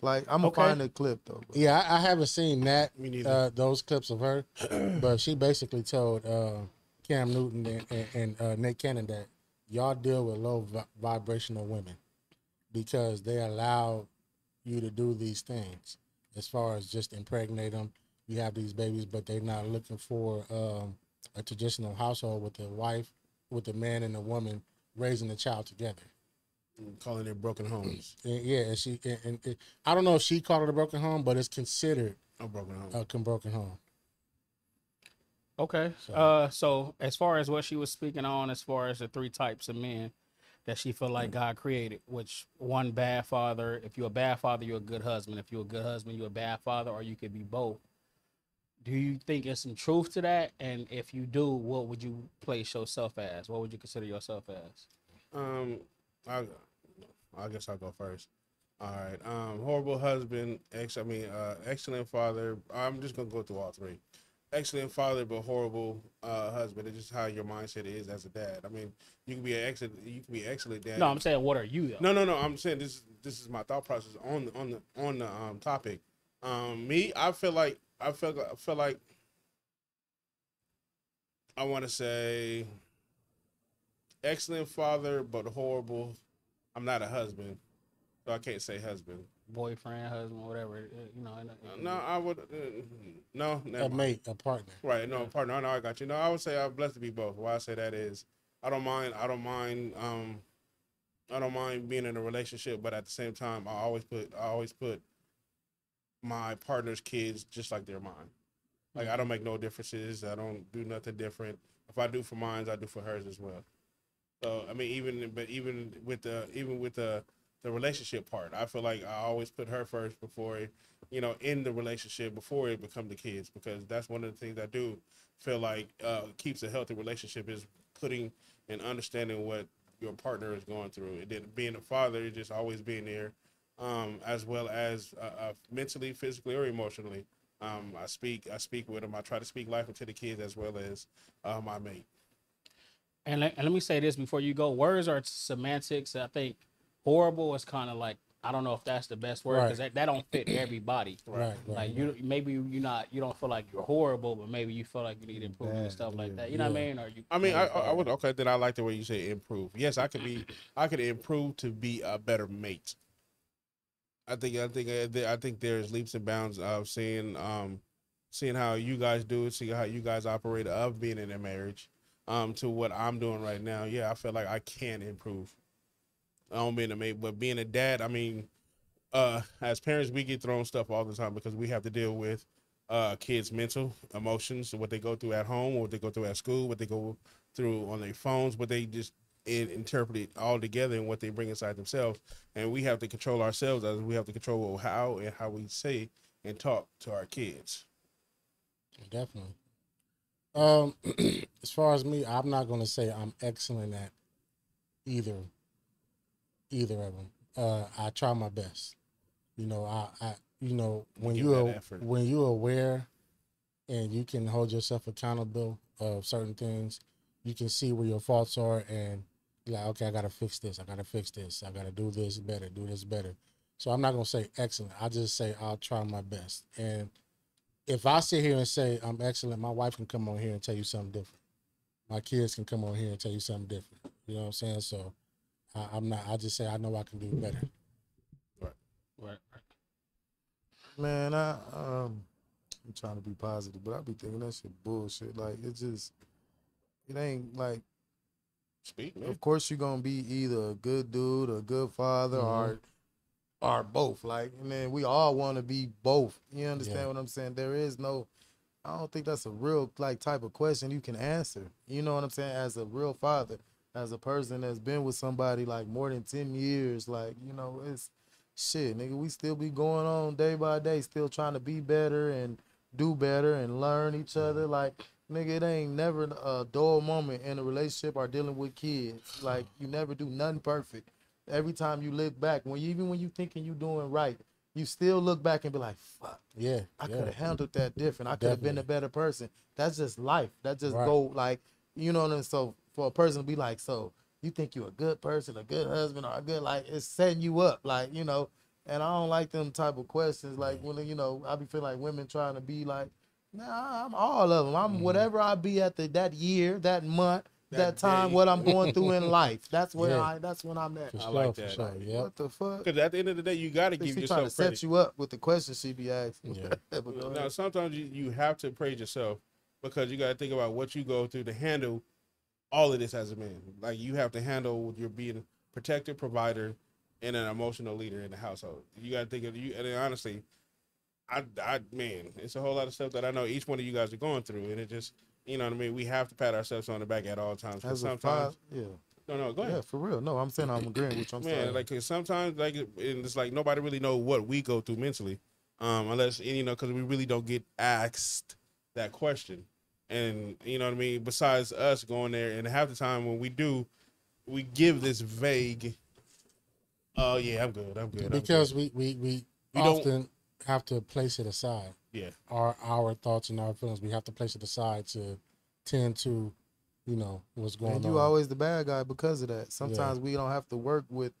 Like I'm gonna Okay. find the clip though. Bro. Yeah, I, I haven't seen that Me neither. uh, those clips of her, *clears throat* but she basically told uh, Cam Newton and, and, and uh, Nick Cannon that y'all deal with low vi- vibrational women because they allow you to do these things as far as just impregnate them. You have these babies, but they're not looking for um, a traditional household with a wife, with a man and a woman raising the child together. Calling it broken homes. And, yeah, and she and, and it, I don't know if she called it a broken home, but it's considered A broken home. a broken home. Okay. So- Uh, so as far as what she was speaking on, as far as the three types of men that she feel Mm. like God created, which one bad father. If you're a bad father, you're a good husband. If you're a good husband, you're a bad father, or you could be both. Do you think there's some truth to that? And if you do, what would you place yourself as? What would you consider yourself as? Um, I, I guess I'll go first. All right. Um, horrible husband. Ex. I mean, uh, excellent father. I'm just gonna go through all three. Excellent father, but horrible uh, husband. It's just how your mindset is as a dad. I mean, you can be an excellent. You can be excellent dad. No, I'm saying, what are you though? No, no, no. I'm saying this. This is my thought process on the on the on the um topic. Um, me, I feel like I feel I feel like I want to say excellent father, but horrible. I'm not a husband, so I can't say husband. Boyfriend, husband, whatever. uh, You know. and, uh, No, I would. Uh, no, never A mate, a partner. Right, no partner. I know I got you. No, I would say I'm blessed to be both. Why I say that is, I don't mind. I don't mind. Um, I don't mind being in a relationship, but at the same time, I always put. I always put my partner's kids just like they're mine. Like I don't make no differences. I don't do nothing different. If I do for mine, I do for hers as well. So I mean, even but even with the even with the the relationship part. I feel like I always put her first before, you know, in the relationship before it become the kids because that's one of the things I do feel like uh, keeps a healthy relationship is putting and understanding what your partner is going through. And then being a father, just always being there, um, as well as uh, uh, mentally, physically, or emotionally. Um, I speak, I speak with them. I try to speak life into the kids as well as uh, my mate. And let, and let me say this before you go. Words are semantics. I think horrible is kind of like I don't know if that's the best word because Right. that, that don't fit everybody. Right, right, Like you maybe you're not you don't feel like you're horrible, but maybe you feel like you need improvement and Bad, stuff like that. You know what I mean? Or you I mean, I, I I would okay. Then I like the way you say improve. Yes, I could be. I could improve to be a better mate. I think. I think. uh, I think there's leaps and bounds of seeing, um, seeing how you guys do it, seeing how you guys operate of being in a marriage, um, to what I'm doing right now. Yeah, I feel like I can improve. I don't being a mate, but being a dad. I mean, uh, as parents, we get thrown stuff all the time because we have to deal with uh, kids' mental emotions, what they go through at home, what they go through at school, what they go through on their phones, what they just in, interpret it all together and what they bring inside themselves. And we have to control ourselves as we have to control how and how we say and talk to our kids. Definitely. Um, *clears throat* as far as me, I'm not gonna say I'm excellent at either either of them. Uh, I try my best. You know, I, I you know when Give you are, when you're aware and you can hold yourself accountable of certain things, you can see where your faults are and like, okay, I gotta fix this. I gotta fix this. I gotta do this better. Do this better. So I'm not gonna say excellent. I just say I'll try my best. And if I sit here and say I'm excellent, my wife can come on here and tell you something different. My kids can come on here and tell you something different. You know what I'm saying? So I, I'm not. I just say I know I can do better. Right. right. Man, I um, I'm trying to be positive, but I be thinking that shit bullshit. Like it just, it ain't like. Speak, man. Of course, you're gonna be either a good dude, a good father, or or both. Like, and then we all want to be both. You understand Yeah. what I'm saying? There is no. I don't think that's a real like type of question you can answer. You know what I'm saying? As a real father, as a person that's been with somebody like more than ten years, like you know, it's shit, nigga. We still be going on day by day, still trying to be better and do better and learn each mm-hmm. other. Like, nigga, it ain't never a dull moment in a relationship or dealing with kids. Like, you never do nothing perfect. Every time you look back, when you, even when you thinking you doing right, you still look back and be like, fuck. Yeah, I yeah. could have handled that different. I could have been a better person. That's just life. That just Right. go like, you know what I mean? So for a person to be like, so you think you're a good person, a good husband, or a good like it's setting you up, like, you know. And I don't like them type of questions. Like when you know, I be feeling like women trying to be like, nah, I'm all of them. I'm mm-hmm. whatever I be at the that year, that month, that, That time, day. what I'm going through in *laughs* life. That's where Yeah. I that's when I'm at. For I sure, like that. sure. Yeah. What the fuck? Because at the end of the day, you got to Think give she trying to credit. set you up with the questions she be asking. Yeah. *laughs* Now, sometimes you, you have to praise yourself because you got to think about what you go through to handle all of this as a man. Like you have to handle your being a protector, provider, and an emotional leader in the household. You got to think of you. And honestly, I, I, man, it's a whole lot of stuff that I know each one of you guys are going through, and it just, you know what I mean. We have to pat ourselves on the back at all times. As sometimes, father, yeah. no, no, go ahead. Yeah, for real. No, I'm saying I'm agreeing with you. I'm Man, like like 'cause sometimes like and it's like nobody really know what we go through mentally, um, unless you know because we really don't get asked that question, and you know what I mean. Besides us going there, and half the time when we do, we give this vague. Oh yeah, I'm good. I'm good. I'm good." Because we we we We don't- often have to place it aside. Yeah, Our our thoughts and our feelings. We have to place it aside to tend to, you know, what's going and on. you always the bad guy because of that. Sometimes we don't have to work with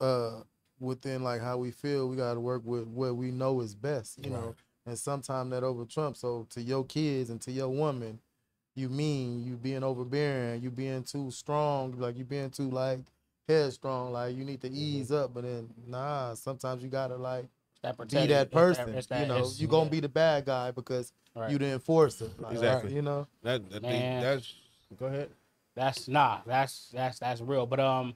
uh within like how we feel. We gotta work with what we know is best, you know. And sometimes that over Trump. So to your kids and to your woman, you mean you being overbearing, you being too strong, like you being too like headstrong, like you need to ease up. But then nah, sometimes you gotta like That be that person. it's that- you know, it's- you gonna yeah. be the bad guy because Right. you the enforcer. Like, Exactly. You know. that, I think Man. that's. Go ahead. That's nah. That's that's that's real. But um,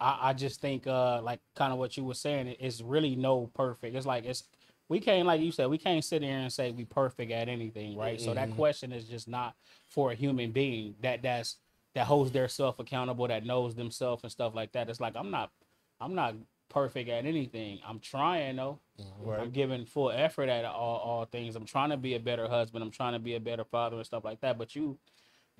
I I just think uh like kind of what you were saying. it- It's really no perfect. It's like it's we can't like you said we can't sit here and say we perfect at anything, right? So that question is just not for a human being that that's that holds their self accountable, that knows themselves and stuff like that. It's like I'm not I'm not perfect at anything. I'm trying though. Right. I'm giving full effort at all, all things. I'm trying to be a better husband. I'm trying to be a better father and stuff like that. But you,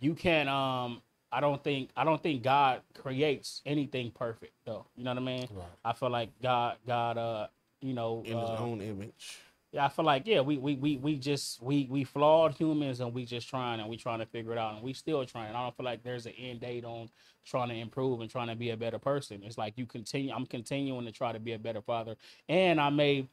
you can't. Um, I don't think. I don't think God creates anything perfect though. You know what I mean? Right. I feel like God, God, uh, you know, in his uh, own image. Yeah, I feel like yeah, we we we we just we we flawed humans and we just trying and we trying to figure it out and we still trying. I don't feel like there's an end date on trying to improve and trying to be a better person. It's like you continue. I'm continuing to try to be a better father, and I may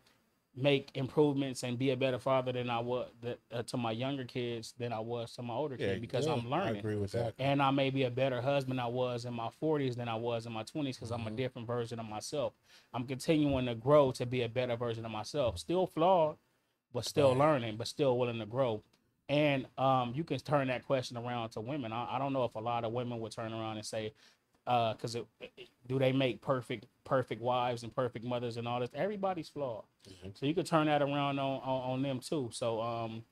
make improvements and be a better father than I was that, uh, to my younger kids than I was to my older Yeah, kids because yeah, I'm I learning agree with that. and I may be a better husband I was in my 40s than I was in my 20s because I'm a different version of myself. I'm continuing to grow to be a better version of myself. Still flawed, but still learning, but still willing to grow. And um, you can turn that question around to women. I, I don't know if a lot of women would turn around and say, because it, it- do they make perfect perfect wives and perfect mothers and all this? Everybody's flawed, so you could turn that around on, on on them too. So um,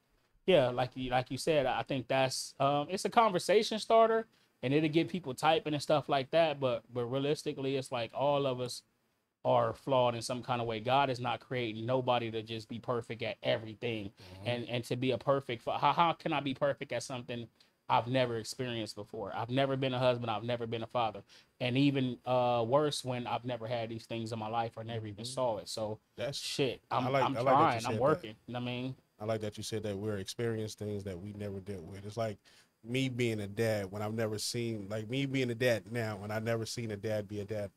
yeah, like you like you said, I think that's um, it's a conversation starter, and it'll get people typing and stuff like that. But but realistically, it's like all of us are flawed in some kind of way. God is not creating nobody to just be perfect at everything, and and to be a perfect. How how can I be perfect at something? I've never experienced before. I've never been a husband. I've never been a father, and even uh, worse when I've never had these things in my life or never even saw it. So That's shit. I'm I like- I'm I like that you trying. said I'm that. working. You know what I mean, I like that you said that we're experiencing things that we never dealt with. It's like me being a dad when I've never seen like me being a dad now when I've never seen a dad be a dad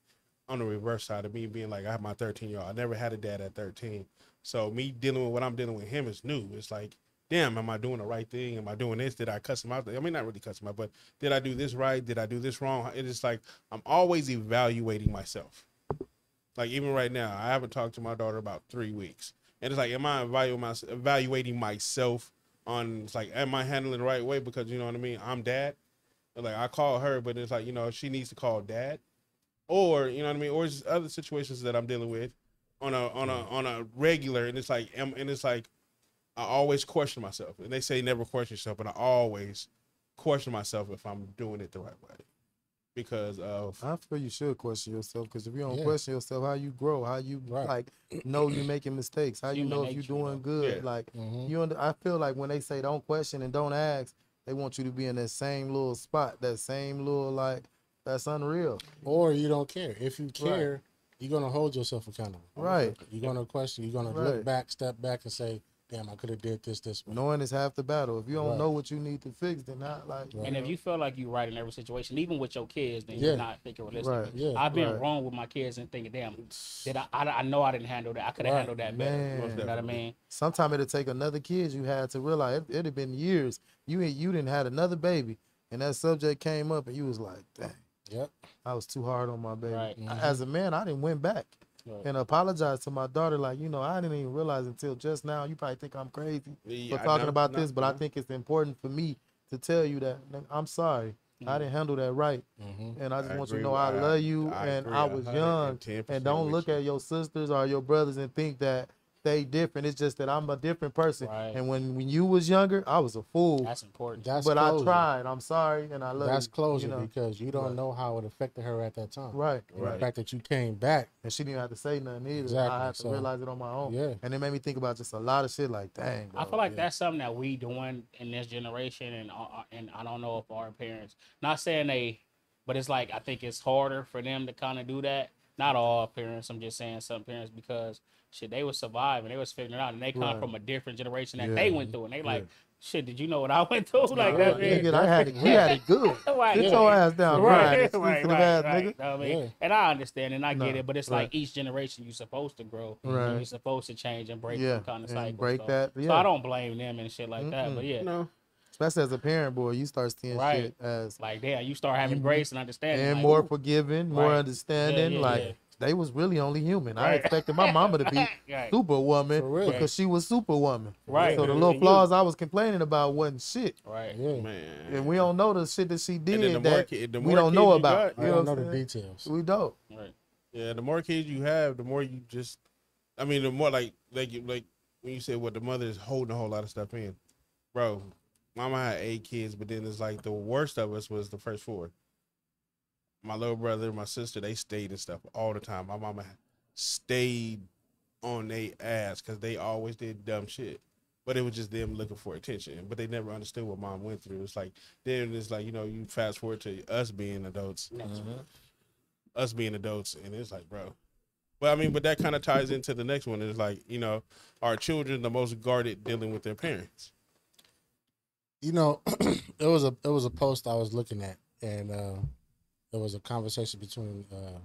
on the reverse side of me being like I have my 13 year old. I never had a dad at 13. So me dealing with what I'm dealing with him is new. It's like, damn, am I doing the right thing? Am I doing this? Did I cuss him out? I mean, not really cuss him out, but did I do this right? Did I do this wrong? It is like I'm always evaluating myself. Like even right now, I haven't talked to my daughter about three weeks, and it's like, am I evaluating, my, evaluating myself on? It's like, am I handling the right way? Because you know what I mean. I'm dad. Like I call her, but it's like you know she needs to call dad, or you know what I mean, or it's other situations that I'm dealing with on a on a mm. on a regular, and it's like, am- and it's like, I always question myself, and they say never question yourself, but I always question myself if I'm doing it the right way, because of I feel you should question yourself because if you don't Yeah. question yourself, how you grow, how you Right. like know you're making mistakes, how you Human know if you're doing good. Yeah. Like Mhm. you, under, I feel like when they say don't question and don't ask, they want you to be in that same little spot, that same little like that's unreal. Or you don't care. If you care, you're gonna hold yourself accountable. Right. You're gonna question. You're gonna Right. look back, step back, and say, "Damn, I could have did this this way." Knowing is half the battle. If you don't Right. know what you need to fix, then not like. Right. and if you feel like you're right in every situation, even with your kids, then Yeah. you're not thinking realistically. Right. Yeah. I've been Right. wrong with my kids and thinking, damn, did I, I? I know I didn't handle that. I could have Right. handled that better. Man. You know what I mean? Sometimes it'll take another kid you had to realize it, it'd have been years. You you didn't had another baby, and that subject came up, and you was like, dang. Yep. I was too hard on my baby. Right. I- As a man, I didn't went back Right. and apologize to my daughter. Like, you know, I didn't even realize until just now. You probably think I'm crazy Yeah, for talking about this, but I think it's important for me to tell you that I'm sorry. I didn't handle that right, Mm-hmm. and I just I want you to know I I- love you, I and agree I was young, and don't look you. at your sisters or your brothers and think that they different. It's just that I'm a different person. Right. And when when you was younger, I was a fool, That's important. That's but closure. I tried. I'm sorry, and I love That's you. closure you know? because you don't Right. know how it affected her at that time. Right. And Right. The fact that you came back. and she didn't have to say nothing either. Exactly, I had to so- realize it on my own. Yeah. And it made me think about just a lot of shit. Like, dang. I feel like yeah. that's something that we doing in this generation, and uh, and I don't know if our parents, not saying they, but it's like I think it's harder for them to kind of do that. Not all parents. I'm just saying some parents because shit they was surviving, they was figuring it out, and they come Right. from a different generation that Yeah. they went through, and they like, shit, did you know what I went through? Like Right, that. nigga, I had it. We had it good. *laughs* Right, Get yeah. your ass down, Right, *laughs* right? right, right, ass right. nigga. I mean? And I understand and I get No, it, but it's right. like each generation you're supposed to grow. Right. And you're supposed to change and break Yeah, some kind of and cycle. break so. that, So. I don't blame them and shit like that. Mm-mm. But yeah, no. Especially as a parent, boy, you start seeing Right. shit as like damn, you start having Mhm. grace and understanding. and like, more ooh, forgiving, more Right. understanding. Yeah, yeah, like yeah. They was really only human. I expected my mama to be *laughs* Right. superwoman For real. because she was superwoman. Right. So the little you- flaws I was complaining about wasn't shit. Right. Yeah. Man. And we don't know the shit that she did the that ki- the we don't know about. got, I you know don't what know I'm the saying? details. We don't. Right. Yeah, the more kids you have, the more you just. I mean, the more like like like when you say what the mother is holding a whole lot of stuff in, bro. Mama had eight kids, but then it's like the worst of us was the first four. My little brother, my sister, they stayed and stuff all the time. My mama stayed on their ass because they always did dumb shit. But it was just them looking for attention. But they never understood what mom went through. It's like then it's like, you know, you fast forward to us being adults. Us being adults, and it's like, bro. But I mean, but that kind of ties into the next one. It's like, you know, are children the most guarded dealing with their parents? you know, *clears throat* it was a it was a post I was looking at, and uh, there was a conversation between uh,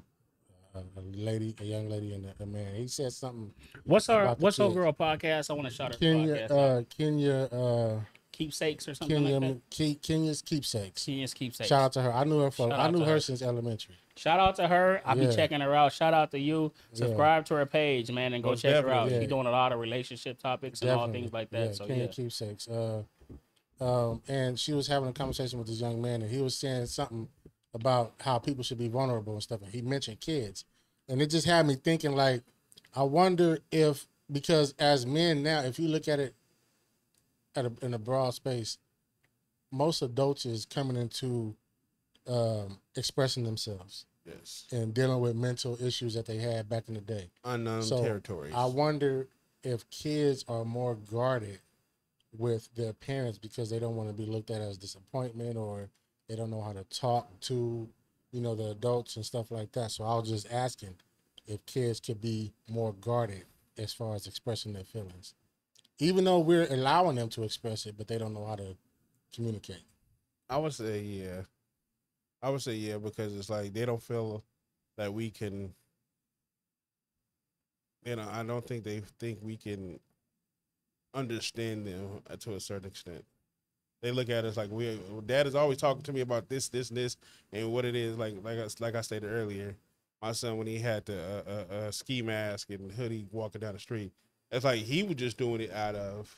a, a lady, a young lady, and a, a man. He said something. What's our about the What's our kids. girl podcast? I want to shout her Kenya, podcast. uh, Kenya, uh, keepsakes or something Kenya, like that. Ke- Kenya's keepsakes. Kenya's keepsakes. Shout out to her. I knew her for. I knew her her. since elementary. Shout out to her. I'll Yeah. be checking her out. Shout out to you. Yeah. Subscribe to her page, man, and go Most check her out. definitely. She's doing a lot of relationship topics and all things like that. Yeah, so Kenya yeah. keepsakes. Uh, um, and she was having a conversation with this young man, and he was saying something about how people should be vulnerable and stuff. And he mentioned kids, and it just had me thinking, like, I wonder if because as men now, if you look at it at a, in a broad space, most adults is coming into um, expressing themselves Yes. and dealing with mental issues that they had back in the day. Unknown So, territories. I wonder if kids are more guarded with their parents because they don't want to be looked at as disappointment or they don't know how to talk to, you know, the adults and stuff like that. So I was just asking if kids could be more guarded as far as expressing their feelings. Even though we're allowing them to express it, but they don't know how to communicate. I would say yeah. I would say yeah because it's like they don't feel that we can. You know, I don't think they think we can understand them to a certain extent. They look at us like we. Dad is always talking to me about this, this, and this, and what it is. Like, like, I, like I stated earlier, my son when he had the uh, uh, uh, ski mask and hoodie walking down the street, it's like he was just doing it out of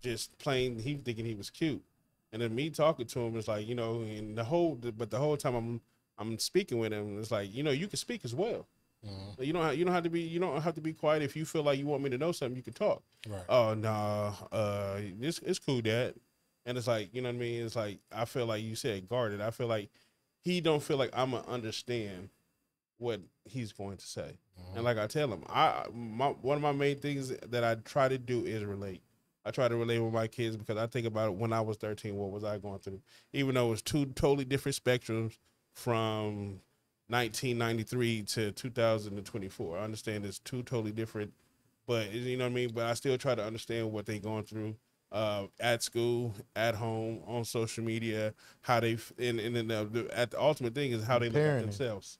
just plain. He thinking he was cute. And then me talking to him is like, you know, and the whole, but the whole time I'm, I'm speaking with him, it's like, you know, you can speak as well. You don't, have, you don't have to be, you don't have to be quiet. If you feel like you want me to know something, you can talk. Right. Oh no, uh, this it's cool, Dad. And it's like, you know what I mean? It's like I feel like you said guarded. I feel like he don't feel like I'm gonna understand what he's going to say. Mm-hmm. And like I tell him, I my one of my main things that I try to do is relate. I try to relate with my kids because I think about it when I was 13, what was I going through? Even though it was two totally different spectrums from 1993 to 2024. I understand it's two totally different, but you know what I mean. But I still try to understand what they're going through uh, at school, at home, on social media, how they and and then the, the, at the ultimate thing is how they look at Parenting. themselves.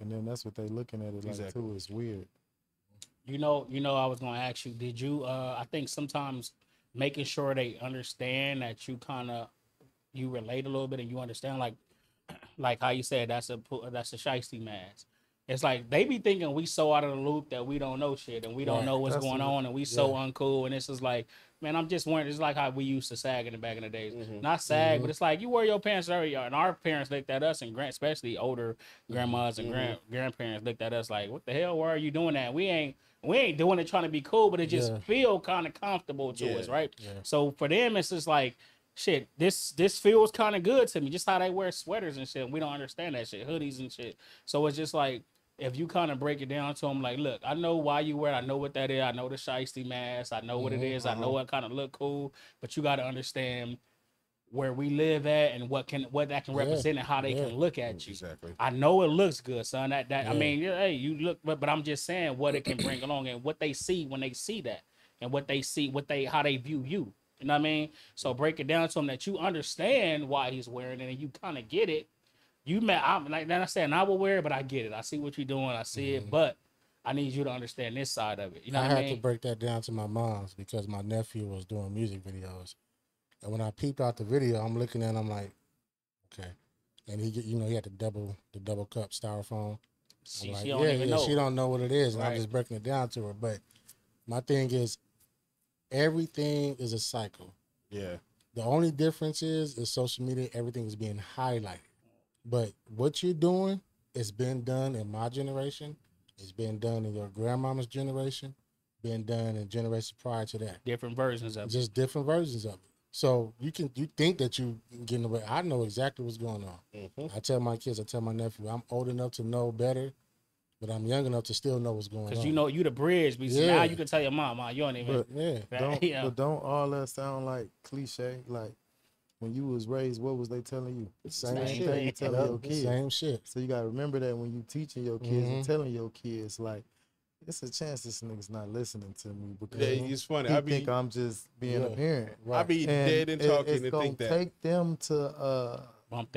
And then that's what they looking at it like Exactly. too. It's weird. You know, you know, I was gonna ask you, did you uh I think sometimes making sure they understand that you kinda you relate a little bit and you understand like *clears throat* like how you said that's a that's a shiesty mask. It's like they be thinking we so out of the loop that we don't know shit and we don't Right. know what's going on and we so uncool and this is like man I'm just wondering. it's like how we used to sag in the back in the days mm-hmm. not sag but mm-hmm. it's like you wear your pants earlier and our parents looked at us and grand especially older mm-hmm. grandmas and grand grandparents looked at us like what the hell why are you doing that we ain't we ain't doing it trying to be cool but it just Yeah. feel kind of comfortable to Yeah. us right Yeah. so for them it's just like shit this this feels kind of good to me just how they wear sweaters and shit we don't understand that shit hoodies and shit so it's just like if you kind of break it down to them like look i know why you wear it i know what that is i know the shiesty mask i know what it mm-hmm, is i know uh-huh. it kind of look cool but you got to understand where we live at and what can what that can Yeah, represent and how they yeah. can look at you Exactly. I know it looks good, son. That that I mean, yeah, hey, you look, but but I'm just saying what it can bring along and what they see when they see that, and what they see, what they how they view you. You know what I mean? So break it down to them that you understand why he's wearing it and you kind of get it. You met, I'm like then I said, and I will wear it, but I get it. I see what you're doing. I see it, mm-hmm. but I need you to understand this side of it. You know I what I had mean? to break that down to my mom's because my nephew was doing music videos, and when I peeped out the video, I'm looking at, it, I'm like, okay, and he, you know, he had the double, the double cup styrofoam. I'm See, like, she don't yeah, even yeah, know. she don't know what it is, and I'm just breaking it down to her. But my thing is, everything is a cycle. Yeah. The only difference is, is social media. Everything is being highlighted, but what you're doing, it's been done in my generation. It's been done in your grandmama's generation. Been done in generations prior to that. Different versions of it. Just different versions of it. So you can you think that you getting away. I know exactly what's going on. Mm-hmm. I tell my kids, I tell my nephew, I'm old enough to know better, but I'm young enough to still know what's going on. Because you know you the bridge. Because Yeah. now you can tell your mom, "Mom, you don't even. But yeah, don't, Yeah. but don't all that sound like cliche? Like when you was raised, what was they telling you? same, Same shit. thing you telling Yep, your kids. Same shit. So you gotta remember that when you teaching your kids and Mhm. telling your kids, like, it's a chance this nigga's not listening to me because Yeah, it's funny. he I be think I'm just being a Yeah. parent. I be And dead and talking it- talking it's and gonna think that. take them to uh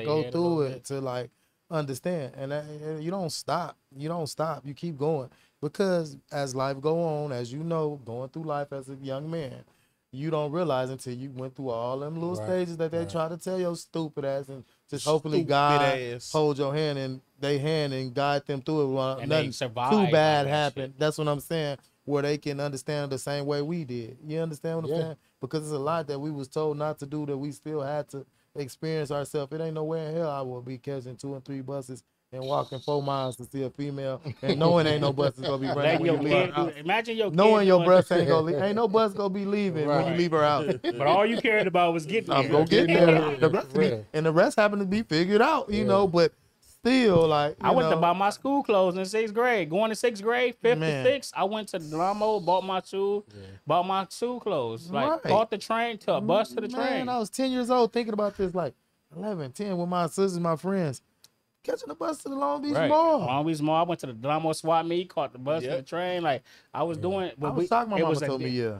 go through it bit. to like understand and that, and you don't stop you don't stop you keep going because as life go on as you know going through life as a young man you don't realize until you went through all them little Right, stages that they right. try to tell your stupid ass and just hopefully God ass. hold your hand and they hand and guide them through it while And they nothing survive too bad that happened. That's what I'm saying. Where they can understand the same way we did. You understand what I'm Yeah. saying? Because it's a lot that we was told not to do that we still had to experience ourselves. It ain't nowhere in hell I will be catching two and three buses and walking four miles to see a female and *laughs* knowing ain't no bus is gonna be running Let when your you leave kid her house. imagine your Knowing your doing- breath ain't gonna leave, ain't no bus gonna be leaving when you leave her out. *laughs* But all you cared about was getting I'm gonna get there. The rest be, and the rest happened to be figured out, you know. But still, like I you went to buy my school clothes in sixth grade. Going to sixth grade, fifth Man. to sixth, I went to Dramo, bought my shoe, bought my school clothes. Like Right. caught the train to a bus to the Man, train. I was 10 years old thinking about this, like 11, 10 with my sisters, my friends, catching the bus to the Long Beach Right. Mall. Long Beach Mall. I went to the Dramo swap meet, caught the bus to Yep. the train. Like I was doing. I was we, shocked my it mama was a told di- me, yeah.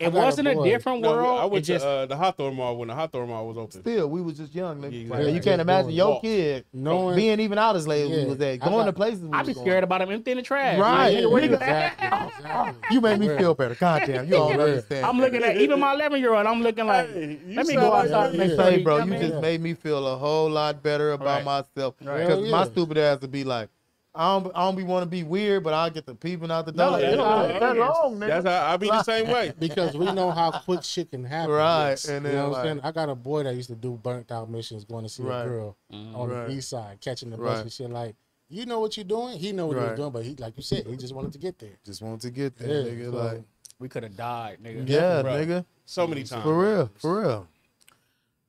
It wasn't a boy. different No, world. I it went just to uh, the Hawthorne Mall when the Hawthorne Mall was open. Still, we was just young. Nigga. Yeah, Like, exactly. you can't imagine your walk. kid Knowing- being even out as late as we was at, going got- to places we I'd be going. scared about him emptying the trash. Right. Like, where you- Exactly. exactly. *laughs* You made me feel better. Goddamn, you *laughs* don't understand. I'm looking at even my 11 year old. I'm looking like, Hey, let me sound go like outside and that. make. Hey, bro, you just made me feel a whole lot better about myself. Because my stupid ass would be like, I don't, I don't be want to be weird, but I'll get the peeping out the door. No, like, that's it don't how take that is. long, nigga. That's how I be the same way. *laughs* because we know how quick shit can happen. Right, Yes. and you then, know what I'm saying? I got a boy that used to do burnt out missions going to see Right. a girl mm-hmm. on Right. the east side, catching the bus Right. and shit. Like, you know what you're doing? He know what he Right. was doing, but he, like you said, he just wanted to get there. Just wanted to get there, Yeah, nigga. so- like, we could have died, nigga. yeah, bro. nigga. So many times. For real, for real.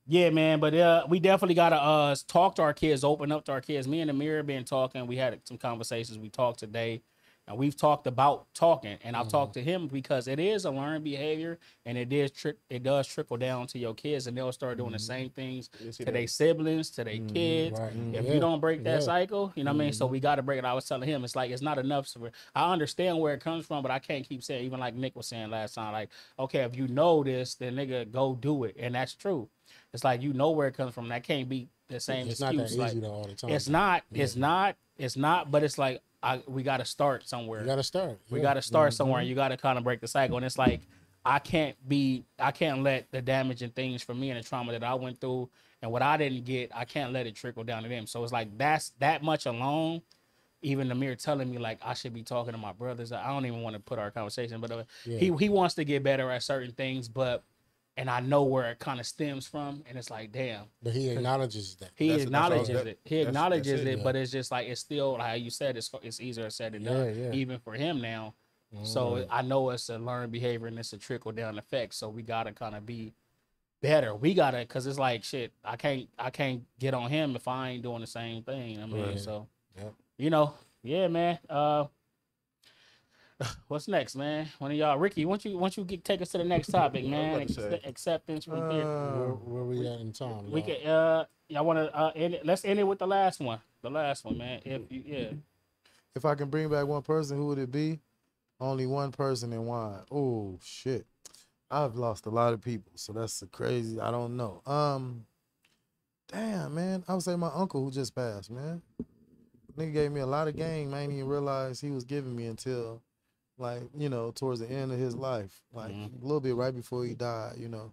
Yeah, man, but uh, we definitely gotta uh talk to our kids, open up to our kids. Me and Amir been talking. We had some conversations. We talked today, and we've talked about talking. And I've talked to him because it is a learned behavior, and it is trick. It does trickle down to your kids, and they'll start doing the same things to their siblings, to their kids. Right. If Yeah. you don't break that Yeah. cycle, you know what I mean. So we got to break it. I was telling him, it's like it's not enough. For, I understand where it comes from, but I can't keep saying. Even like Nick was saying last time, like, okay, if you know this, then nigga, go do it, and that's true. It's like you know where it comes from. That can't be the same It's not that excuse. easy like, though all the time. it's not. It's not. It's not. But it's like I we got to start somewhere. You got to start. we Yeah. Mm-hmm. got to start somewhere. and You got to kind of break the cycle. And it's like I can't be. I can't let the damaging things for me and the trauma that I went through and what I didn't get. I can't let it trickle down to them. So it's like that's that much alone. Even the telling me like I should be talking to my brothers. I don't even want to put our conversation, but uh, he he wants to get better at certain things, but and I know where it kind of stems from, and it's like damn. But he acknowledges that. He That's- acknowledges it. He acknowledges that's it, it, yeah. but it's just like it's still like how you said it's it's easier said than done, Yeah, yeah. even for him now. So I know it's a learned behavior and it's a trickle down effect. So we gotta kind of be better. We gotta because it's like shit. I can't I can't get on him if I ain't doing the same thing. I mean, Right. so you know, yeah, man. Uh, *laughs* what's next, man? One of y'all, Ricky. Won't you won't you get, take us to the next *laughs* topic, man? about to acceptance from fear. Where, where we at in time? We y'all? can uh y'all wanna uh end it, let's end it with the last one. The last one, man. If you yeah. If I can bring back one person, who would it be? Only one person and why? Oh shit. I've lost a lot of people, so that's a crazy. I don't know. Um, damn man, I would say my uncle who just passed, man. Nigga gave me a lot of game. I didn't even realize he was giving me until, like, you know, towards the end of his life, like mm-hmm. a little bit right before he died. You know,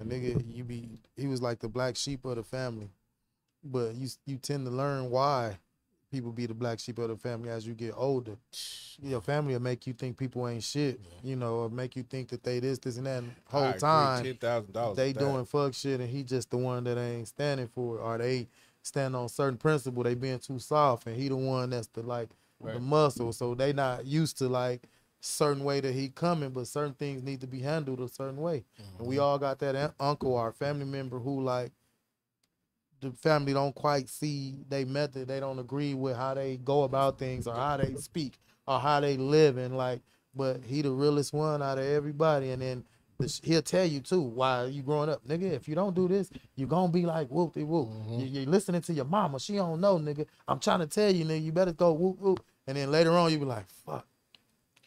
a nigga, you be he was like the black sheep of the family, but you you tend to learn why people be the black sheep of the family as you get older. Your family will make you think people ain't shit, you know, or make you think that they this, this, and that. And whole agree, time $10,000 they with that. doing fuck shit, and he just the one that ain't standing for it, or they stand on certain principle. They being too soft, and he the one that's the like the muscle. So they not used to like certain way that he coming, but certain things need to be handled a certain way. And we mm-hmm. all got that un- uncle or family member who like the family don't quite see they method. They don't agree with how they go about things or how they speak or how they live. And like, but he the realest one out of everybody. And then the he'll tell you too why you growing up, nigga. If you don't do this, you gonna be like whoop de whoop. Mm-hmm. You, you listening to your mama. She don't know, nigga. I'm trying to tell you, nigga. You better go whoop whoop. And then later on, you be like, fuck.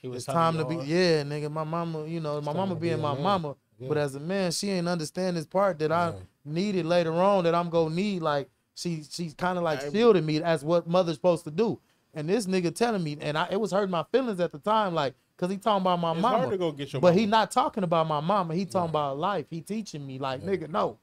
It's time to be, yeah, nigga. My mama, you know, my mama to be being my man. mama, Yeah. but as a man, she ain't understand this part that I needed later on that I'm gonna need. Like she, she's kind of like I- shielding me as what mother's supposed to do. And this nigga telling me, and I, it was hurting my feelings at the time, like, cause he talking about my It's mama, hard to go get your but he not talking about my mama. He talking about life. He teaching me, like, nigga, no,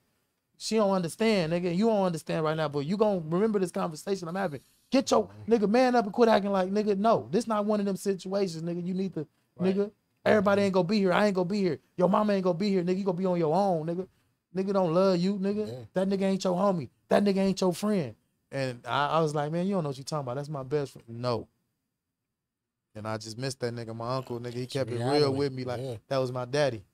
she don't understand, nigga. You don't understand right now, but you gonna remember this conversation I'm having. Get your nigga man up and quit acting like nigga. No, this not one of them situations, nigga. You need to, nigga. Everybody ain't gonna be here. I ain't gonna be here. Your mama ain't gonna be here, nigga. You gonna be on your own, nigga. Nigga don't love you, nigga. Yeah. That nigga ain't your homie. That nigga ain't your friend. And I, I was like, man, you don't know what you talking about. That's my best friend. No. And I just missed that nigga, my uncle, nigga. He kept it real with me. Like Yeah. that was my daddy.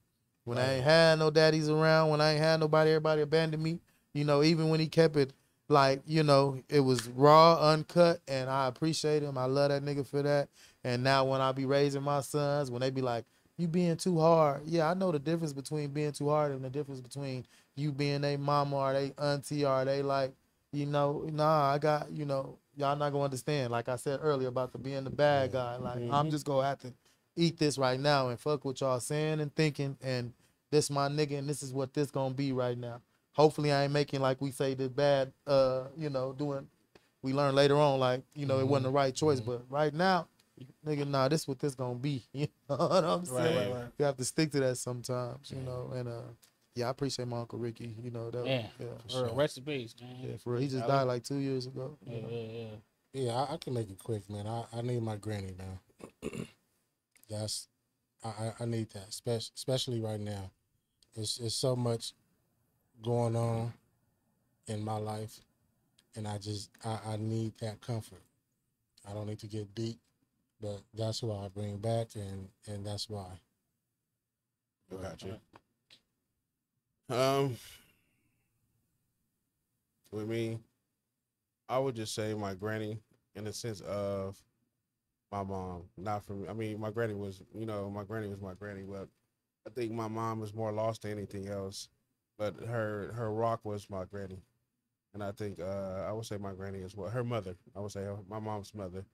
When I ain't had no daddies around, when I ain't had nobody, everybody abandoned me. You know, even when he kept it like, you know, it was raw, uncut, and I appreciate him. I love that nigga for that. And now when I be raising my sons, when they be like, you being too hard. Yeah, I know the difference between being too hard and the difference between you being a mama or they auntie or they like, you know, nah, I got, you know, y'all not gonna understand. Like I said earlier about the being the bad guy. Like mm-hmm. I'm just gonna have to eat this right now and fuck what y'all saying and thinking and this my nigga and this is what this gonna be right now. Hopefully I ain't making like we say the bad uh, you know, doing we learn later on like, you know, it wasn't the right choice, but right now, nigga, nah, this what this gonna be. *laughs* You know what I'm saying? right, right. You have to stick to that sometimes, you know, and uh yeah, I appreciate my uncle Ricky, you know, that Yeah, yeah, for real. rest in peace, man. yeah, for real. He just died like two years ago. you Yeah, know. yeah, yeah. Yeah, I, I can make it quick, man. I, I need my granny now. *clears throat* That's I, I- I need that, especially especially right now. It's it's so much going on in my life, and I just I, I need that comfort. I don't need to get deep, but that's why I bring back, and and that's why. I got you. Um, with me, I would just say my granny, in the sense of my mom. Not for me. I mean, my granny was, you know, my granny was my granny, but I think my mom was more lost than anything else. But her her rock was my granny, and I think uh, I would say my granny as well. Her mother, I would say her, my mom's mother,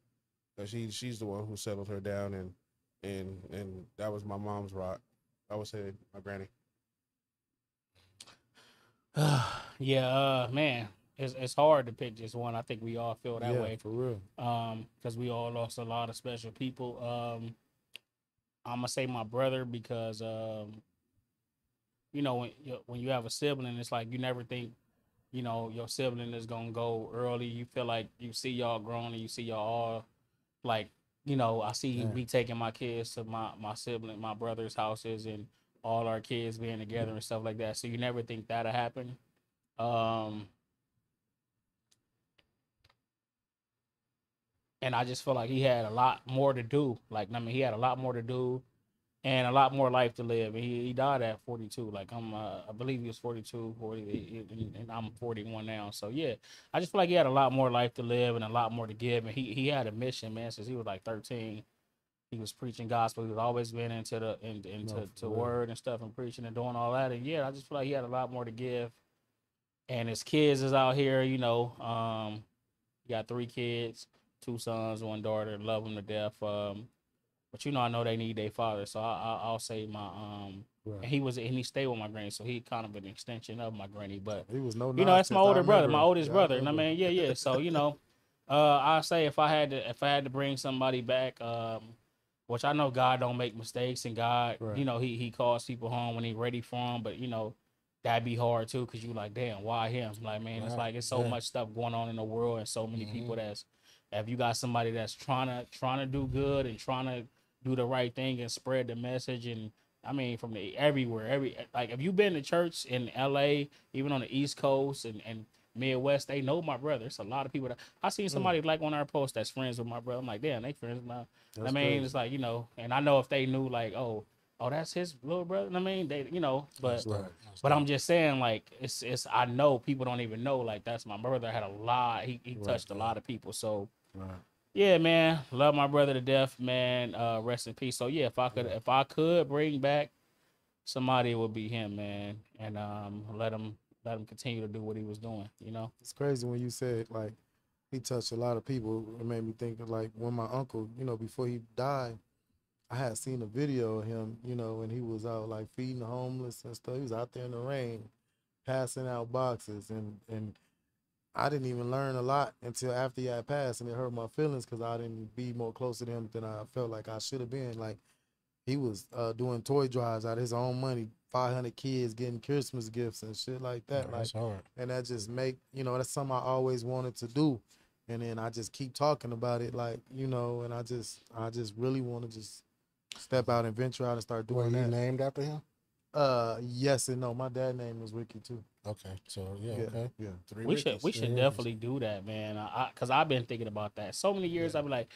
'Cause she she's the one who settled her down, and and and that was my mom's rock. I would say my granny. *sighs* yeah, uh, man, it's it's hard to pick just one. I think we all feel that yeah, way. for real. um because we all lost a lot of special people um i'm gonna say my brother because um you know when you, when you have a sibling it's like you never think you know your sibling is gonna go early you feel like you see y'all grown and you see y'all all like you know i see Yeah. me taking my kids to my my sibling my brother's houses and all our kids being together and stuff like that so you never think that'll happen um and I just feel like he had a lot more to do. Like, I mean, he had a lot more to do and a lot more life to live. And he, he died at 42. Like, I'm, uh, I believe he was 42, 40, and- and I'm 41 now. So, yeah, I just feel like he had a lot more life to live and a lot more to give. And he, he had a mission, man, since he was like 13. He was preaching gospel. He was always been into the in, into No, to real. word and stuff and preaching and doing all that. And yeah, I just feel like he had a lot more to give. And his kids is out here, you know. Um, he got three kids two sons, one daughter. Love them to death. Um, but you know, I know they need their father, so I, I, I'll say my um. Right. And he was and he stayed with my granny, so he kind of an extension of my granny. But He was no you know, that's my older brother, my oldest Yeah, brother. And I mean, yeah, yeah. So you know, *laughs* uh, I say if I had to if I had to bring somebody back, um, which I know God don't make mistakes, and God, Right. you know, he he calls people home when he ready for them. But you know, that'd be hard too, cause you like, damn, why him? Like, man, it's like it's so Yeah. much stuff going on in the world, and so many people that's if you got somebody that's trying to trying to do good and trying to do the right thing and spread the message and I mean from the everywhere every like if you've been to church in LA even on the East Coast and and Midwest, they know my brother. It's a lot of people that I Mm. seen somebody like on our post that's friends with my brother. I'm like, damn, they friends with my. I mean, crazy. it's like you know, and I know if they knew like, oh, oh, that's his little brother. I mean, they, you know, but Right. but I'm just saying, like, it's it's. I know people don't even know, like, that's my brother. Had a lot. He he touched a lot of people. So Right. Yeah, man, love my brother to death, man. Uh, rest in peace. So yeah, if I could, if I could bring back somebody, it would be him, man, and um, let him let him continue to do what he was doing. You know. It's crazy when you said like he touched a lot of people. It made me think of like when my uncle, you know, before he died, I had seen a video of him, you know, when he was out like feeding the homeless and stuff. He was out there in the rain, passing out boxes, and and I didn't even learn a lot until after he had passed, and it hurt my feelings because I didn't be more close to him than I felt like I should have been. Like he was uh, doing toy drives out of his own money, five hundred kids getting Christmas gifts and shit like that. like That's hard. and that just make you know that's something I always wanted to do, and then I just keep talking about it, like you know, and I just I just really want to just step out and venture out and start doing. Were you that. named after him? Uh, yes and no. My dad name was Ricky too. Okay, so yeah, Yeah, okay. yeah. Three We should we should Yeah. definitely do that, man. I, Cause I've been thinking about that so many years. I've been like.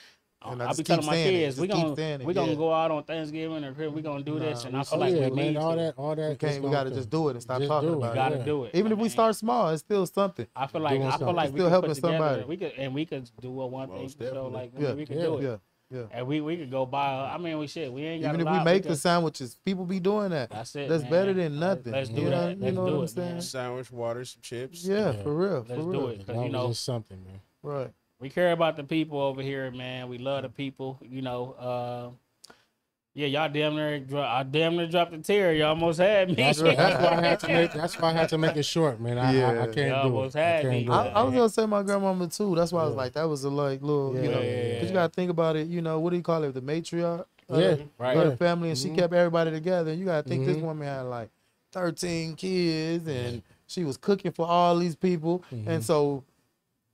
Uh, and I I'll be just telling my kids, we keep gonna saying it, we gonna go out on Thanksgiving or we're gonna do this, and I feel should. like yeah, we man, need all to. that, all that. Okay. We gotta to- just do it and stop just talking about it. about Gotta yeah. do it. Even I if we start small, it's still something. I feel like doing I feel something. like we Still helping somebody. We could and we could do a one thing Most for sure. definitely. Like Yeah, we could do it. Yeah, yeah. And we we could go buy. I mean, we shit. We ain't got Even a if we lot, make the could- slet's people be doing that. That's it. That's man. better than nothing. Let's do you know, that. You Let's know do what I'm it, saying? man. Sandwich, water, some chips. Yeah, Yeah. for real. Let's for do real. it. As 'Cause, long you know, it's something, man. Right. we care about the people over here, man. We love the people. You know, uh, yeah, y'all damn near, dro- I damn near dropped a tear. Y'all almost had me. That's, why- that's why I had to *laughs* make. That's why I had to make it short, man. I, I, I can't You do almost it. I had can't me. do I, it. I was gonna say my grandmama too. That's why I was like, that was a like little, you Yeah, know, yeah, yeah, because you gotta think about it. You know, what do you call it? The matriarch. uh, Yeah, Right. of the family, and she Mhm. kept everybody together. You gotta think this Mhm. woman had like thirteen kids, and she was cooking for all these people, and so.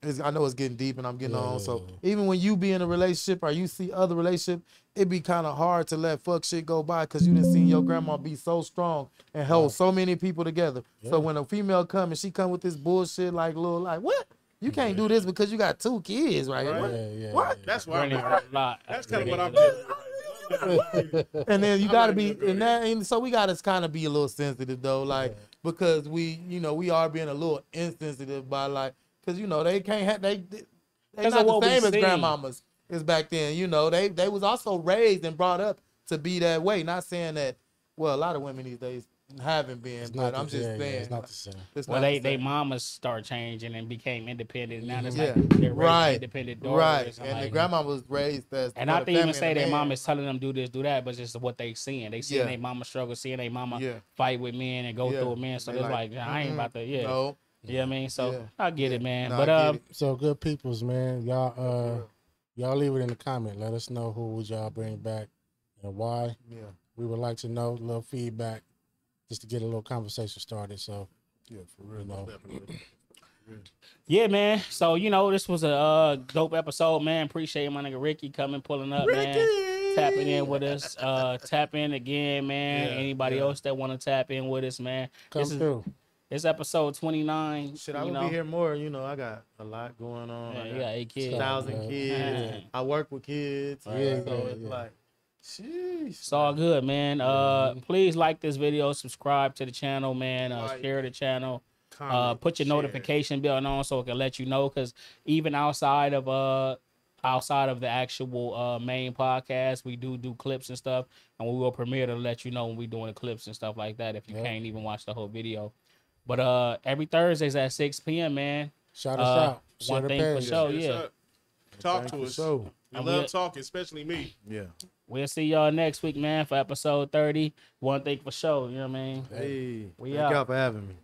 It's, I know it's getting deep and I'm getting Yeah, on. So even when you be in a relationship or you see other relationship, it be kind of hard to let fuck shit go by because you didn't see your grandma be so strong and hold so many people together. So when a female come and she come with this bullshit like little like what? You can't do this because you got two kids, right? Right. What? Yeah, yeah, What? yeah. That's why I'm Running a lot. That's kind of what I'm Ridiculous. getting. and then you got to be even and, that, and so we got to kind of be a little sensitive though like because we you know we are being a little insensitive by like because you know they can't have they they 'Cause not what the we same as grandmamas is back then you know they they was also raised and brought up to be that way not saying that well a lot of women these days haven't been It's but not I'm the- just yeah, yeah, saying it's not the same. it's Well, they the they mamas start changing and became independent. Now it's yeah like they're raising right independent daughters. right I'm and the like- grandma was raised as And for not the to even say their man. mom is telling them do this, do that, but it's just what they seeing. They seeing Yeah. their mama struggle, seeing their mama Yeah. fight with men and go Yeah. through a man. So They they're like, like, I ain't mm-mm, about to, yeah. no You know what I mean? So Yeah. I get it, man. No, but I um. So good peoples, man. Y'all uh y'all leave it in the comment. Let us know who would y'all bring back and why. yeah We would like to know, a little feedback, just to get a little conversation started. So yeah for you know, yeah, man. So you know, this was a uh, dope episode, man. Appreciate my nigga Ricky coming, pulling up, man. Tapping in with us. Uh, tap in again, man. Yeah, Anybody yeah. else that want to tap in with us, man. come this is through. It's episode twenty nine. Shit, I you would know? be here more. You know, I got a lot going on. Yeah, I you got got eight kids. thousand Yeah. kids. Yeah. I work with kids. Yeah, so yeah, it's yeah. like, sheesh. It's all good, man. Uh, please like this video, subscribe to the channel, man. Uh, Like, share the channel. uh, put your share. notification bell on so it can let you know. Because even outside of uh, outside of the actual uh main podcast, we do do clips and stuff, and we will premiere to let you know when we're doing the clips and stuff like that. If you Yep. can't even watch the whole video, but uh, every Thursdays at six p.m. Man, Shout us Uh, out. Share one the thing for page. sure. Hit yeah. Talk Thank to us. So, We And love we- talking, especially me. yeah. we'll see y'all next week, man, for episode thirty. One thing for sure, you know what I mean? Hey, We thank out. y'all for having me.